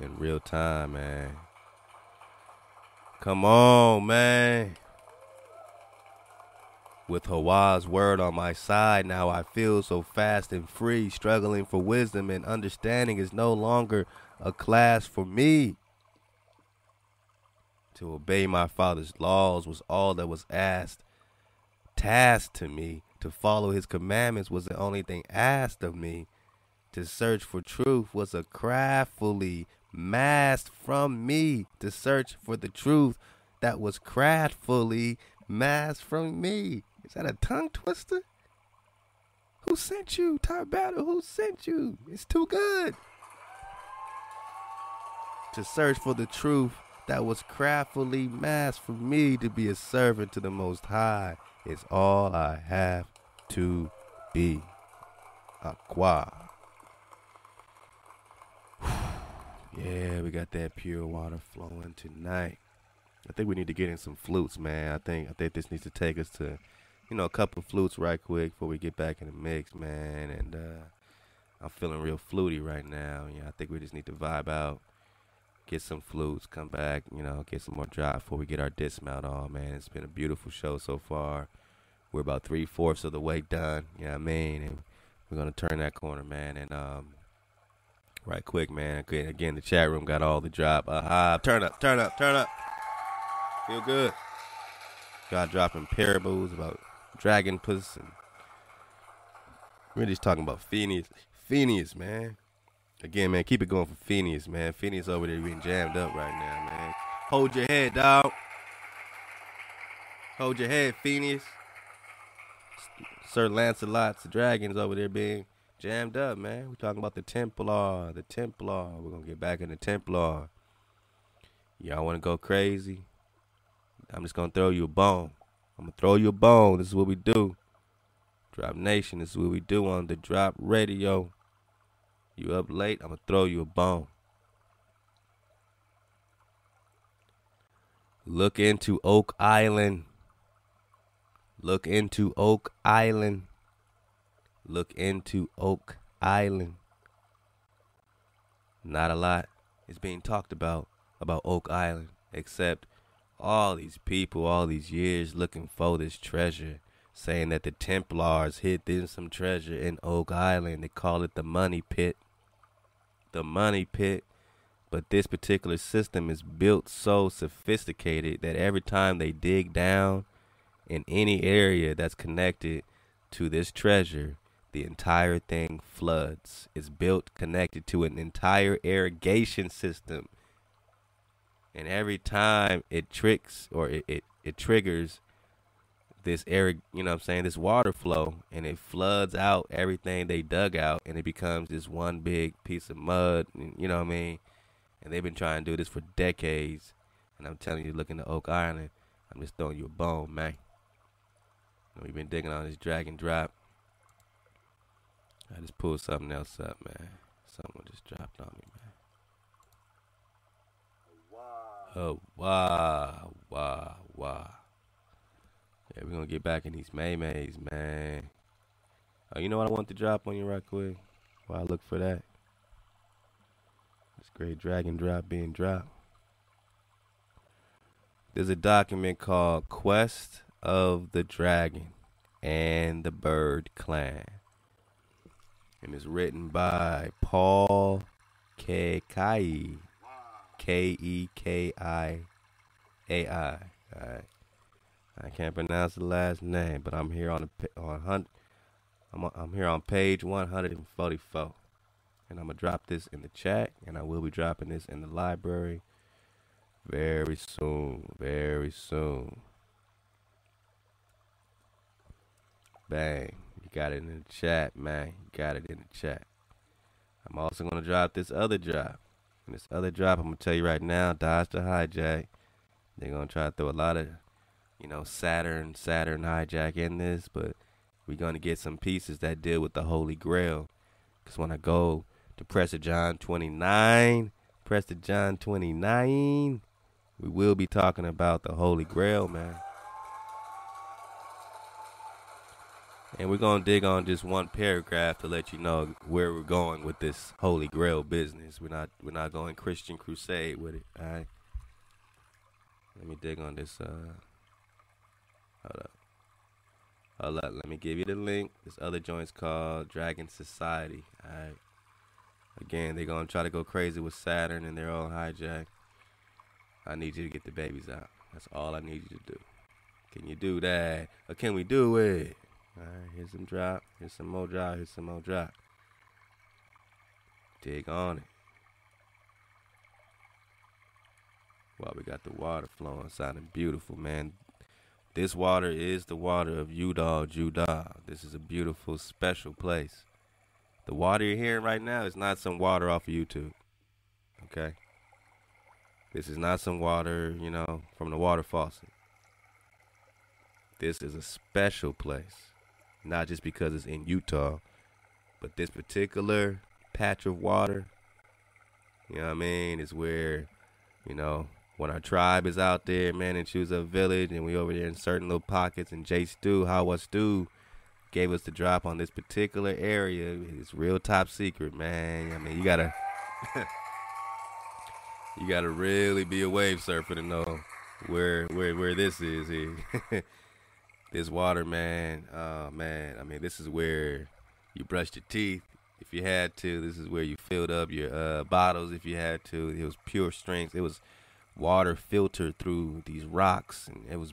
in real time, man. Come on, man. With Hawa's word on my side, now I feel so fast and free. Struggling for wisdom and understanding is no longer a class for me. To obey my father's laws was all that was asked. Tasked to me to follow his commandments was the only thing asked of me. To search for truth was a craftfully masked from me. To search for the truth that was craftfully masked from me. Is that a tongue twister? Who sent you, Ty Battle? Who sent you? It's too good. To search for the truth that was craftily masked for me to be a servant to the Most High is all I have to be. Aqua. Yeah, we got that pure water flowing tonight. I think we need to get in some flutes, man. I think I think this needs to take us to, you know, a couple flutes right quick before we get back in the mix, man. And uh, I'm feeling real fluty right now. You know, I think we just need to vibe out, get some flutes, come back, you know, get some more drop before we get our dismount on, man. It's been a beautiful show so far. We're about three fourths of the way done. You know what I mean? And we're gonna turn that corner, man. And um, right quick, man. Again, again, the chat room got all the drop. Uh, turn up, turn up, turn up. Feel good. Got dropping parables about dragon puss and we're just talking about Phineas. Phineas, man. Again, man, keep it going for Phineas, man. Phineas over there being jammed up right now, man. Hold your head, dog. Hold your head, Phineas. Sir Lancelot's dragons over there being jammed up, man. We're talking about the Templar, the Templar. We're gonna get back in the Templar. Y'all wanna go crazy? I'm just gonna throw you a bone. I'm gonna throw you a bone. This is what we do. Drop Nation, this is what we do on the Drop Radio. You up late, I'm gonna throw you a bone. Look into Oak Island. Look into Oak Island. Look into Oak Island. Not a lot is being talked about about Oak Island, except all these people, all these years looking for this treasure, saying that the Templars hid them some treasure in Oak Island. They call it the Money Pit. The Money Pit. But this particular system is built so sophisticated that every time they dig down in any area that's connected to this treasure, the entire thing floods. It's built connected to an entire irrigation system. And every time it tricks or it, it, it triggers this air, you know what I'm saying, this water flow and it floods out everything they dug out and it becomes this one big piece of mud, you know what I mean? And they've been trying to do this for decades. And I'm telling you, looking to Oak Island, I'm just throwing you a bone, man. We've been digging on this drag and drop. I just pulled something else up, man. Someone just dropped on me, man. Oh, wow, wow, wow. Yeah, we're gonna get back in these Maymays, man. Oh, you know what I want to drop on you right quick? While I look for that. This great dragon drop being dropped. There's a document called Quest of the Dragon and the Bird Clan. And it's written by Paul Kekai. K E K I A I. Alright. I can't pronounce the last name, but I'm here on the on hun- I'm I'm here on page 144, and I'm gonna drop this in the chat, and I will be dropping this in the library very soon, very soon. Bang! You got it in the chat, man. You got it in the chat. I'm also gonna drop this other drop. And this other drop, I'm gonna tell you right now, dodge the hijack. They're gonna try to throw a lot of, you know, Saturn, Saturn hijack in this, but we're gonna get some pieces that deal with the Holy Grail. Cause when I go to Prester John 29, Prester John 29, we will be talking about the Holy Grail, man. And we're gonna dig on just one paragraph to let you know where we're going with this Holy Grail business. We're not we're not going Christian crusade with it. All right. Let me dig on this. Uh, hold up. Hold up. Let me give you the link. This other joint's called Dragon Society. All right. Again, they're gonna try to go crazy with Saturn and their own hijack. I need you to get the babies out. That's all I need you to do. Can you do that? Or can we do it? Alright, here's some drop. Here's some more drop. Here's some more drop. Dig on it. While we got the water flowing, sounding beautiful, man. This water is the water of Udah, Judah. This is a beautiful, special place. The water you're hearing right now is not some water off of YouTube. Okay? This is not some water, you know, from the water faucet. This is a special place. Not just because it's in Utah, but this particular patch of water, you know what I mean, is where, you know, when our tribe is out there, man, and choose a village, and we over there in certain little pockets, and J Stew, how was Stew, gave us the drop on this particular area. It's real top secret, man. I mean, you gotta, you gotta really be a wave surfer to know where where where this is here. this water, man. Oh man, I mean, this is where you brushed your teeth if you had to. This is where you filled up your uh, bottles if you had to. It was pure strength. It was water filtered through these rocks, and it was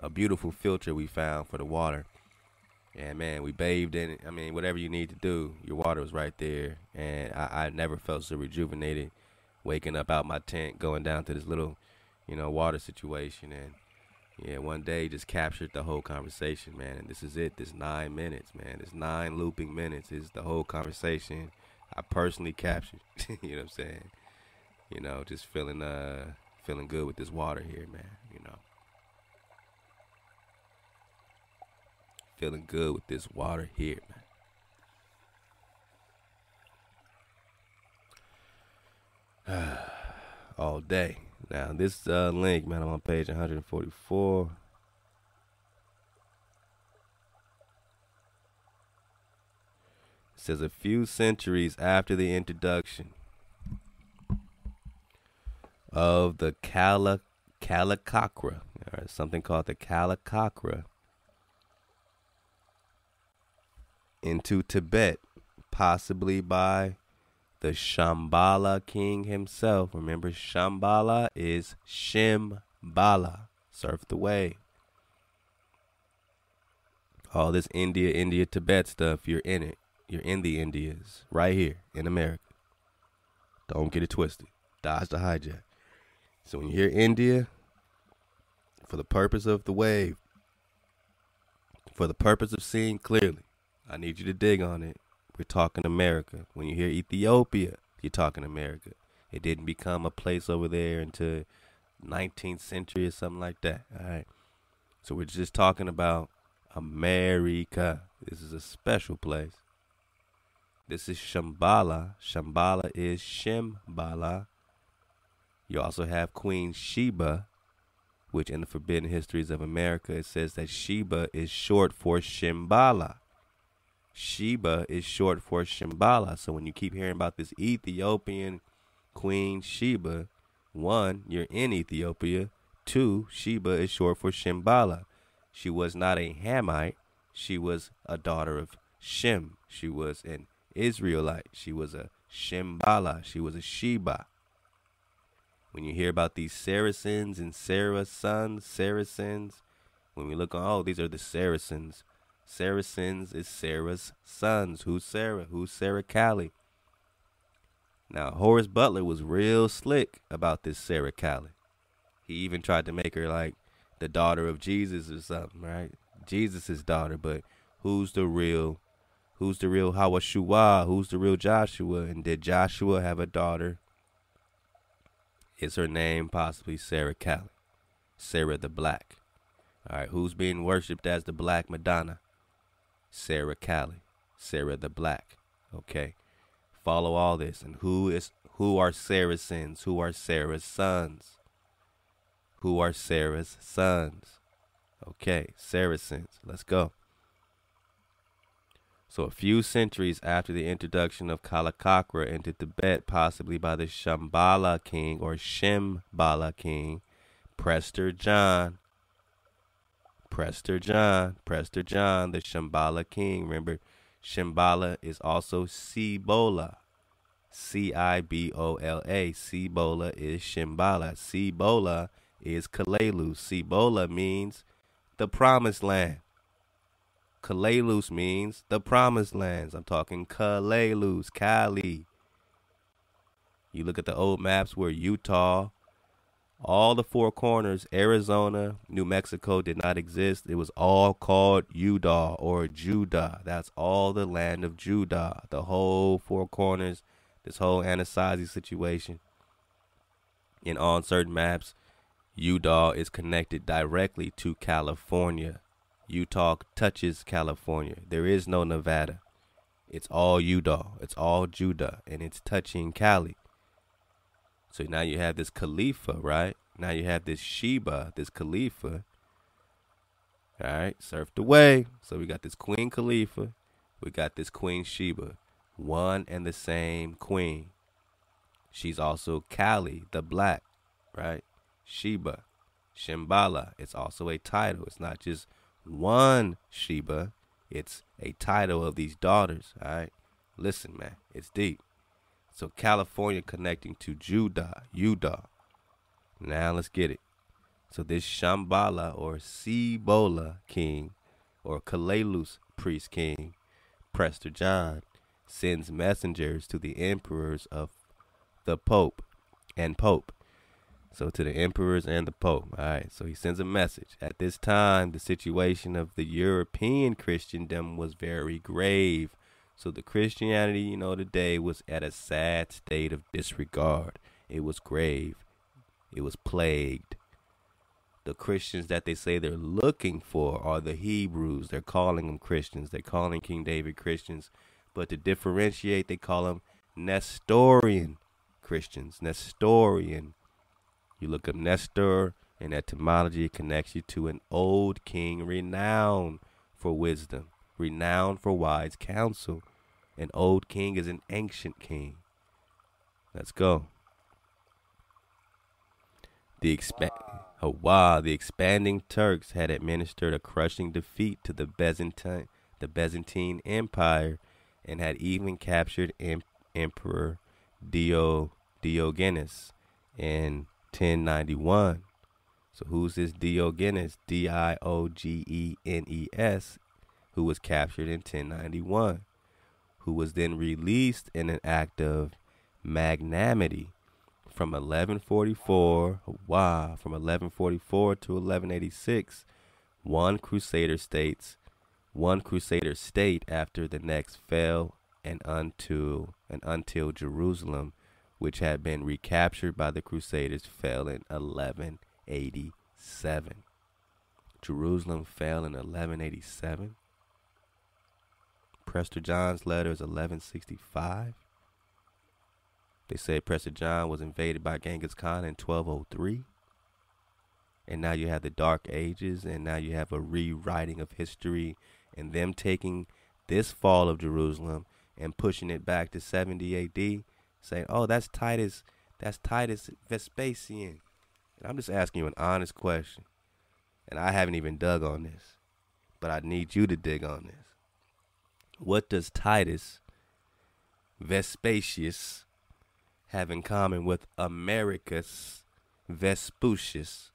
a beautiful filter we found for the water. And man, we bathed in it. I mean, whatever you need to do, your water was right there. And I, I never felt so rejuvenated waking up out my tent, going down to this little, you know, water situation. And yeah, one day just captured the whole conversation, man. And this is it. This nine minutes, man. This nine looping minutes is the whole conversation I personally captured. you know what I'm saying? You know, just feeling uh feeling good with this water here, man. You know. Feeling good with this water here, man. All day. Now this uh, link, man, I'm on page 144. It says a few centuries after the introduction of the Kala Kalachakra, or something called the Kalachakra, into Tibet, possibly by the Shambhala king himself. Remember, Shambhala is Shimbala. Surf the wave. All this India, India, Tibet stuff, you're in it. You're in the Indias, right here in America. Don't get it twisted. Dodge the hijack. So when you hear India, for the purpose of the wave, for the purpose of seeing clearly, I need you to dig on it. We're talking America. When you hear Ethiopia, you're talking America. It didn't become a place over there until 19th century or something like that. All right. So we're just talking about America. This is a special place. This is Shambhala. Shambhala is Shimbala. You also have Queen Sheba, which in the Forbidden Histories of America it says that Sheba is short for Shimbala. Sheba is short for Shimbala. So when you keep hearing about this Ethiopian Queen Sheba, one, you're in Ethiopia. Two, Sheba is short for Shimbala. She was not a Hamite. She was a daughter of Shem. She was an Israelite. She was a Shimbala. She was a Sheba. When you hear about these Saracens and Sarah's sons, Saracens, when we look on, oh, these are the Saracens. Saracens is Sarah's sons. Who's Sarah? Who's Sarah Callie? Now, Horace Butler was real slick about this Sarah Callie. He even tried to make her like the daughter of Jesus or something, right? Jesus' daughter, but who's the real who's the real Hawashua? Who's the real Joshua? And did Joshua have a daughter? Is her name possibly Sarah Callie? Sarah the Black. All right, who's being worshipped as the Black Madonna? Sarah Callie, Sarah the Black. Okay. Follow all this. And who is who are Sarah's sins? Who are Sarah's sons? Who are Sarah's sons? Okay, Saracens. Let's go. So, a few centuries after the introduction of Kalachakra into Tibet, possibly by the Shambhala king or Shimbala king, Prester John, Prester John, Prester John, the Shambhala king. Remember, Shimbala is also Cibola. C I B O L A. Cibola is Shimbala. Cibola is Kalelu. Cibola means the promised land. Kalelus means the promised lands. I'm talking Kalelus, Cali. You look at the old maps where Utah, all the four corners, Arizona, New Mexico did not exist. It was all called Udah or Judah. That's all the land of Judah. The whole four corners, this whole Anasazi situation. And on certain maps, Udah is connected directly to California. Utah touches California. There is no Nevada. It's all Utah. It's all Judah, and it's touching Cali. So now you have this Khalifa, right? Now you have this Sheba, this Khalifa. All right, surfed away. So we got this Queen Khalifa. We got this Queen Sheba. One and the same queen. She's also Kali, the black, right? Sheba, Shimbala. It's also a title. It's not just one Sheba. It's a title of these daughters, all right? Listen, man, it's deep. So California connecting to Judah, Judah. Now let's get it. So this Shambhala or Cibola king or Kalelus priest king, Prester John, sends messengers to the emperors of the Pope and Pope. So to the emperors and the Pope. All right. So he sends a message. At this time, the situation of the European Christendom was very grave. So the Christianity, you know, today was at a sad state of disregard. It was grave. It was plagued. The Christians that they say they're looking for are the Hebrews. They're calling them Christians. They're calling King David Christians. But to differentiate, they call them Nestorian Christians. Nestorian. You look up Nestor and etymology, connects you to an old king renowned for wisdom, renowned for wise counsel. An old king is an ancient king. Let's go. The expand oh, wow, the expanding Turks had administered a crushing defeat to the Byzantine the Byzantine Empire and had even captured em- Emperor Dio Diogenes in 1091. So who's this Diogenes? D I O G E N E S, who was captured in 1091, who was then released in an act of magnanimity from 1144, wow, from 1144 to 1186, one crusader states, one crusader state after the next fell and until and until Jerusalem, which had been recaptured by the crusaders, fell in 1187. Jerusalem fell in 1187. Prester John's letter is 1165. They say Prester John was invaded by Genghis Khan in 1203. And now you have the Dark Ages, and now you have a rewriting of history, and them taking this fall of Jerusalem and pushing it back to 70 AD, saying, "Oh, that's Titus, that's Titus Vespasian." And I'm just asking you an honest question, and I haven't even dug on this, but I need you to dig on this. What does Titus Vespasius have in common with Americus Vespucius.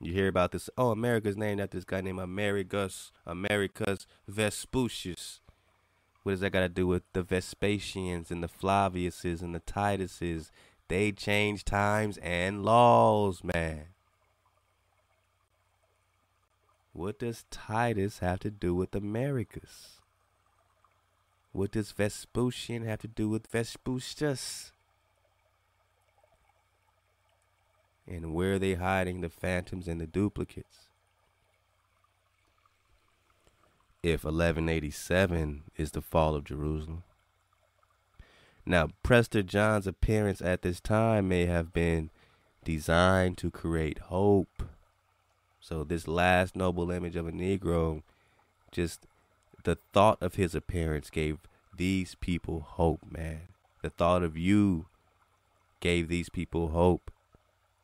You hear about this? Oh, America's named after this guy named Americus Americus Vespucius. What does that got to do with the Vespasians and the Flaviuses and the Tituses? They change times and laws, man. What does Titus have to do with Americus? What does Vespasian have to do with Vespucius? And where are they hiding the phantoms and the duplicates? If 1187 is the fall of Jerusalem. Now, Prester John's appearance at this time may have been designed to create hope. So, this last noble image of a Negro just the thought of his appearance gave these people hope, man. The thought of you gave these people hope.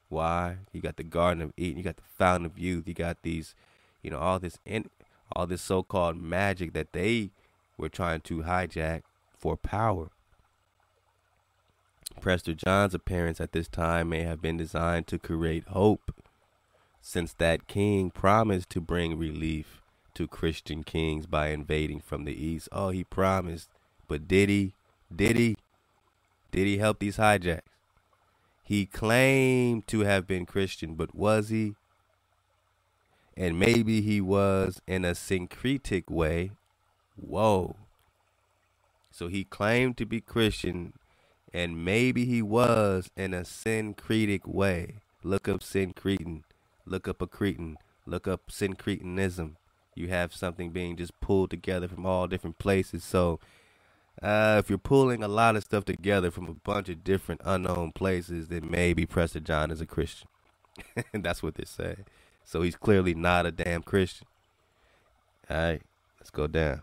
Why? You got the Garden of Eden, you got the Fountain of Youth, you got these, you know, all this in, all this so-called magic that they were trying to hijack for power. Prester John's appearance at this time may have been designed to create hope, since that king promised to bring relief to Christian kings by invading from the east. Oh, he promised, but did he? Did he? Did he help these hijacks? He claimed to have been Christian, but was he? And maybe he was in a syncretic way. Whoa. So he claimed to be Christian, and maybe he was in a syncretic way. Look up syncretin. Look up a Cretan, Look up syncretinism you have something being just pulled together from all different places. So Uh, if you're pulling a lot of stuff together from a bunch of different unknown places, then maybe Prester John is a Christian. that's what they say. So he's clearly not a damn Christian. All right, let's go down.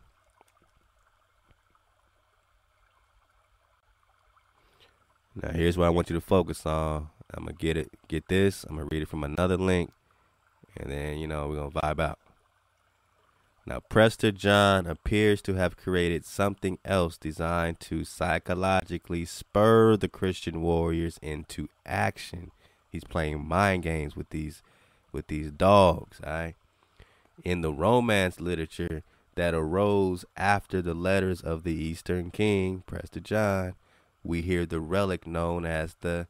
Now here's what I want you to focus on. I'm gonna get it, get this. I'm gonna read it from another link, and then you know we're gonna vibe out. Now, Prester John appears to have created something else designed to psychologically spur the Christian warriors into action. He's playing mind games with these with these dogs, all right? In the romance literature that arose after the letters of the Eastern King, Prester John, we hear the relic known as the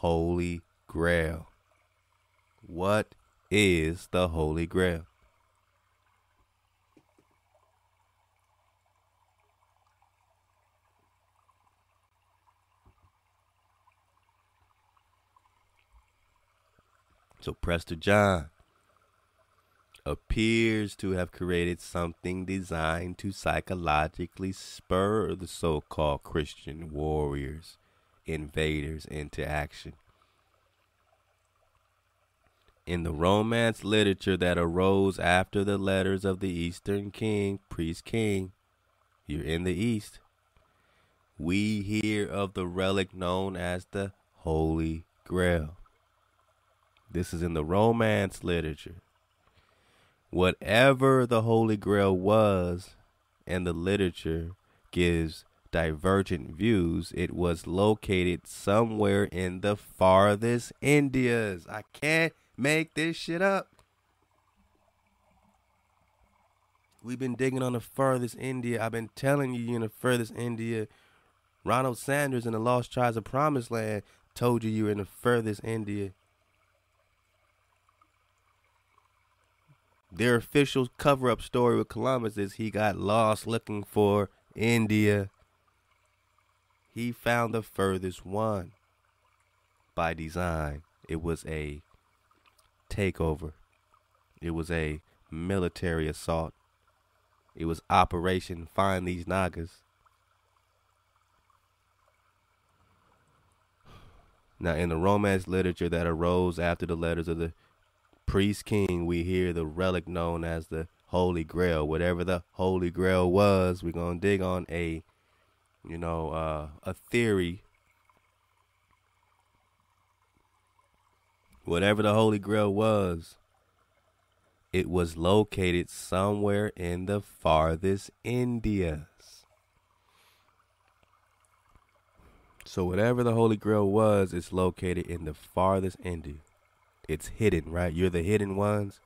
Holy Grail. What is the Holy Grail? So Prester John appears to have created something designed to psychologically spur the so-called Christian warriors, invaders into action. In the romance literature that arose after the letters of the Eastern King, Priest King, here in the East, we hear of the relic known as the Holy Grail. This is in the romance literature. Whatever the Holy Grail was, and the literature gives divergent views, it was located somewhere in the farthest Indias. I can't make this shit up. We've been digging on the furthest India. I've been telling you, in the furthest India. Ronald Sanders in the Lost Tribes of Promised Land told you you were in the furthest India. Their official cover up story with Columbus is he got lost looking for India. He found the furthest one by design. It was a takeover, it was a military assault, it was Operation Find These Nagas. Now, in the Romance literature that arose after the letters of the priest king, we hear the relic known as the Holy Grail. Whatever the Holy Grail was, we're gonna dig on a, you know, uh, a theory. Whatever the Holy Grail was, it was located somewhere in the farthest Indias. So whatever the Holy Grail was, it's located in the farthest India. It's hidden, right? You're the hidden ones.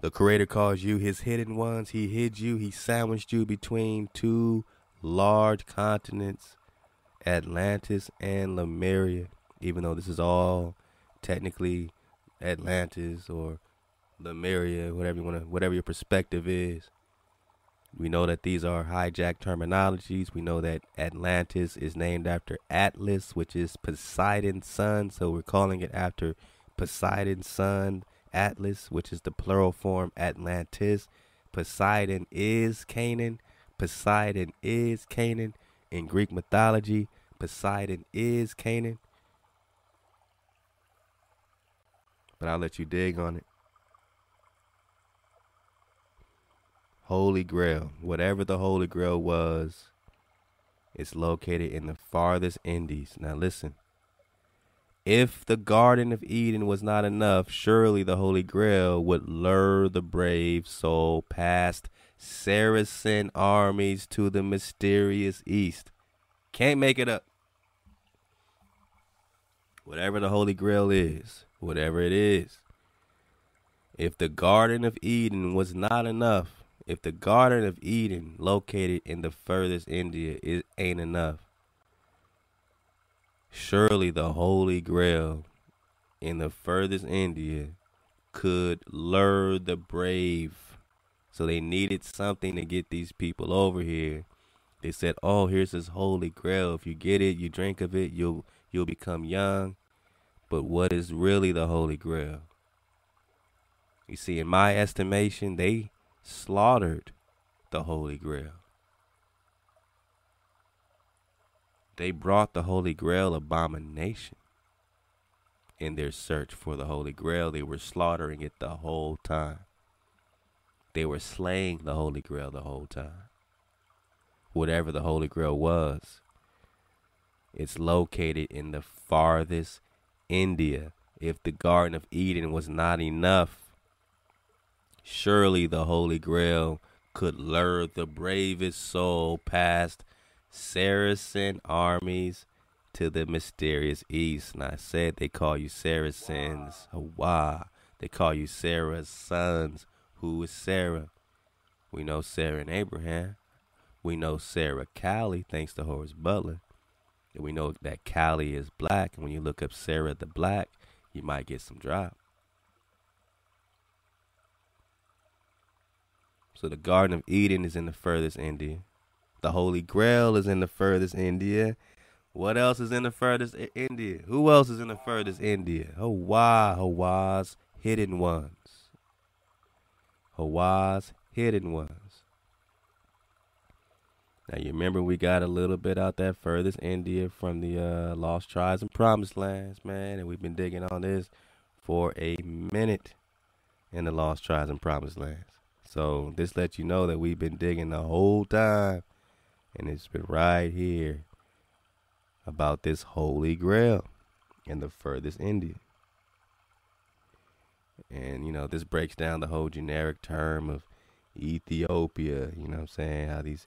The creator calls you his hidden ones. He hid you. He sandwiched you between two large continents, Atlantis and Lemuria. Even though this is all technically Atlantis or Lemuria, whatever you want to, whatever your perspective is. We know that these are hijacked terminologies. We know that Atlantis is named after Atlas, which is Poseidon's son. So we're calling it after Poseidon's son, Atlas, which is the plural form Atlantis. Poseidon is Canaan. Poseidon is Canaan. In Greek mythology, Poseidon is Canaan. But I'll let you dig on it. Holy Grail, whatever the Holy Grail was, it's located in the farthest Indies. Now listen. If the Garden of Eden was not enough, surely the Holy Grail would lure the brave soul past Saracen armies to the mysterious East. Can't make it up. Whatever the Holy Grail is, whatever it is, if the Garden of Eden was not enough, if the Garden of Eden located in the furthest India it ain't enough, surely the Holy Grail in the furthest India could lure the brave. So they needed something to get these people over here. They said, "Oh, here's this Holy Grail. If you get it, you drink of it, you'll you'll become young." But what is really the Holy Grail? You see, in my estimation, they slaughtered the Holy Grail. they brought the Holy Grail abomination in their search for the Holy Grail. They were slaughtering it the whole time. They were slaying the Holy Grail the whole time. Whatever the Holy Grail was, it's located in the farthest India. If the Garden of Eden was not enough, surely the Holy Grail could lure the bravest soul past Saracen armies to the mysterious east. And I said they call you Saracens. Hawa. They call you Sarah's sons. Who is Sarah? We know Sarah and Abraham. We know Sarah Callie, thanks to Horace Butler. And we know that Callie is black. And when you look up Sarah the Black, you might get some drop. So the Garden of Eden is in the furthest India. The Holy Grail is in the furthest India. What else is in the furthest India? Who else is in the furthest India? Hawa, Hawa's hidden ones. Hawa's hidden ones. Now you remember we got a little bit out that furthest India from the uh, Lost Tribes and Promised Lands, man, and we've been digging on this for a minute in the Lost Tribes and Promised Lands. So this lets you know that we've been digging the whole time, and it's been right here about this Holy Grail in the furthest India. And you know, this breaks down the whole generic term of Ethiopia. You know what I'm saying? How these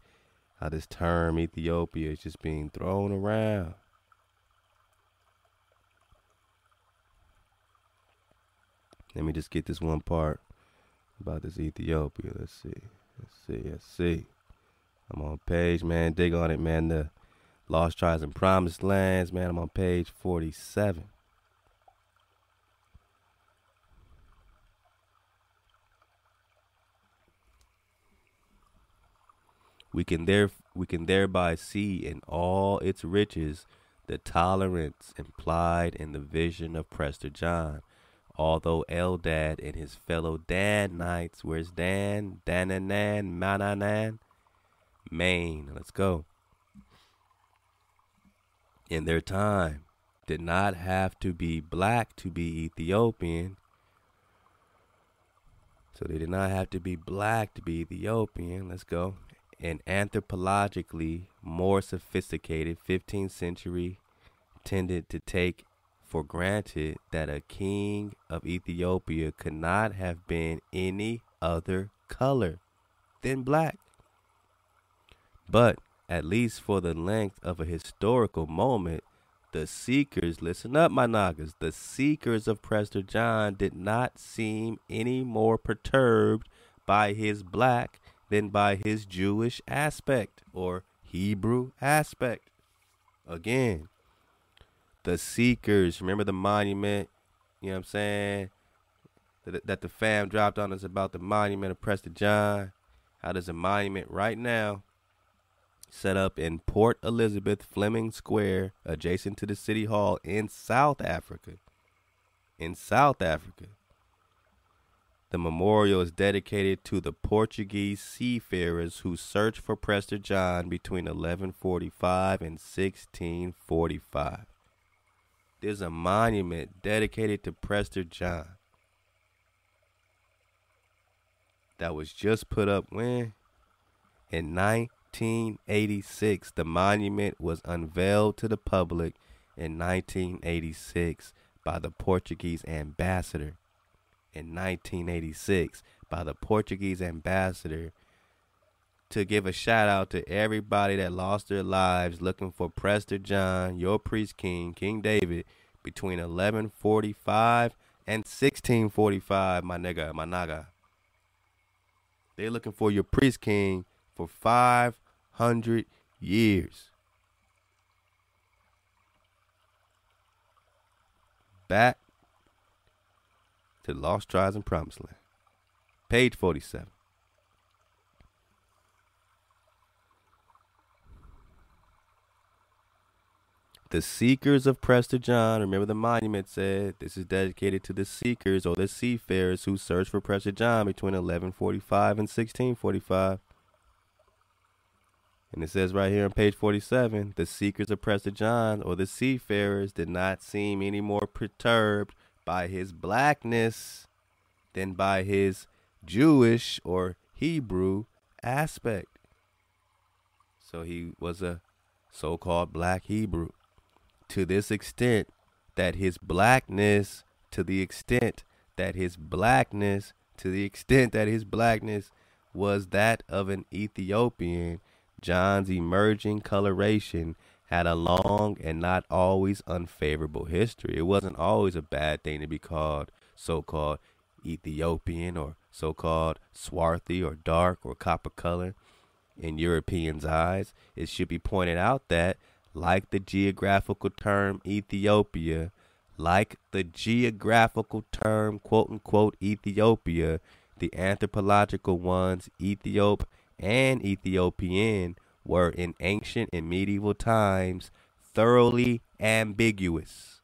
how this term Ethiopia is just being thrown around. Let me just get this one part about this Ethiopia. Let's see. Let's see. Let's see. I'm on page, man. Dig on it, man. The Lost Tribes and Promised Lands, man. I'm on page 47. We can there we can thereby see in all its riches the tolerance implied in the vision of Prester John. Although Eldad and his fellow Danites, where's Dan? Dananan, Mananan, Maine. Let's go. In their time, did not have to be black to be Ethiopian. So they did not have to be black to be Ethiopian. Let's go an anthropologically more sophisticated 15th century tended to take for granted that a king of Ethiopia could not have been any other color than black. But at least for the length of a historical moment, the seekers, listen up, my Nagas, the seekers of Prester John did not seem any more perturbed by his black than by his Jewish aspect or Hebrew aspect. Again, the seekers, remember the monument, you know what I'm saying? That, that the fam dropped on us about the monument of Prester John. How there's a monument right now set up in Port Elizabeth Fleming Square, adjacent to the City Hall in South Africa. In South Africa. The memorial is dedicated to the Portuguese seafarers who searched for Prester John between 1145 and 1645. There's a monument dedicated to Prester John that was just put up when? In 1986. The monument was unveiled to the public in 1986 by the Portuguese ambassador in 1986 by the Portuguese ambassador to give a shout out to everybody that lost their lives looking for Prester John, your priest king, King David, between 1145 and 1645, my nigga, my naga. They're looking for your priest king for 500 years. Back to the Lost Tribes and Promised Land. Page 47. The seekers of Prester John, remember the monument said this is dedicated to the seekers or the seafarers who searched for Prester John between 1145 and 1645. And it says right here on page 47 the seekers of Prester John or the seafarers did not seem any more perturbed by his blackness than by his Jewish or Hebrew aspect. So he was a so called black Hebrew. To this extent that his blackness, to the extent that his blackness, to the extent that his blackness was that of an Ethiopian, John's emerging coloration had a long and not always unfavorable history. It wasn't always a bad thing to be called so called Ethiopian or so called swarthy or dark or copper color in Europeans' eyes. It should be pointed out that, like the geographical term Ethiopia, like the geographical term quote unquote Ethiopia, the anthropological ones, Ethiop and Ethiopian, were in ancient and medieval times thoroughly ambiguous.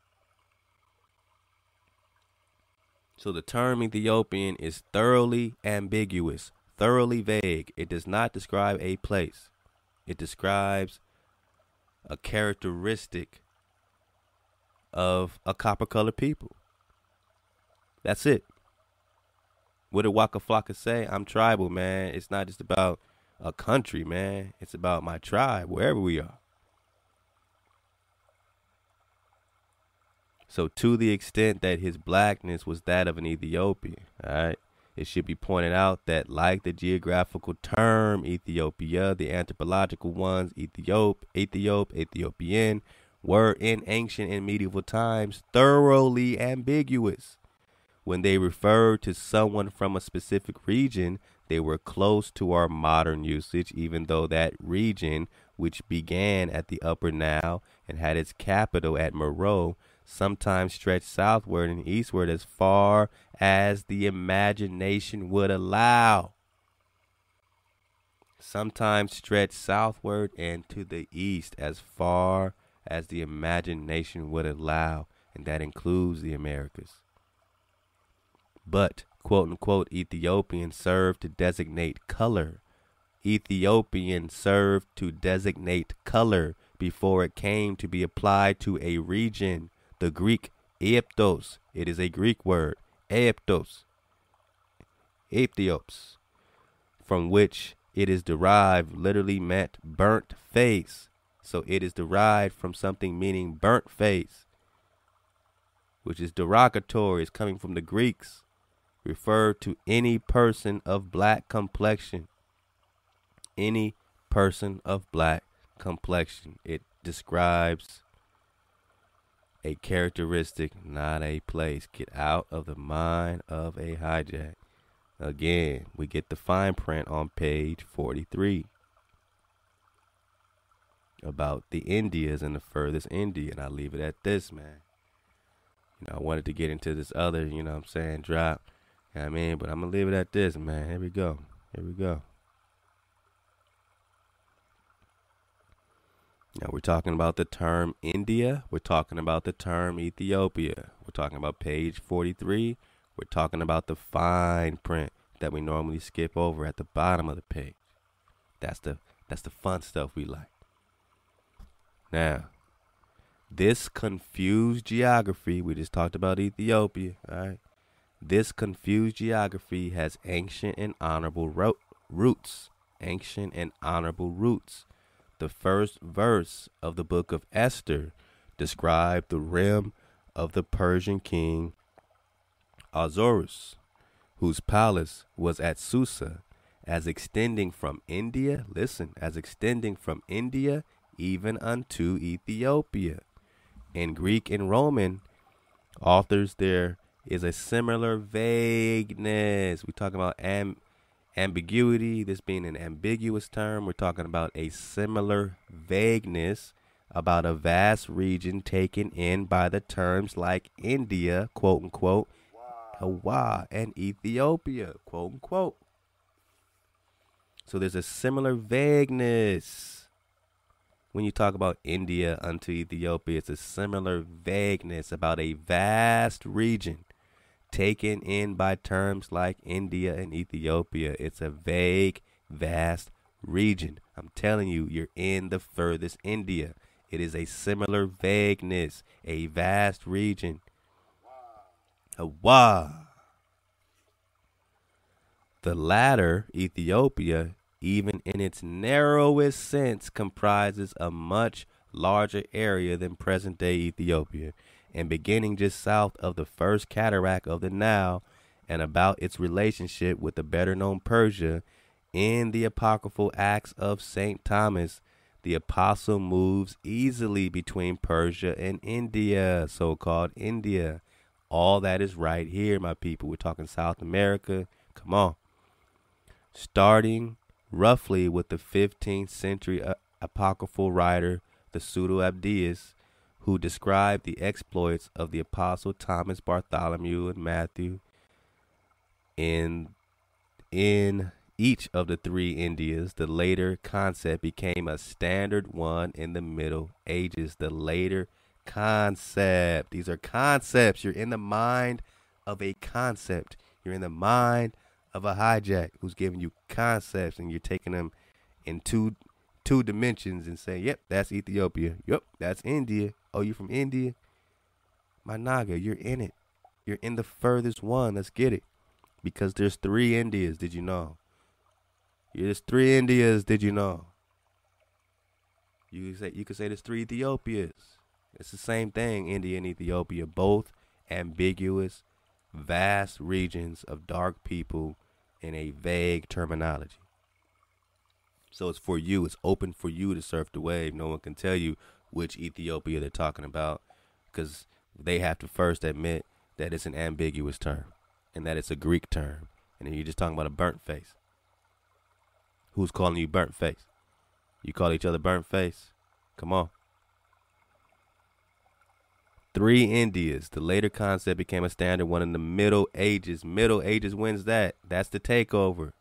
So the term Ethiopian is thoroughly ambiguous, thoroughly vague. It does not describe a place, it describes a characteristic of a copper colored people. That's it. What did Waka Flocka say? I'm tribal, man. It's not just about a country, man. It's about my tribe, wherever we are. So, to the extent that his blackness was that of an Ethiopian, all right, it should be pointed out that, like the geographical term Ethiopia, the anthropological ones, Ethiop, Ethiop, Ethiopian, were in ancient and medieval times thoroughly ambiguous. When they referred to someone from a specific region, they were close to our modern usage, even though that region, which began at the Upper Nile and had its capital at Meroe, sometimes stretched southward and eastward as far as the imagination would allow. Sometimes stretched southward and to the east as far as the imagination would allow, and that includes the Americas. But, quote unquote, Ethiopian served to designate color. Ethiopian served to designate color before it came to be applied to a region. The Greek Aeptos, it is a Greek word, Aeptos, Aethiops, from which it is derived, literally meant burnt face. So it is derived from something meaning burnt face, which is derogatory, is coming from the Greeks, referred to any person of black complexion. Any person of black complexion. It describes a characteristic, not a place. Get out of the mind of a hijack. Again, we get the fine print on page 43 about the Indias and the furthest India, and I leave it at this, man. You know, I wanted to get into this other, you know what I'm saying, drop. I mean? But I'm to leave it at this, man. Here we go. Here we go. Now we're talking about the term India. We're talking about the term Ethiopia. We're talking about page 43. We're talking about the fine print that we normally skip over at the bottom of the page. That's the that's the fun stuff we like. Now, this confused geography, we just talked about Ethiopia, all right? This confused geography has ancient and honorable ro- roots. Ancient and honorable roots. The first verse of the book of Esther described the realm of the Persian king Ahasuerus, whose palace was at Susa, as extending from India, listen, as extending from India even unto Ethiopia. In Greek and Roman authors, there is a similar vagueness. We're talking about am- ambiguity, this being an ambiguous term. We're talking about a similar vagueness about a vast region taken in by the terms like India, quote unquote, Hawa, and Ethiopia, quote unquote. So there's a similar vagueness when you talk about India unto Ethiopia. It's a similar vagueness about a vast region taken in by terms like India and Ethiopia. It's a vague, vast region. I'm telling you, you're in the furthest India. It is a similar vagueness, a vast region. Hawa. The latter, Ethiopia, even in its narrowest sense, comprises a much larger area than present day Ethiopia, and beginning just south of the first cataract of the Nile, and about its relationship with the better known Persia, in the apocryphal Acts of St. Thomas, the apostle moves easily between Persia and India, so called India. All that is right here, my people. We're talking South America. Come on. Starting roughly with the 15th century uh, apocryphal writer, the Pseudo Abdias, who described the exploits of the apostle Thomas Bartholomew and Matthew in in each of the three Indias, the later concept became a standard one in the Middle Ages. The later concept. These are concepts. You're in the mind of a concept. You're in the mind of a hijack who's giving you concepts and you're taking them in two two dimensions and say, Yep, that's Ethiopia. Yep, that's India. Oh, you from India? My Naga, you're in it. You're in the furthest one. Let's get it. Because there's three Indias, did you know? There's three Indias, did you know? You could say you could say there's three Ethiopias. It's the same thing, India and Ethiopia, both ambiguous, vast regions of dark people in a vague terminology. So it's for you, it's open for you to surf the wave. No one can tell you which Ethiopia they're talking about because they have to first admit that it's an ambiguous term and that it's a Greek term. And you're just talking about a burnt face. Who's calling you burnt face? You call each other burnt face? Come on. Three Indias. The later concept became a standard one in the Middle Ages. Middle Ages wins that. That's the takeover.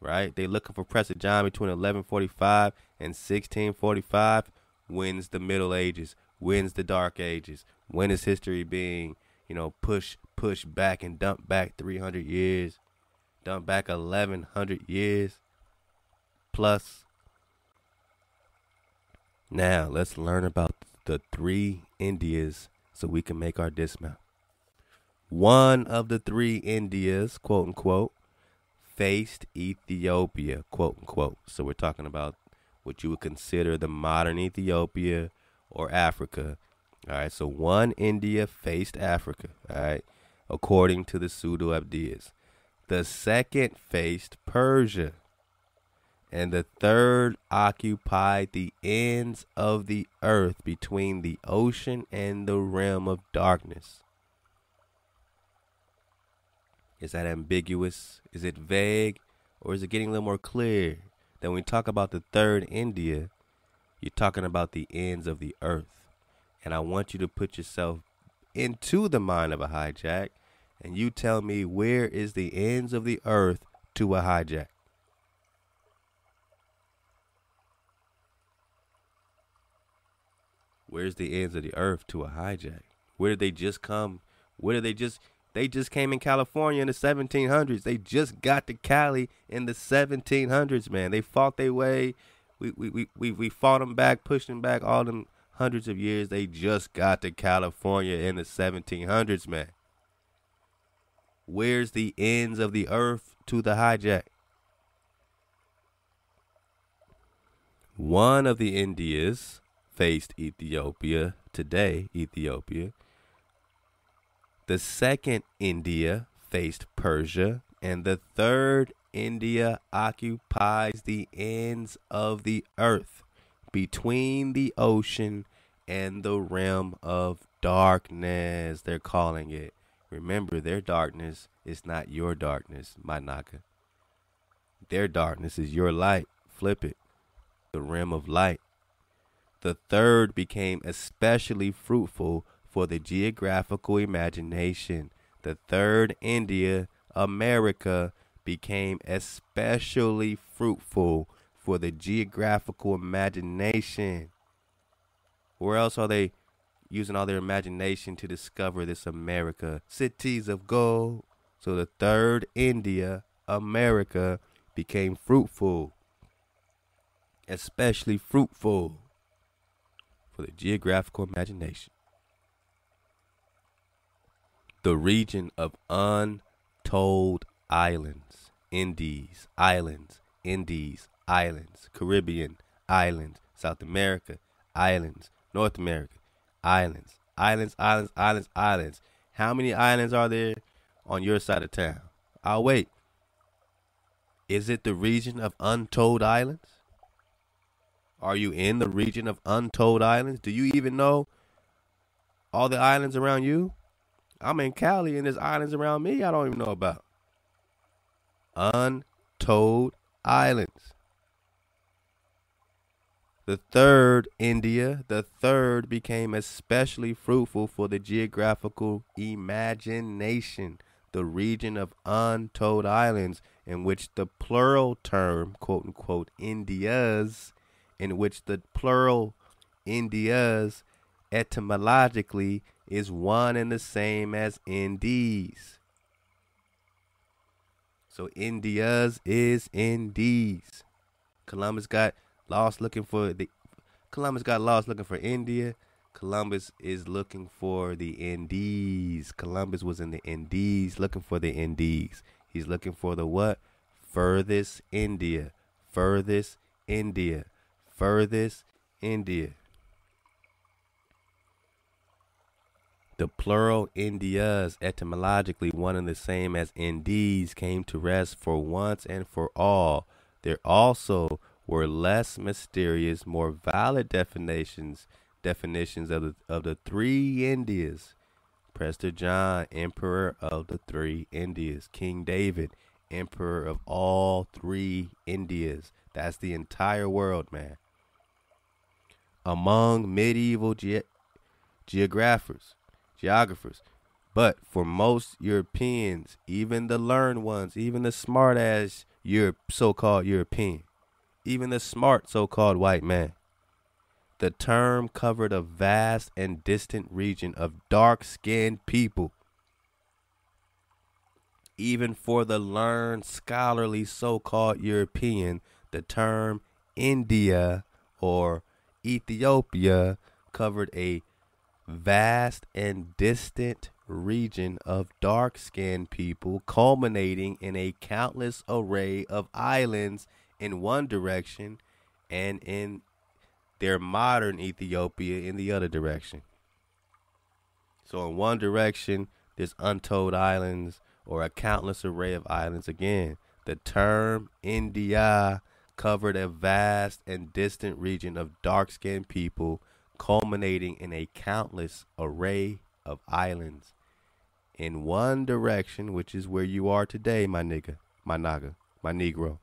Right? They looking for Prester John between 1145 and 1645. Wins the Middle Ages. Wins the Dark Ages. When is history being, you know, push push back and dump back 300 years? Dump back 1100 years plus. Now, let's learn about the three Indias so we can make our dismount. One of the three Indias, quote unquote, faced Ethiopia, quote unquote. So we're talking about what you would consider the modern Ethiopia or Africa. All right, so one India faced Africa, all right, according to the pseudo Abdias. The second faced Persia and the third occupied the ends of the earth between the ocean and the realm of darkness. Is that ambiguous? Is it vague? Or is it getting a little more clear that when we talk about the third India, you're talking about the ends of the earth? And I want you to put yourself into the mind of a hijack and you tell me where is the ends of the earth to a hijack? Where's the ends of the earth to a hijack? Where did they just come? Where did they just they just came in California in the 1700s. They just got to Cali in the 1700s, man. They fought their way. We we we we, fought them back, pushed them back all them hundreds of years. They just got to California in the 1700s, man. Where's the ends of the earth to the hijack? One of the Indias faced Ethiopia today, Ethiopia. The second India faced Persia, and the third India occupies the ends of the earth between the ocean and the realm of darkness. They're calling it. Remember, their darkness is not your darkness, my Naka. Their darkness is your light. Flip it. The realm of light. The third became especially fruitful for the geographical imagination. The third India, America, became especially fruitful for the geographical imagination. Where else are they using all their imagination to discover this America? Cities of gold. So the third India, America, became fruitful especially fruitful for the geographical imagination. The region of untold islands, Indies, islands, Indies, islands, Caribbean, islands, South America, islands, North America, islands, islands, islands, islands, islands. How many islands are there on your side of town? I'll wait. Is it the region of untold islands? Are you in the region of untold islands? Do you even know all the islands around you? I'm in Cali and there's islands around me I don't even know about. Untold islands. The third, India, the third became especially fruitful for the geographical imagination, the region of untold islands, in which the plural term, quote unquote, Indias, in which the plural Indias etymologically is one and the same as Indies. So Indias is Indies. Columbus got lost looking for the Columbus got lost looking for India. Columbus is looking for the Indies. Columbus was in the Indies looking for the Indies. He's looking for the what? Furthest India. Furthest India. Furthest India. The plural Indias, etymologically one and the same as Indies, came to rest for once and for all. There also were less mysterious, more valid definitions definitions of the of the three Indias. Prester John, Emperor of the three Indias. King David, Emperor of all three Indias. That's the entire world, man. Among medieval ge- geographers, geographers, but for most Europeans, even the learned ones, even the smart ass Europe, so-called European, even the smart so-called white man, the term covered a vast and distant region of dark-skinned people. Even for the learned, scholarly so-called European, the term India or Ethiopia covered a vast and distant region of dark skinned people, culminating in a countless array of islands in one direction and in their modern Ethiopia in the other direction. So, in one direction, there's untold islands or a countless array of islands. Again, the term India covered a vast and distant region of dark skinned people, culminating in a countless array of islands. In one direction, which is where you are today, my nigga, my naga, my negro.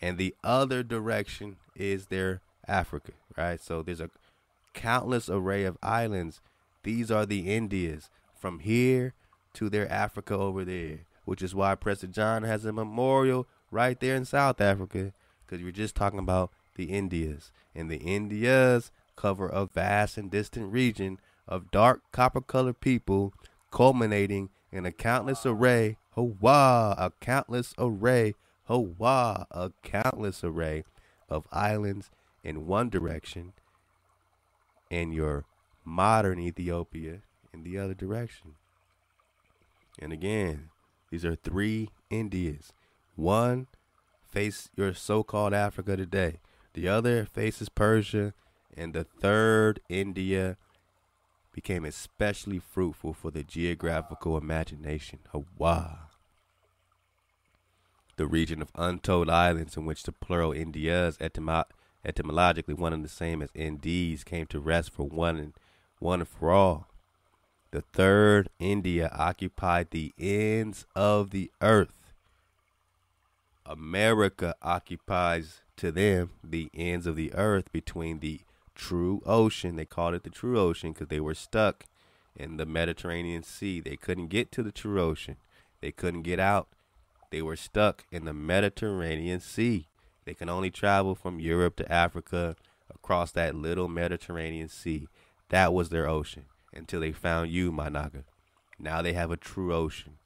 And the other direction is their Africa, right? So there's a countless array of islands. These are the Indias from here to their Africa over there, which is why Prester John has a memorial right there in South Africa, because you're just talking about the Indias. And the Indias cover a vast and distant region of dark copper colored people, culminating in a countless array, hoa, a countless array, hoa, a countless array of islands in one direction, and your modern Ethiopia in the other direction. And again, these are three Indias. One face your so-called Africa today. The other faces Persia, and the third India became especially fruitful for the geographical imagination. Hawa. The region of untold islands in which the plural Indias etymo- etymologically one and the same as Indies came to rest for one and one and for all. The third India occupied the ends of the earth. America occupies to them the ends of the earth between the true ocean. They called it the true ocean because they were stuck in the Mediterranean Sea. They couldn't get to the true ocean. They couldn't get out. They were stuck in the Mediterranean Sea. They can only travel from Europe to Africa across that little Mediterranean Sea. That was their ocean until they found you, my naga. Now they have a true ocean.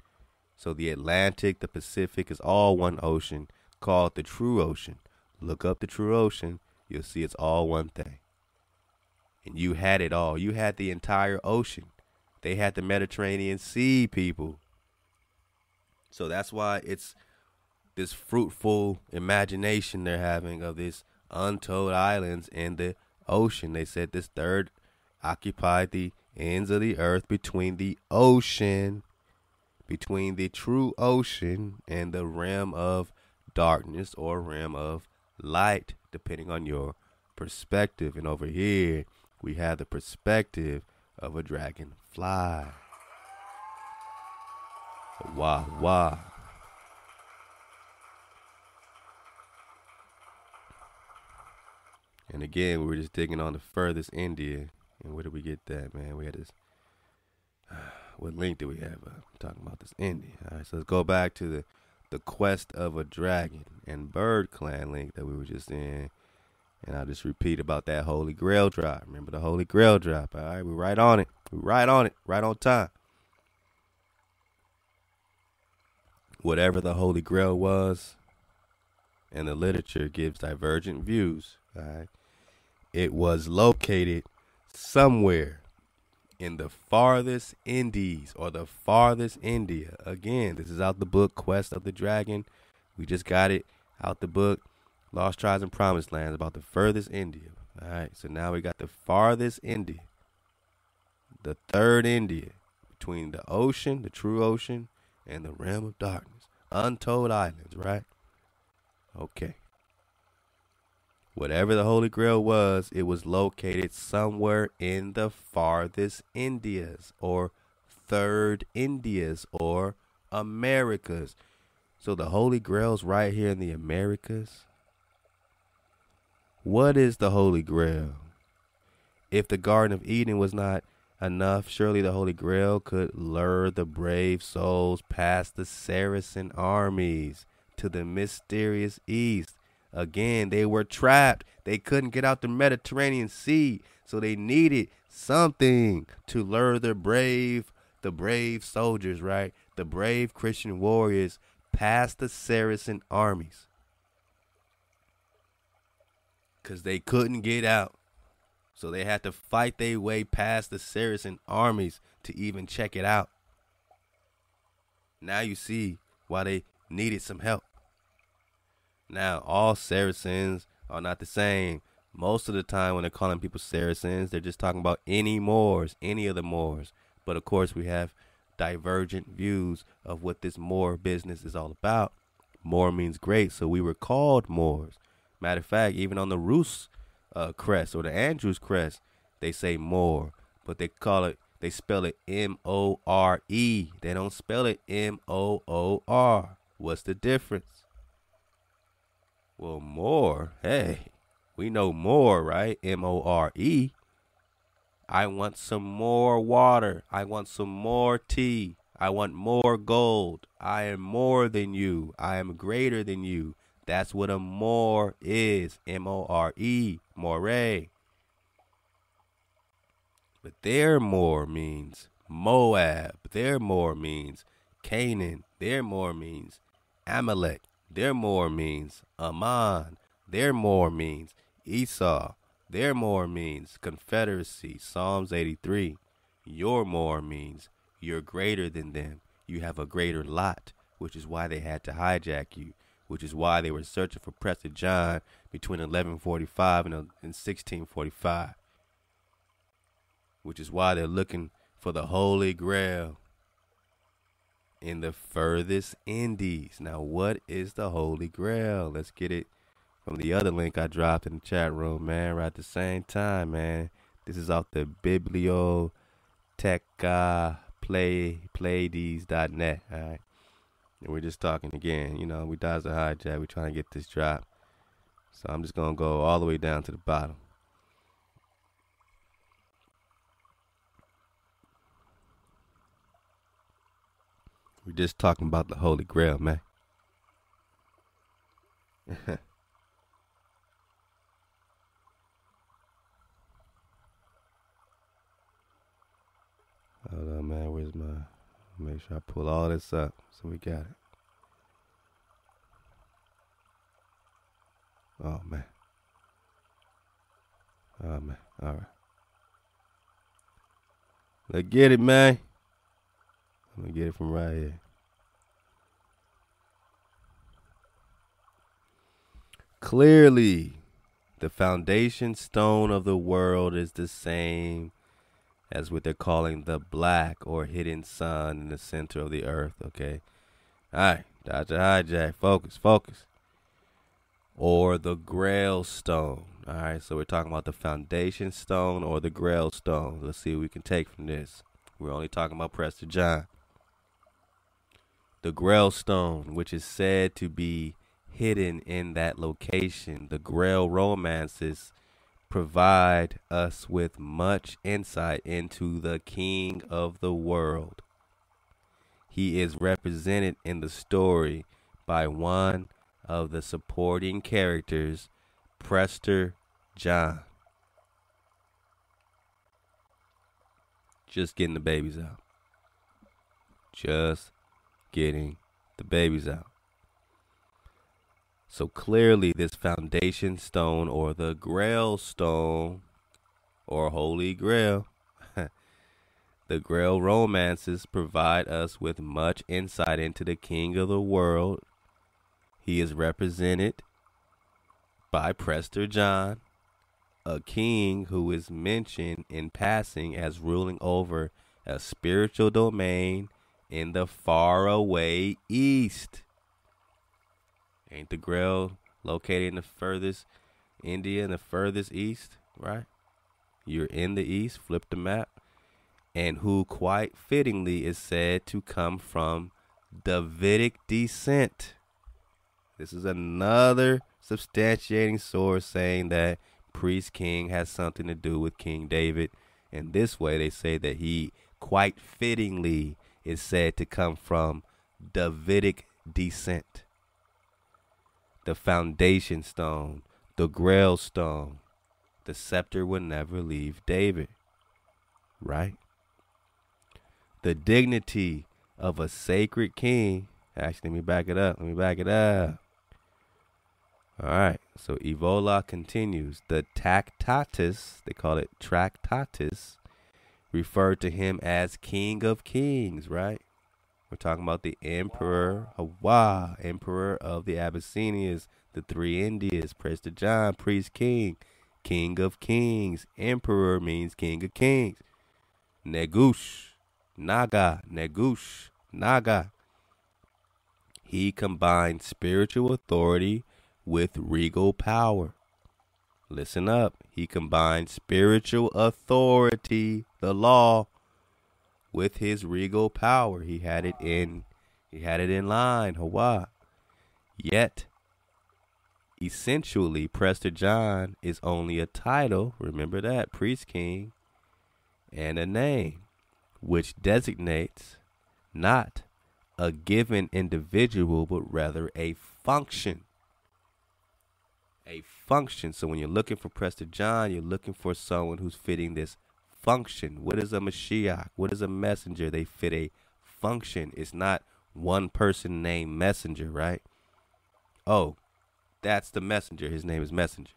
So the Atlantic, the Pacific is all one ocean called the true ocean. look up the true ocean, you'll see it's all one thing. And you had it all. You had the entire ocean. They had the Mediterranean Sea, people. So that's why it's this fruitful imagination they're having of this untold islands in the ocean. They said this third occupied the ends of the earth between the ocean, between the true ocean and the realm of darkness or realm of light, depending on your perspective. And over here, we have the perspective of a dragonfly. Wah wah. And again, we were just digging on the furthest India. And where did we get that, man? We had this. what link do we have? Uh, talking about this India. All right, so let's go back to the the quest of a dragon and bird clan link that we were just in. And I'll just repeat about that Holy Grail drop. Remember the Holy Grail drop. All right, we're right on it. We're right on it. Right on time. Whatever the Holy Grail was, and the literature gives divergent views. All right. It was located somewhere in the farthest Indies or the farthest India. Again, this is out the book Quest of the Dragon. We just got it out the book Lost Tribes and Promised Lands about the furthest India. All right, so now we got the farthest India, the third India between the ocean, the true ocean, and the realm of darkness. Untold islands, right? Okay. Whatever the Holy Grail was, it was located somewhere in the farthest Indias or third Indias or Americas. So the Holy Grail's right here in the Americas. What is the Holy Grail? If the Garden of Eden was not enough, surely the Holy Grail could lure the brave souls past the Saracen armies to the mysterious east. Again, they were trapped. They couldn't get out the Mediterranean Sea, so they needed something to lure the brave, the brave soldiers, right? The brave Christian warriors past the Saracen armies. Cuz they couldn't get out. So they had to fight their way past the Saracen armies to even check it out. Now you see why they needed some help. Now, all Saracens are not the same. Most of the time, when they're calling people Saracens, they're just talking about any Moors, any of the Moors. But of course, we have divergent views of what this Moor business is all about. Moor means great, so we were called Moors. Matter of fact, even on the Rus uh, crest or the Andrews crest, they say more, but they call it, they spell it M O R E. They don't spell it M O O R. What's the difference? Well, more. Hey, we know more, right? M O R E. I want some more water. I want some more tea. I want more gold. I am more than you. I am greater than you. That's what a more is. M O R E. More. But their more means Moab. Their more means Canaan. Their more means Amalek. Their more means Ammon. Their more means Esau. Their more means confederacy. Psalms 83. Your more means you're greater than them. You have a greater lot, which is why they had to hijack you, which is why they were searching for Prester John between 1145 and, uh, and 1645, which is why they're looking for the Holy Grail in the furthest Indies. Now, what is the Holy Grail? Let's get it from the other link I dropped in the chat room, man, right at the same time, man. This is off the Biblioteca Play Pleyades.net. All right. And we're just talking again. You know, we dies a hijack. We're trying to get this drop. So I'm just gonna go all the way down to the bottom. We're just talking about the Holy Grail, man. Hold on, man. Where's my? Make sure I pull all this up so we got it. Oh man. Oh man. All right. Let's get it, man. I'm gonna get it from right here. Clearly, the foundation stone of the world is the same as what they're calling the black or hidden sun in the center of the earth, okay? All right, Dr. Hijack, focus, focus. Or the grail stone. All right, so we're talking about the foundation stone or the grail stone. Let's see what we can take from this. We're only talking about Prester John. The grail stone, which is said to be hidden in that location, the grail romances provide us with much insight into the king of the world. He is represented in the story by one of the supporting characters, Prester John. Just getting the babies out. Just getting the babies out. So clearly, this foundation stone, or the grail stone, or holy grail, the grail romances provide us with much insight into the king of the world. He is represented by Prester John, a king who is mentioned in passing as ruling over a spiritual domain in the faraway east. Ain't the Grail located in the furthest India in the furthest east, right? You're in the east, flip the map. And who quite fittingly is said to come from Davidic descent. This is another substantiating source saying that priest king has something to do with King David. And this way they say that he quite fittingly is said to come from Davidic descent the foundation stone, the grail stone. The scepter will never leave David. Right? The dignity of a sacred king. Actually, let me back it up. Let me back it up. All right. So Evola continues. The Tractatus, they call it Tractatus, referred to him as King of Kings, right? We're talking about the Emperor Hawa, Emperor of the Abyssinians, the three Indias, Prester John, Priest King, King of Kings. Emperor means King of Kings. Negush, Naga, Negush, Naga. He combined spiritual authority with regal power. Listen up. He combined spiritual authority, the law, with his regal power. He had it in he had it in line, Hawa. Yet essentially Prester John is only a title, remember that, priest king, and a name, which designates not a given individual, but rather a function. A function. So when you're looking for Prester John, you're looking for someone who's fitting this function. What is a Mashiach? What is a messenger? They fit a function. It's not one person named messenger, right? Oh, that's the messenger. His name is messenger.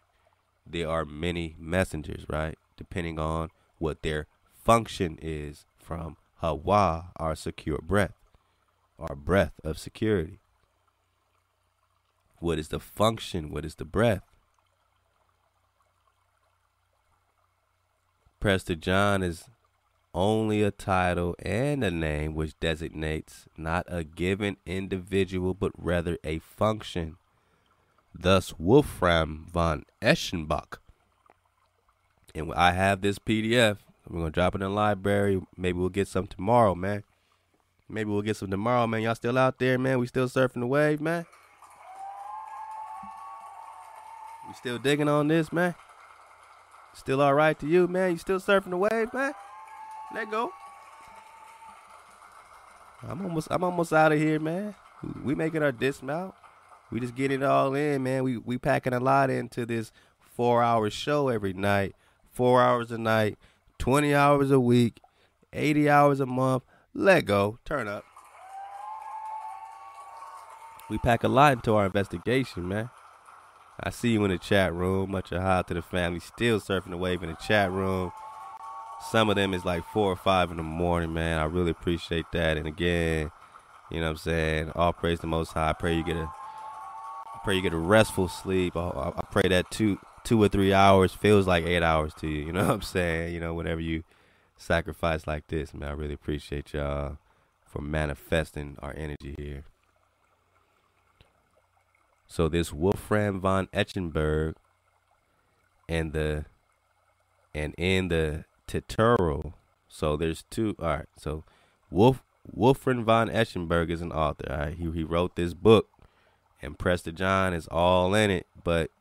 There are many messengers, right? Depending on what their function is from Hawa, our secure breath, our breath of security. What is the function? What is the breath? Prester John is only a title and a name which designates not a given individual but rather a function. Thus, Wolfram von Eschenbach. And I have this PDF. We're going to drop it in the library. Maybe we'll get some tomorrow, man. Maybe we'll get some tomorrow, man. Y'all still out there, man? We still surfing the wave, man? You still digging on this, man? Still all right to you, man? You still surfing the wave, man? Let go. I'm almost I'm almost out of here, man. We making our dismount. We just get it all in, man. We we packing a lot into this four hour show every night. Four hours a night, twenty hours a week, eighty hours a month. Let go. Turn up. We pack a lot into our investigation, man. I see you in the chat room. Much of hi to the family. Still surfing the wave in the chat room. Some of them is like four or five in the morning, man. I really appreciate that. And again, you know what I'm saying? All praise the most high. I pray you get a I pray you get a restful sleep. I, I, I pray that two two or three hours feels like eight hours to you. You know what I'm saying? You know, whenever you sacrifice like this, man, I really appreciate y'all for manifesting our energy here. So this Wolfram von Eschenberg and the and in the Tituro. So there's two. All right. So Wolf Wolfram von Eschenberg is an author. All right. He he wrote this book, and Prester John is all in it, but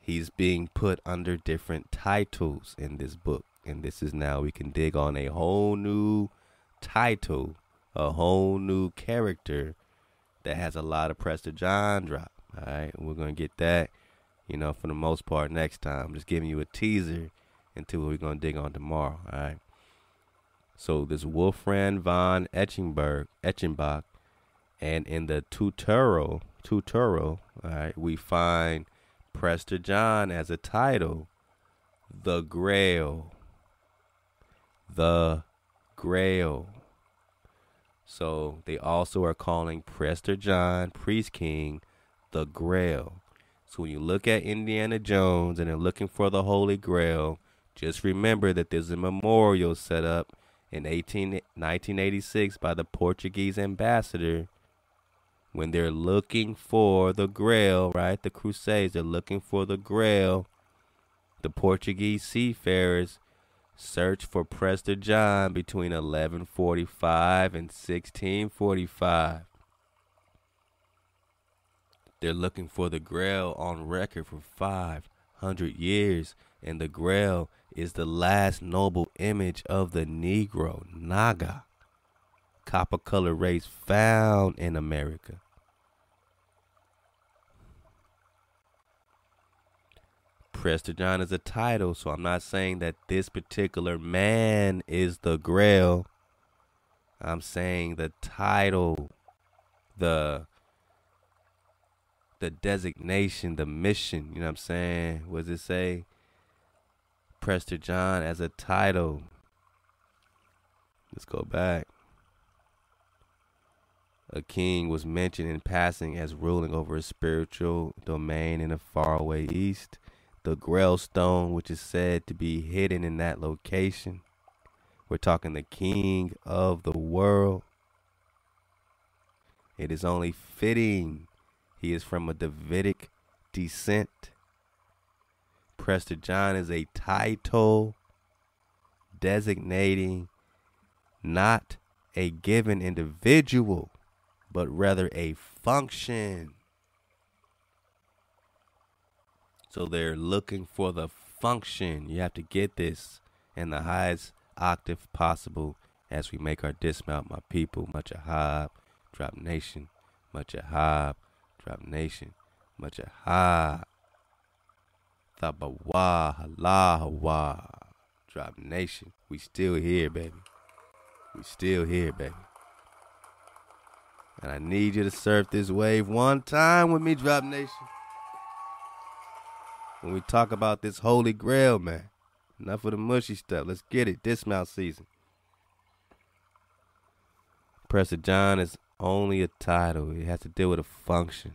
he's being put under different titles in this book. And this is now we can dig on a whole new title, a whole new character that has a lot of Prester John drop. All right, we're gonna get that, you know, for the most part next time. I'm just giving you a teaser into what we're gonna dig on tomorrow. All right. So this Wolfram von Etchenberg, Etchenbach, and in the Tuturo, Tuturo, all right, we find Prester John as a title, the Grail. The Grail. So they also are calling Prester John, Priest King, the Grail. So when you look at Indiana Jones and they're looking for the Holy Grail, just remember that there's a memorial set up in 18, 1986 by the Portuguese ambassador when they're looking for the Grail, right? The Crusades, they're looking for the Grail. The Portuguese seafarers searched for Prester John between 1145 and 1645. They're looking for the Grail on record for 500 years, and the Grail is the last noble image of the Negro, Naga, copper color race found in America. Prester John is a title, so I'm not saying that this particular man is the Grail. I'm saying the title, the the designation, the mission, you know what I'm saying? What does it say? Prester John as a title. Let's go back. A king was mentioned in passing as ruling over a spiritual domain in the faraway east. The Grail Stone, which is said to be hidden in that location. We're talking the king of the world. It is only fitting he is from a Davidic descent. Prester John is a title designating not a given individual, but rather a function. So they're looking for the function. You have to get this in the highest octave possible as we make our dismount, my people. Much ahab, drop nation. Much ahab, drop nation. Much ahab. Thabawa, halahawa. Drop nation. We still here, baby. We still here, baby. And I need you to surf this wave one time with me, Drop Nation. When we talk about this holy grail, man. Enough of the mushy stuff. Let's get it. Dismount season. Prester John is only a title. It has to deal with a function.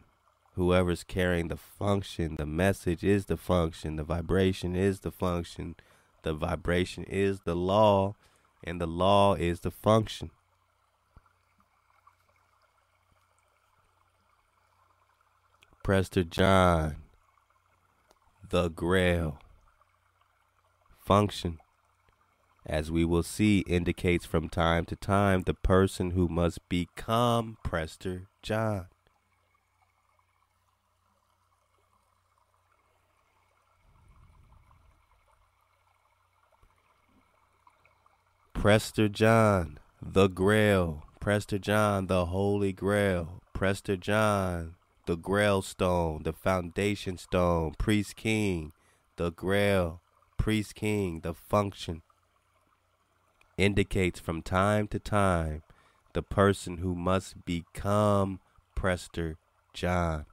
Whoever's carrying the function, the message is the function, the vibration is the function, the vibration is the law, and the law is the function. Prester John, the Grail. Function, as we will see, indicates from time to time the person who must become Prester John. Prester John, the Grail. Prester John, the Holy Grail. Prester John, the Grail Stone, the Foundation Stone. Priest King, the Grail. Priest King, the function. Indicates from time to time the person who must become Prester John.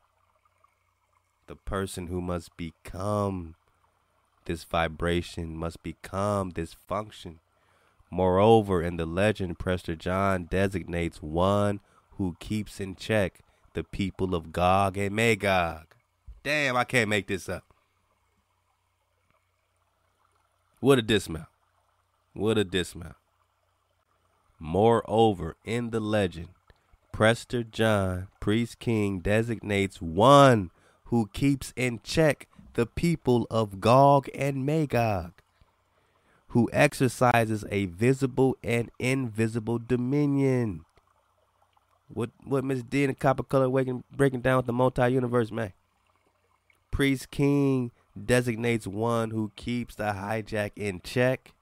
the person who must become this vibration, must become this function. Moreover, in the legend, Prester John designates one who keeps in check the people of Gog and Magog. Damn, I can't make this up. What a dismount. What a dismount. Moreover, in the legend, Prester John, priest king, designates one who keeps in check the people of Gog and Magog, who exercises a visible and invisible dominion. What what Miss D and Copper Color waking, breaking down with the multi universe, man? Priest King designates one who keeps the hijack in check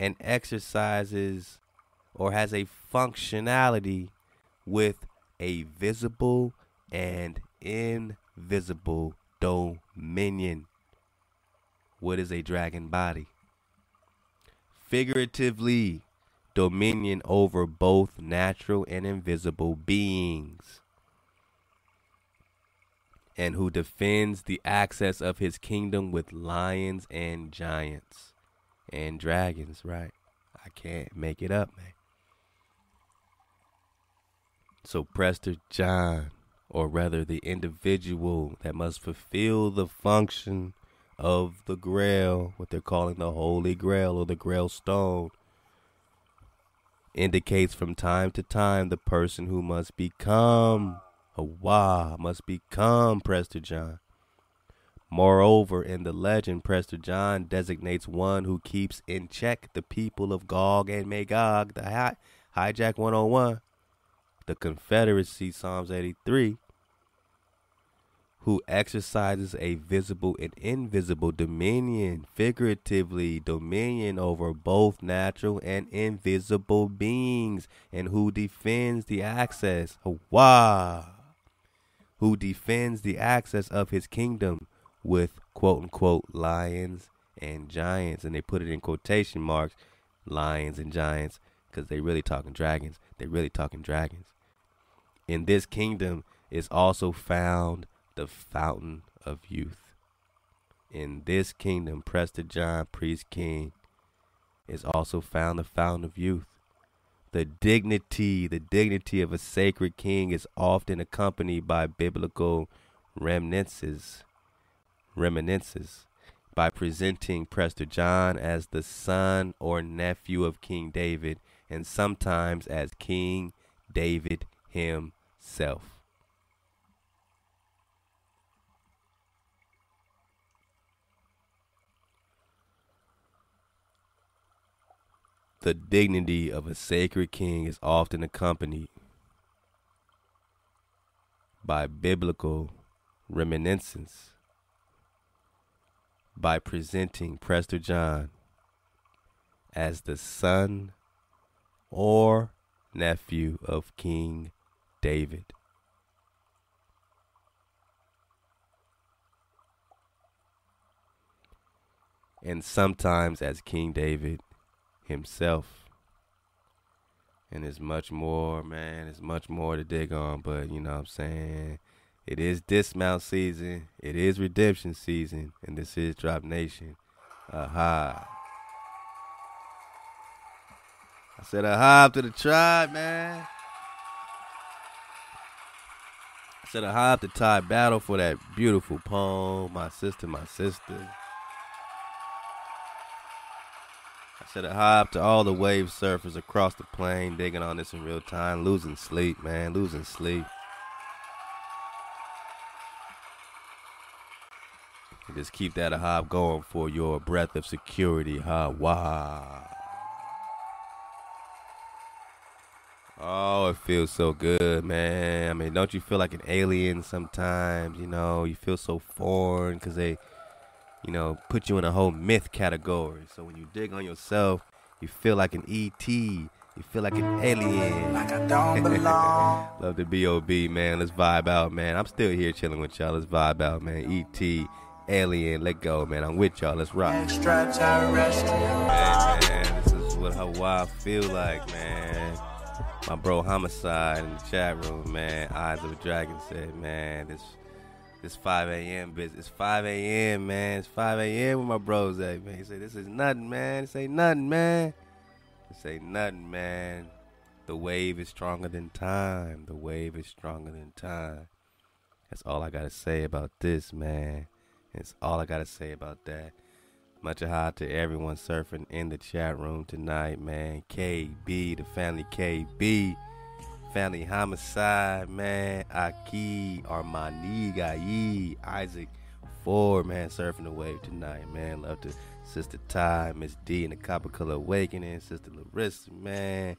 and exercises or has a functionality with a visible and invisible dominion. What is a dragon body? Figuratively, dominion over both natural and invisible beings, and who defends the access of his kingdom with lions and giants and dragons, right? I can't make it up, man. So, Prester John, or rather the individual that must fulfill the function of the grail, what they're calling the Holy Grail or the Grail Stone, indicates from time to time the person who must become a Wah, must become Prester John. Moreover, in the legend, Prester John designates one who keeps in check the people of Gog and Magog, the hi- hijack 101, the Confederacy, Psalms 83, who exercises a visible and invisible dominion, figuratively dominion over both natural and invisible beings, and who defends the access, Wah, who defends the access of his kingdom with quote unquote lions and giants, and they put it in quotation marks, lions and giants, because they really talking dragons. They really talking dragons. In this kingdom is also found the fountain of youth. In this kingdom, Prester John, priest king, is also found the fountain of youth. The dignity, the dignity of a sacred king is often accompanied by biblical reminiscences, reminiscences by presenting Prester John as the son or nephew of King David and sometimes as King David himself. The dignity of a sacred king is often accompanied by biblical reminiscence by presenting Prester John as the son or nephew of King David. And sometimes as King David himself. And there's much more, man. There's much more to dig on, but you know what I'm saying? It is dismount season. It is redemption season. And this is Drop Nation. Aha. I said aha up to the tribe, man. I said aha up to tie battle for that beautiful poem. My sister, my sister. Said hi up to all the wave surfers across the plain, digging on this in real time, losing sleep, man, losing sleep. And just keep that a hop going for your breath of security, ha wah. Oh, it feels so good, man. I mean, don't you feel like an alien sometimes? You know, you feel so foreign because they you know, put you in a whole myth category. So when you dig on yourself, you feel like an ET. You feel like an alien. Like I don't belong. Love the B.O.B., man. Let's vibe out, man. I'm still here chilling with y'all. Let's vibe out, man. E.T., alien, let go, man. I'm with y'all. Let's rock. Extraterrestrial. Man, this is what Hawaii feel like, man. My bro Homicide in the chat room, man. Eyes of a Dragon said, man, this This 5 a.m. business. It's 5 a.m. man. It's 5 a.m. with my bros at man. He say this is nothing, man. This ain't nothing, man. This ain't nothing, man. The wave is stronger than time. The wave is stronger than time. That's all I gotta say about this, man. That's all I gotta say about that. Much hi to everyone surfing in the chat room tonight, man. KB, the family KB, family homicide, man. Aki, Armani, Gayi, Isaac Ford, man, surfing the wave tonight, man. Love to Sister Ty, Miss D, and the Copper Color Awakening, Sister Larissa, man.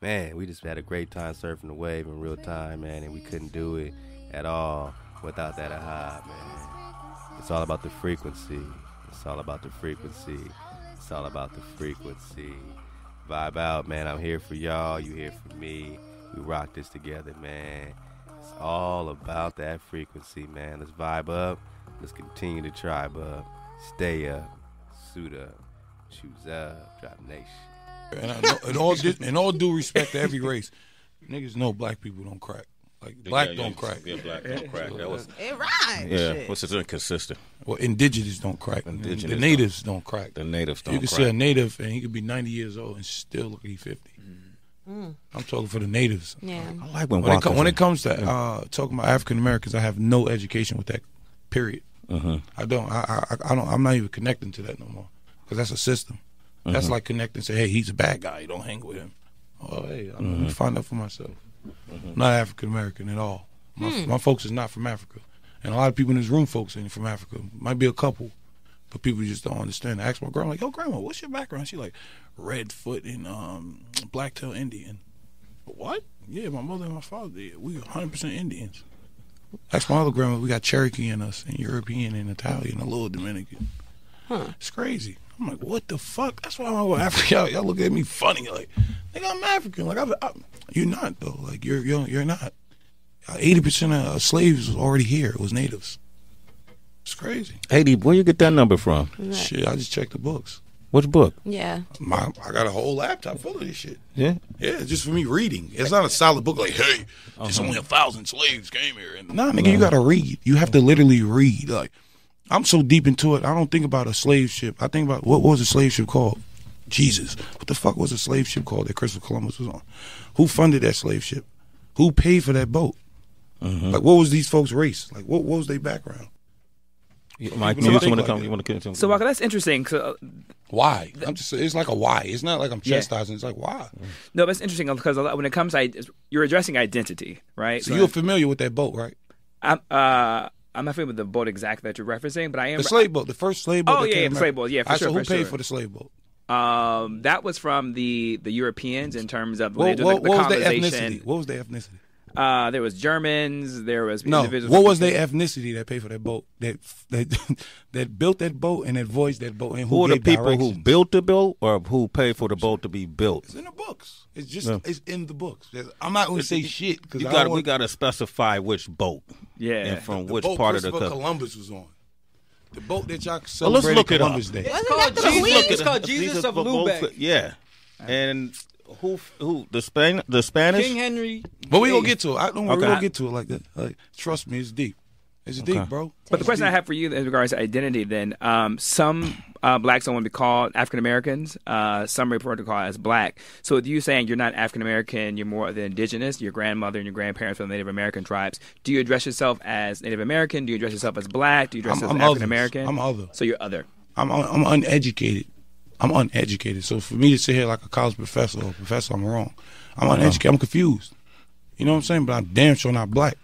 Man, we just had a great time surfing the wave in real time, man, and we couldn't do it at all without that aha, man. It's all about the frequency. It's all about the frequency. It's all about the frequency. Vibe out, man. I'm here for y'all. You here for me. We rock this together, man. It's all about that frequency, man. Let's vibe up. Let's continue to tribe up. Stay up. Suit up. Choose up. Drop nation. And I know, in all in all due respect to every race, niggas know black people don't crack. Like black Yeah, don't yeah, crack. Yeah, black don't crack. That was It rhymes. yeah. Shit. What's it inconsistent? Well, indigenous don't crack. Indigenous the don't- natives don't, crack. The natives don't you can crack. see a native and he could be 90 years old and still look like he's 50. I'm talking for the natives. Yeah. I like when When it, co- Walker- when it comes to uh, talking about African Americans, I have no education with that. Period. Mhm. I don't. I, I, I don't. I'm not even connecting to that no more because that's a system. That's Mm-hmm. like connecting. Say, hey, he's a bad guy. You don't hang with him. Oh, hey, I'm gonna find out for myself. I'm not African American at all. My, my folks is not from Africa, and a lot of people in this room, folks, ain't from Africa. Might be a couple, but people just don't understand. I asked my grandma, like, "Yo, grandma, what's your background?" She like, Redfoot and um, Blacktail Indian. What? Yeah, my mother and my father did. We 100 percent Indians. That's my other grandma. We got Cherokee in us, and European, and Italian, a little Dominican. Huh. It's crazy. I'm like, what the fuck? That's why I'm over Africa. Y'all, y'all look at me funny, like, nigga, I'm African. Like, I'm, I'm, you're not though. Like, you're you're, you're not. Eighty percent of slaves was already here. It was natives. It's crazy. Haiti, where you get that number from? Shit, I just checked the books. Which book? Yeah. My, I got a whole laptop full of this shit. Yeah. Yeah, just for me reading. It's not a solid book like, hey, it's uh-huh. only a thousand slaves came here. And nah, nigga, you gotta read. You have to literally read. Like, I'm so deep into it, I don't think about a slave ship. I think about what was a slave ship called? Jesus. What the fuck was a slave ship called that Christopher Columbus was on? Who funded that slave ship? Who paid for that boat? Uh-huh. Like, what was these folks' race? Like, what, what was their background? Mike, you want to like come? that. You want to come? So, Walker, that's interesting. 'cause, uh, Why? I'm just. It's like a why. It's not like I'm Yeah. chastising. It's like why. no, that's interesting because a lot- when it comes to you're addressing identity, right? So you're familiar with that boat, right? I'm uh I'm not familiar with the boat exactly that you're referencing, but I am. The slave boat, the first slave boat. Oh, that yeah, came yeah, the slave boat. Yeah, for All right, sure, So who for paid sure. for the slave boat? Um, that was from the the Europeans in terms of when What, they did what, the, the what was their colonization. ethnicity? What was their ethnicity? Uh, there was Germans. There was No. individuals What was their ethnicity that paid for that boat? That that that built that boat and that voiced that boat and who, Who are the gave people who built the boat, or who paid for the boat to be built? It's in the books. It's just Yeah. it's in the books. I'm not going to say shit because You I got. don't We got to specify which boat Yeah. and from the which boat part of the. Christopher Columbus was on. The boat that y'all Well, let's celebrated look it up. Columbus Day. Wasn't called that Jesus. It's called These Jesus of for both- Lubeck. Yeah, and who who the Spain the Spanish? King Henry. But we gonna get to it. I don't. We Okay. gonna get to it like that. Like, trust me, it's deep. It's deep, bro. But the question I have for you in regards to identity, then, um, some uh, blacks don't want to be called African Americans. Uh, some refer to call as black. So, with you saying you're not African American, you're more the indigenous. Your grandmother and your grandparents from the Native American tribes. Do you address yourself as Native American? Do you address yourself as black? Do you address I'm- yourself I'm as African others. American? I'm other. So you're other. I'm I'm uneducated. I'm uneducated. So for me to sit here like a college professor or professor, I'm wrong. I'm uneducated. I'm confused. You know what I'm saying? But I'm damn sure not black.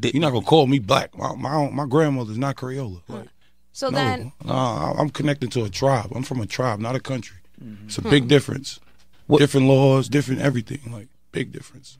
You're not gonna call me black. My my, my grandmother's not Crayola. Like, So no, then, no, I'm connected to a tribe. I'm from a tribe, not a country. Mm-hmm. It's a big difference. Different laws, different everything. Like big difference.